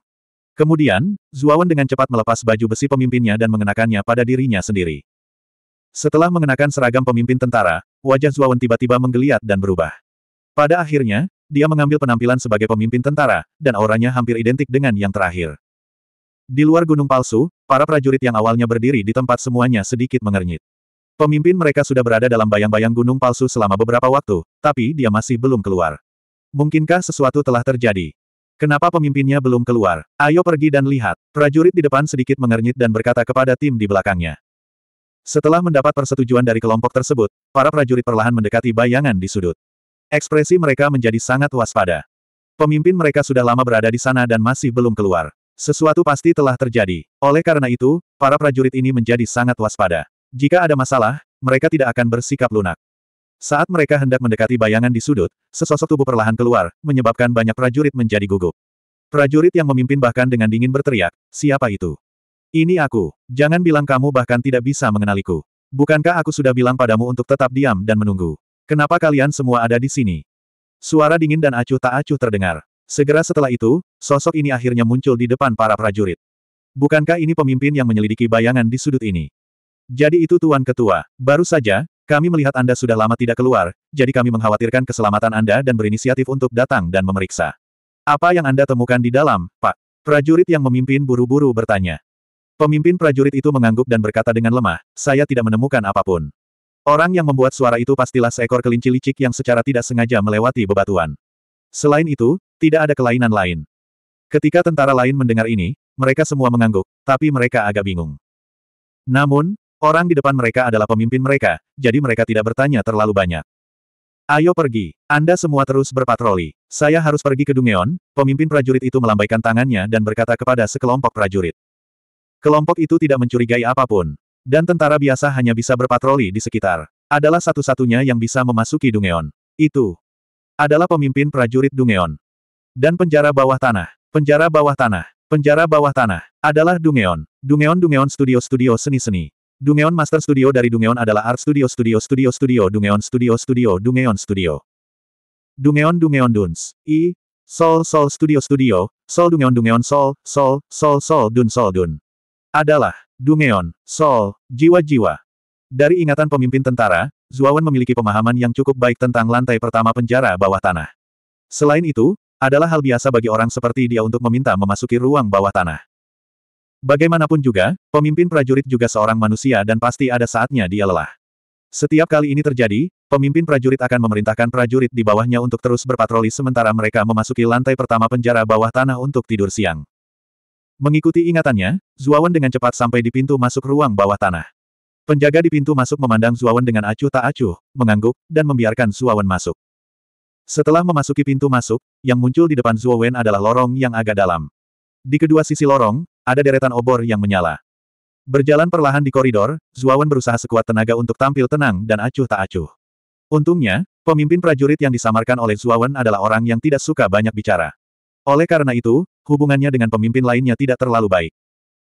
Kemudian, Zuawan dengan cepat melepas baju besi pemimpinnya dan mengenakannya pada dirinya sendiri. Setelah mengenakan seragam pemimpin tentara, wajah Zuawan tiba-tiba menggeliat dan berubah. Pada akhirnya, dia mengambil penampilan sebagai pemimpin tentara, dan auranya hampir identik dengan yang terakhir. Di luar gunung palsu, para prajurit yang awalnya berdiri di tempat semuanya sedikit mengernyit. Pemimpin mereka sudah berada dalam bayang-bayang gunung palsu selama beberapa waktu, tapi dia masih belum keluar. Mungkinkah sesuatu telah terjadi? Kenapa pemimpinnya belum keluar? Ayo pergi dan lihat. Prajurit di depan sedikit mengernyit dan berkata kepada tim di belakangnya. Setelah mendapat persetujuan dari kelompok tersebut, para prajurit perlahan mendekati bayangan di sudut. Ekspresi mereka menjadi sangat waspada. Pemimpin mereka sudah lama berada di sana dan masih belum keluar. Sesuatu pasti telah terjadi. Oleh karena itu, para prajurit ini menjadi sangat waspada. Jika ada masalah, mereka tidak akan bersikap lunak. Saat mereka hendak mendekati bayangan di sudut, sesosok tubuh perlahan keluar, menyebabkan banyak prajurit menjadi gugup. Prajurit yang memimpin bahkan dengan dingin berteriak, siapa itu? Ini aku. Jangan bilang kamu bahkan tidak bisa mengenaliku. Bukankah aku sudah bilang padamu untuk tetap diam dan menunggu? Kenapa kalian semua ada di sini? Suara dingin dan acuh tak acuh terdengar. Segera setelah itu, sosok ini akhirnya muncul di depan para prajurit. Bukankah ini pemimpin yang menyelidiki bayangan di sudut ini? Jadi itu Tuan Ketua. Baru saja, kami melihat Anda sudah lama tidak keluar, jadi kami mengkhawatirkan keselamatan Anda dan berinisiatif untuk datang dan memeriksa. Apa yang Anda temukan di dalam, Pak? Prajurit yang memimpin buru-buru bertanya. Pemimpin prajurit itu mengangguk dan berkata dengan lemah, saya tidak menemukan apa pun. Orang yang membuat suara itu pastilah seekor kelinci licik yang secara tidak sengaja melewati bebatuan. Selain itu, tidak ada kelainan lain. Ketika tentara lain mendengar ini, mereka semua mengangguk, tapi mereka agak bingung. Namun, Orang di depan mereka adalah pemimpin mereka, jadi mereka tidak bertanya terlalu banyak. Ayo pergi. Anda semua terus berpatroli. Saya harus pergi ke Dungeon, pemimpin prajurit itu melambaikan tangannya dan berkata kepada sekelompok prajurit. Kelompok itu tidak mencurigai apa pun. Dan tentara biasa hanya bisa berpatroli di sekitar. Adalah satu-satunya yang bisa memasuki Dungeon. Itu adalah pemimpin prajurit Dungeon. Dan penjara bawah tanah. Penjara bawah tanah. Penjara bawah tanah. Adalah Dungeon. Dungeon Dungeon Studio-studio seni-seni. Dungeon Master Studio dari Dungeon adalah Art Studio Studio Studio Studio Dungeon Studio Studio Dungeon Studio. Dungeon Dungeon Duns. I. Sol Sol Studio Studio, Sol Dungeon Dungeon Sol, Sol, Sol Sol Dun Sol Dun. Adalah, Dungeon, Sol, jiwa-jiwa. Dari ingatan pemimpin tentara, Zuawan memiliki pemahaman yang cukup baik tentang lantai pertama penjara bawah tanah. Selain itu, adalah hal biasa bagi orang seperti dia untuk meminta memasuki ruang bawah tanah. Bagaimanapun juga, pemimpin prajurit juga seorang manusia dan pasti ada saatnya dia lelah. Setiap kali ini terjadi, pemimpin prajurit akan memerintahkan prajurit di bawahnya untuk terus berpatroli sementara mereka memasuki lantai pertama penjara bawah tanah untuk tidur siang. Mengikuti ingatannya, Zuawan dengan cepat sampai di pintu masuk ruang bawah tanah. Penjaga di pintu masuk memandang Zuawan dengan acuh tak acuh, mengangguk, dan membiarkan Zuawan masuk. Setelah memasuki pintu masuk, yang muncul di depan Zuawan adalah lorong yang agak dalam. Di kedua sisi lorong, ada deretan obor yang menyala. Berjalan perlahan di koridor, Zuawan berusaha sekuat tenaga untuk tampil tenang dan acuh tak acuh. Untungnya, pemimpin prajurit yang disamarkan oleh Zuawan adalah orang yang tidak suka banyak bicara. Oleh karena itu, hubungannya dengan pemimpin lainnya tidak terlalu baik.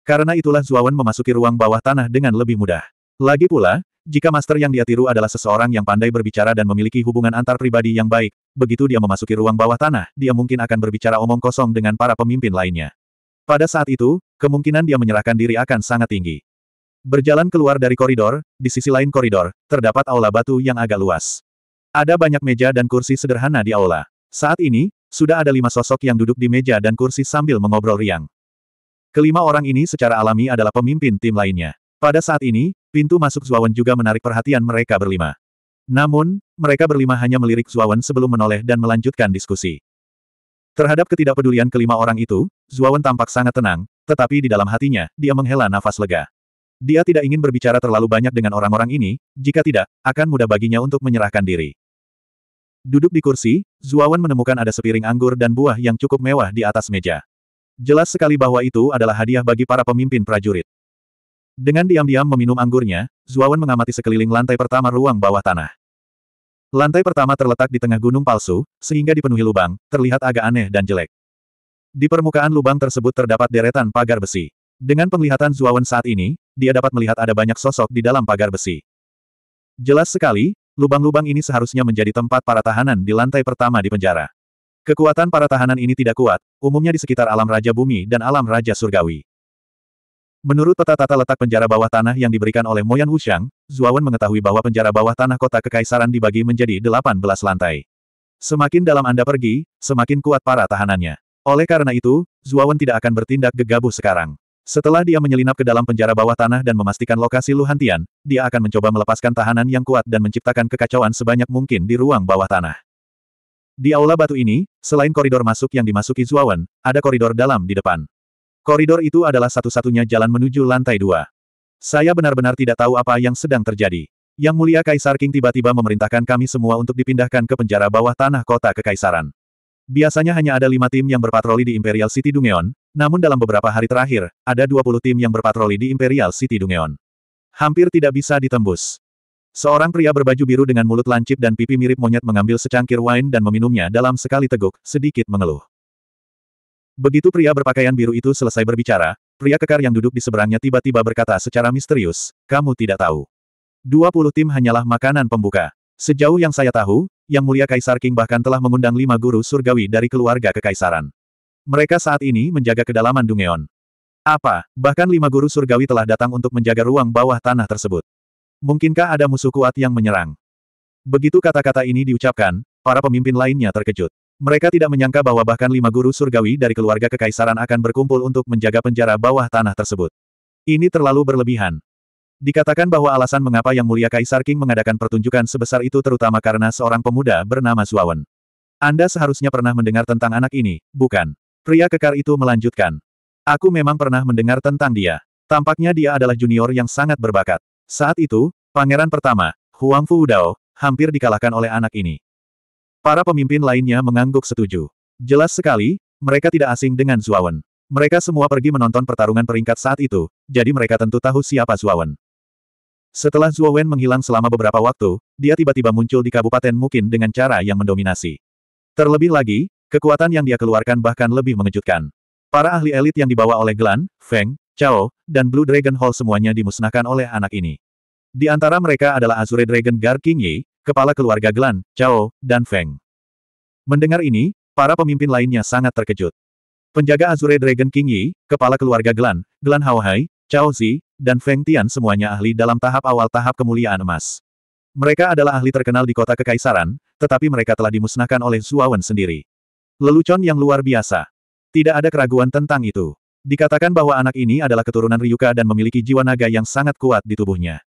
Karena itulah Zuawan memasuki ruang bawah tanah dengan lebih mudah. Lagi pula, jika master yang dia tiru adalah seseorang yang pandai berbicara dan memiliki hubungan antar pribadi yang baik, begitu dia memasuki ruang bawah tanah, dia mungkin akan berbicara omong kosong dengan para pemimpin lainnya. Pada saat itu, kemungkinan dia menyerahkan diri akan sangat tinggi. Berjalan keluar dari koridor, di sisi lain koridor, terdapat aula batu yang agak luas. Ada banyak meja dan kursi sederhana di aula. Saat ini, sudah ada lima sosok yang duduk di meja dan kursi sambil mengobrol riang. Kelima orang ini secara alami adalah pemimpin tim lainnya. Pada saat ini, pintu masuk Zuawan juga menarik perhatian mereka berlima. Namun, mereka berlima hanya melirik Zuawan sebelum menoleh dan melanjutkan diskusi. Terhadap ketidakpedulian kelima orang itu, Zuawan tampak sangat tenang, tetapi di dalam hatinya, dia menghela nafas lega. Dia tidak ingin berbicara terlalu banyak dengan orang-orang ini, jika tidak, akan mudah baginya untuk menyerahkan diri. Duduk di kursi, Zuawan menemukan ada sepiring anggur dan buah yang cukup mewah di atas meja. Jelas sekali bahwa itu adalah hadiah bagi para pemimpin prajurit. Dengan diam-diam meminum anggurnya, Zuawan mengamati sekeliling lantai pertama ruang bawah tanah. Lantai pertama terletak di tengah gunung palsu, sehingga dipenuhi lubang, terlihat agak aneh dan jelek. Di permukaan lubang tersebut terdapat deretan pagar besi. Dengan penglihatan Zuawan saat ini, dia dapat melihat ada banyak sosok di dalam pagar besi. Jelas sekali, lubang-lubang ini seharusnya menjadi tempat para tahanan di lantai pertama di penjara. Kekuatan para tahanan ini tidak kuat, umumnya di sekitar alam Raja Bumi dan alam Raja Surgawi. Menurut peta tata letak penjara bawah tanah yang diberikan oleh Moyan Wuxiang, Zuawan mengetahui bahwa penjara bawah tanah kota kekaisaran dibagi menjadi 18 lantai. Semakin dalam Anda pergi, semakin kuat para tahanannya. Oleh karena itu, Zuawan tidak akan bertindak gegabah sekarang. Setelah dia menyelinap ke dalam penjara bawah tanah dan memastikan lokasi Luhantian, dia akan mencoba melepaskan tahanan yang kuat dan menciptakan kekacauan sebanyak mungkin di ruang bawah tanah. Di aula batu ini, selain koridor masuk yang dimasuki Zuawan, ada koridor dalam di depan. Koridor itu adalah satu-satunya jalan menuju lantai dua. Saya benar-benar tidak tahu apa yang sedang terjadi. Yang mulia Kaisar King tiba-tiba memerintahkan kami semua untuk dipindahkan ke penjara bawah tanah kota kekaisaran. Biasanya hanya ada lima tim yang berpatroli di Imperial City Dungeon, namun dalam beberapa hari terakhir, ada 20 tim yang berpatroli di Imperial City Dungeon. Hampir tidak bisa ditembus. Seorang pria berbaju biru dengan mulut lancip dan pipi mirip monyet mengambil secangkir wine dan meminumnya dalam sekali teguk, sedikit mengeluh. Begitu pria berpakaian biru itu selesai berbicara, pria kekar yang duduk di seberangnya tiba-tiba berkata secara misterius, kamu tidak tahu. 20 tim hanyalah makanan pembuka. Sejauh yang saya tahu, Yang Mulia Kaisar King bahkan telah mengundang lima guru surgawi dari keluarga kekaisaran. Mereka saat ini menjaga kedalaman Dungeon. Apa, bahkan lima guru surgawi telah datang untuk menjaga ruang bawah tanah tersebut. Mungkinkah ada musuh kuat yang menyerang? Begitu kata-kata ini diucapkan, para pemimpin lainnya terkejut. Mereka tidak menyangka bahwa bahkan lima guru surgawi dari keluarga kekaisaran akan berkumpul untuk menjaga penjara bawah tanah tersebut. Ini terlalu berlebihan. Dikatakan bahwa alasan mengapa Yang Mulia Kaisar King mengadakan pertunjukan sebesar itu terutama karena seorang pemuda bernama Zuawan. Anda seharusnya pernah mendengar tentang anak ini, bukan? Pria kekar itu melanjutkan. Aku memang pernah mendengar tentang dia. Tampaknya dia adalah junior yang sangat berbakat. Saat itu, pangeran pertama, Huang Fuudao, hampir dikalahkan oleh anak ini. Para pemimpin lainnya mengangguk setuju. Jelas sekali, mereka tidak asing dengan Zuawan. Mereka semua pergi menonton pertarungan peringkat saat itu, jadi mereka tentu tahu siapa Zuawan. Setelah Zuawan menghilang selama beberapa waktu, dia tiba-tiba muncul di Kabupaten Mungkin dengan cara yang mendominasi. Terlebih lagi, kekuatan yang dia keluarkan bahkan lebih mengejutkan. Para ahli elit yang dibawa oleh Glan, Feng, Chao, dan Blue Dragon Hall semuanya dimusnahkan oleh anak ini. Di antara mereka adalah Azure Dragon Guard King Yi, kepala keluarga Glan, Chao, dan Feng. Mendengar ini, para pemimpin lainnya sangat terkejut. Penjaga Azure Dragon King Yi, kepala keluarga Glan, Glan Haohai, Chao Zi, dan Feng Tian semuanya ahli dalam tahap awal tahap kemuliaan emas. Mereka adalah ahli terkenal di kota kekaisaran, tetapi mereka telah dimusnahkan oleh Zuawan sendiri. Lelucon yang luar biasa. Tidak ada keraguan tentang itu. Dikatakan bahwa anak ini adalah keturunan Ryuka dan memiliki jiwa naga yang sangat kuat di tubuhnya.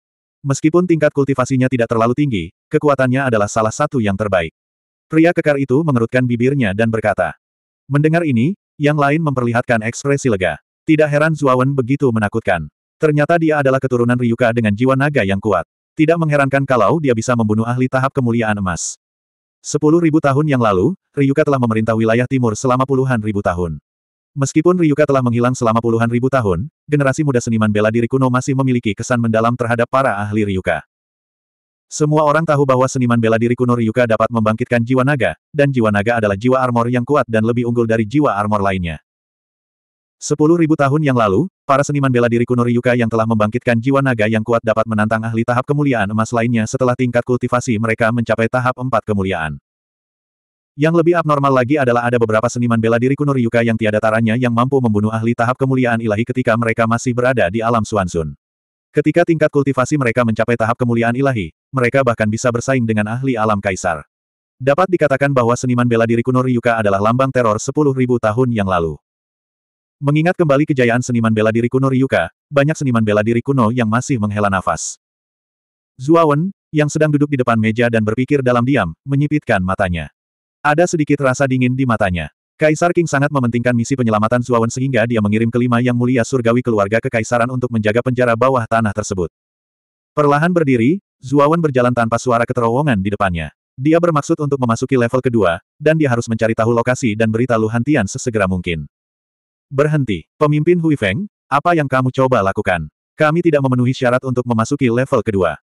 Meskipun tingkat kultivasinya tidak terlalu tinggi, kekuatannya adalah salah satu yang terbaik. Pria kekar itu mengerutkan bibirnya dan berkata. Mendengar ini, yang lain memperlihatkan ekspresi lega. Tidak heran Zuawan begitu menakutkan. Ternyata dia adalah keturunan Ryuka dengan jiwa naga yang kuat. Tidak mengherankan kalau dia bisa membunuh ahli tahap kemuliaan emas. Sepuluh ribu tahun yang lalu, Ryuka telah memerintah wilayah timur selama puluhan ribu tahun. Meskipun Ryuka telah menghilang selama puluhan ribu tahun, generasi muda seniman bela diri kuno masih memiliki kesan mendalam terhadap para ahli Ryuka. Semua orang tahu bahwa seniman bela diri kuno Ryuka dapat membangkitkan jiwa naga, dan jiwa naga adalah jiwa armor yang kuat dan lebih unggul dari jiwa armor lainnya. Sepuluh ribu tahun yang lalu, para seniman bela diri kuno Ryuka yang telah membangkitkan jiwa naga yang kuat dapat menantang ahli tahap kemuliaan emas lainnya setelah tingkat kultivasi mereka mencapai tahap empat kemuliaan. Yang lebih abnormal lagi adalah ada beberapa seniman bela diri kuno Ryuka yang tiada taranya yang mampu membunuh ahli tahap kemuliaan ilahi ketika mereka masih berada di alam Suansun. Ketika tingkat kultivasi mereka mencapai tahap kemuliaan ilahi, mereka bahkan bisa bersaing dengan ahli alam kaisar. Dapat dikatakan bahwa seniman bela diri kuno Ryuka adalah lambang teror 10.000 tahun yang lalu. Mengingat kembali kejayaan seniman bela diri kuno Ryuka, banyak seniman bela diri kuno yang masih menghela nafas. Zuawan, yang sedang duduk di depan meja dan berpikir dalam diam, menyipitkan matanya. Ada sedikit rasa dingin di matanya. Kaisar King sangat mementingkan misi penyelamatan Zuawan sehingga dia mengirim kelima yang mulia surgawi keluarga kekaisaran untuk menjaga penjara bawah tanah tersebut. Perlahan berdiri, Zuawan berjalan tanpa suara keterowongan di depannya. Dia bermaksud untuk memasuki level kedua, dan dia harus mencari tahu lokasi dan berita Lu Hantian sesegera mungkin. Berhenti. Pemimpin Hui Feng, apa yang kamu coba lakukan? Kami tidak memenuhi syarat untuk memasuki level kedua.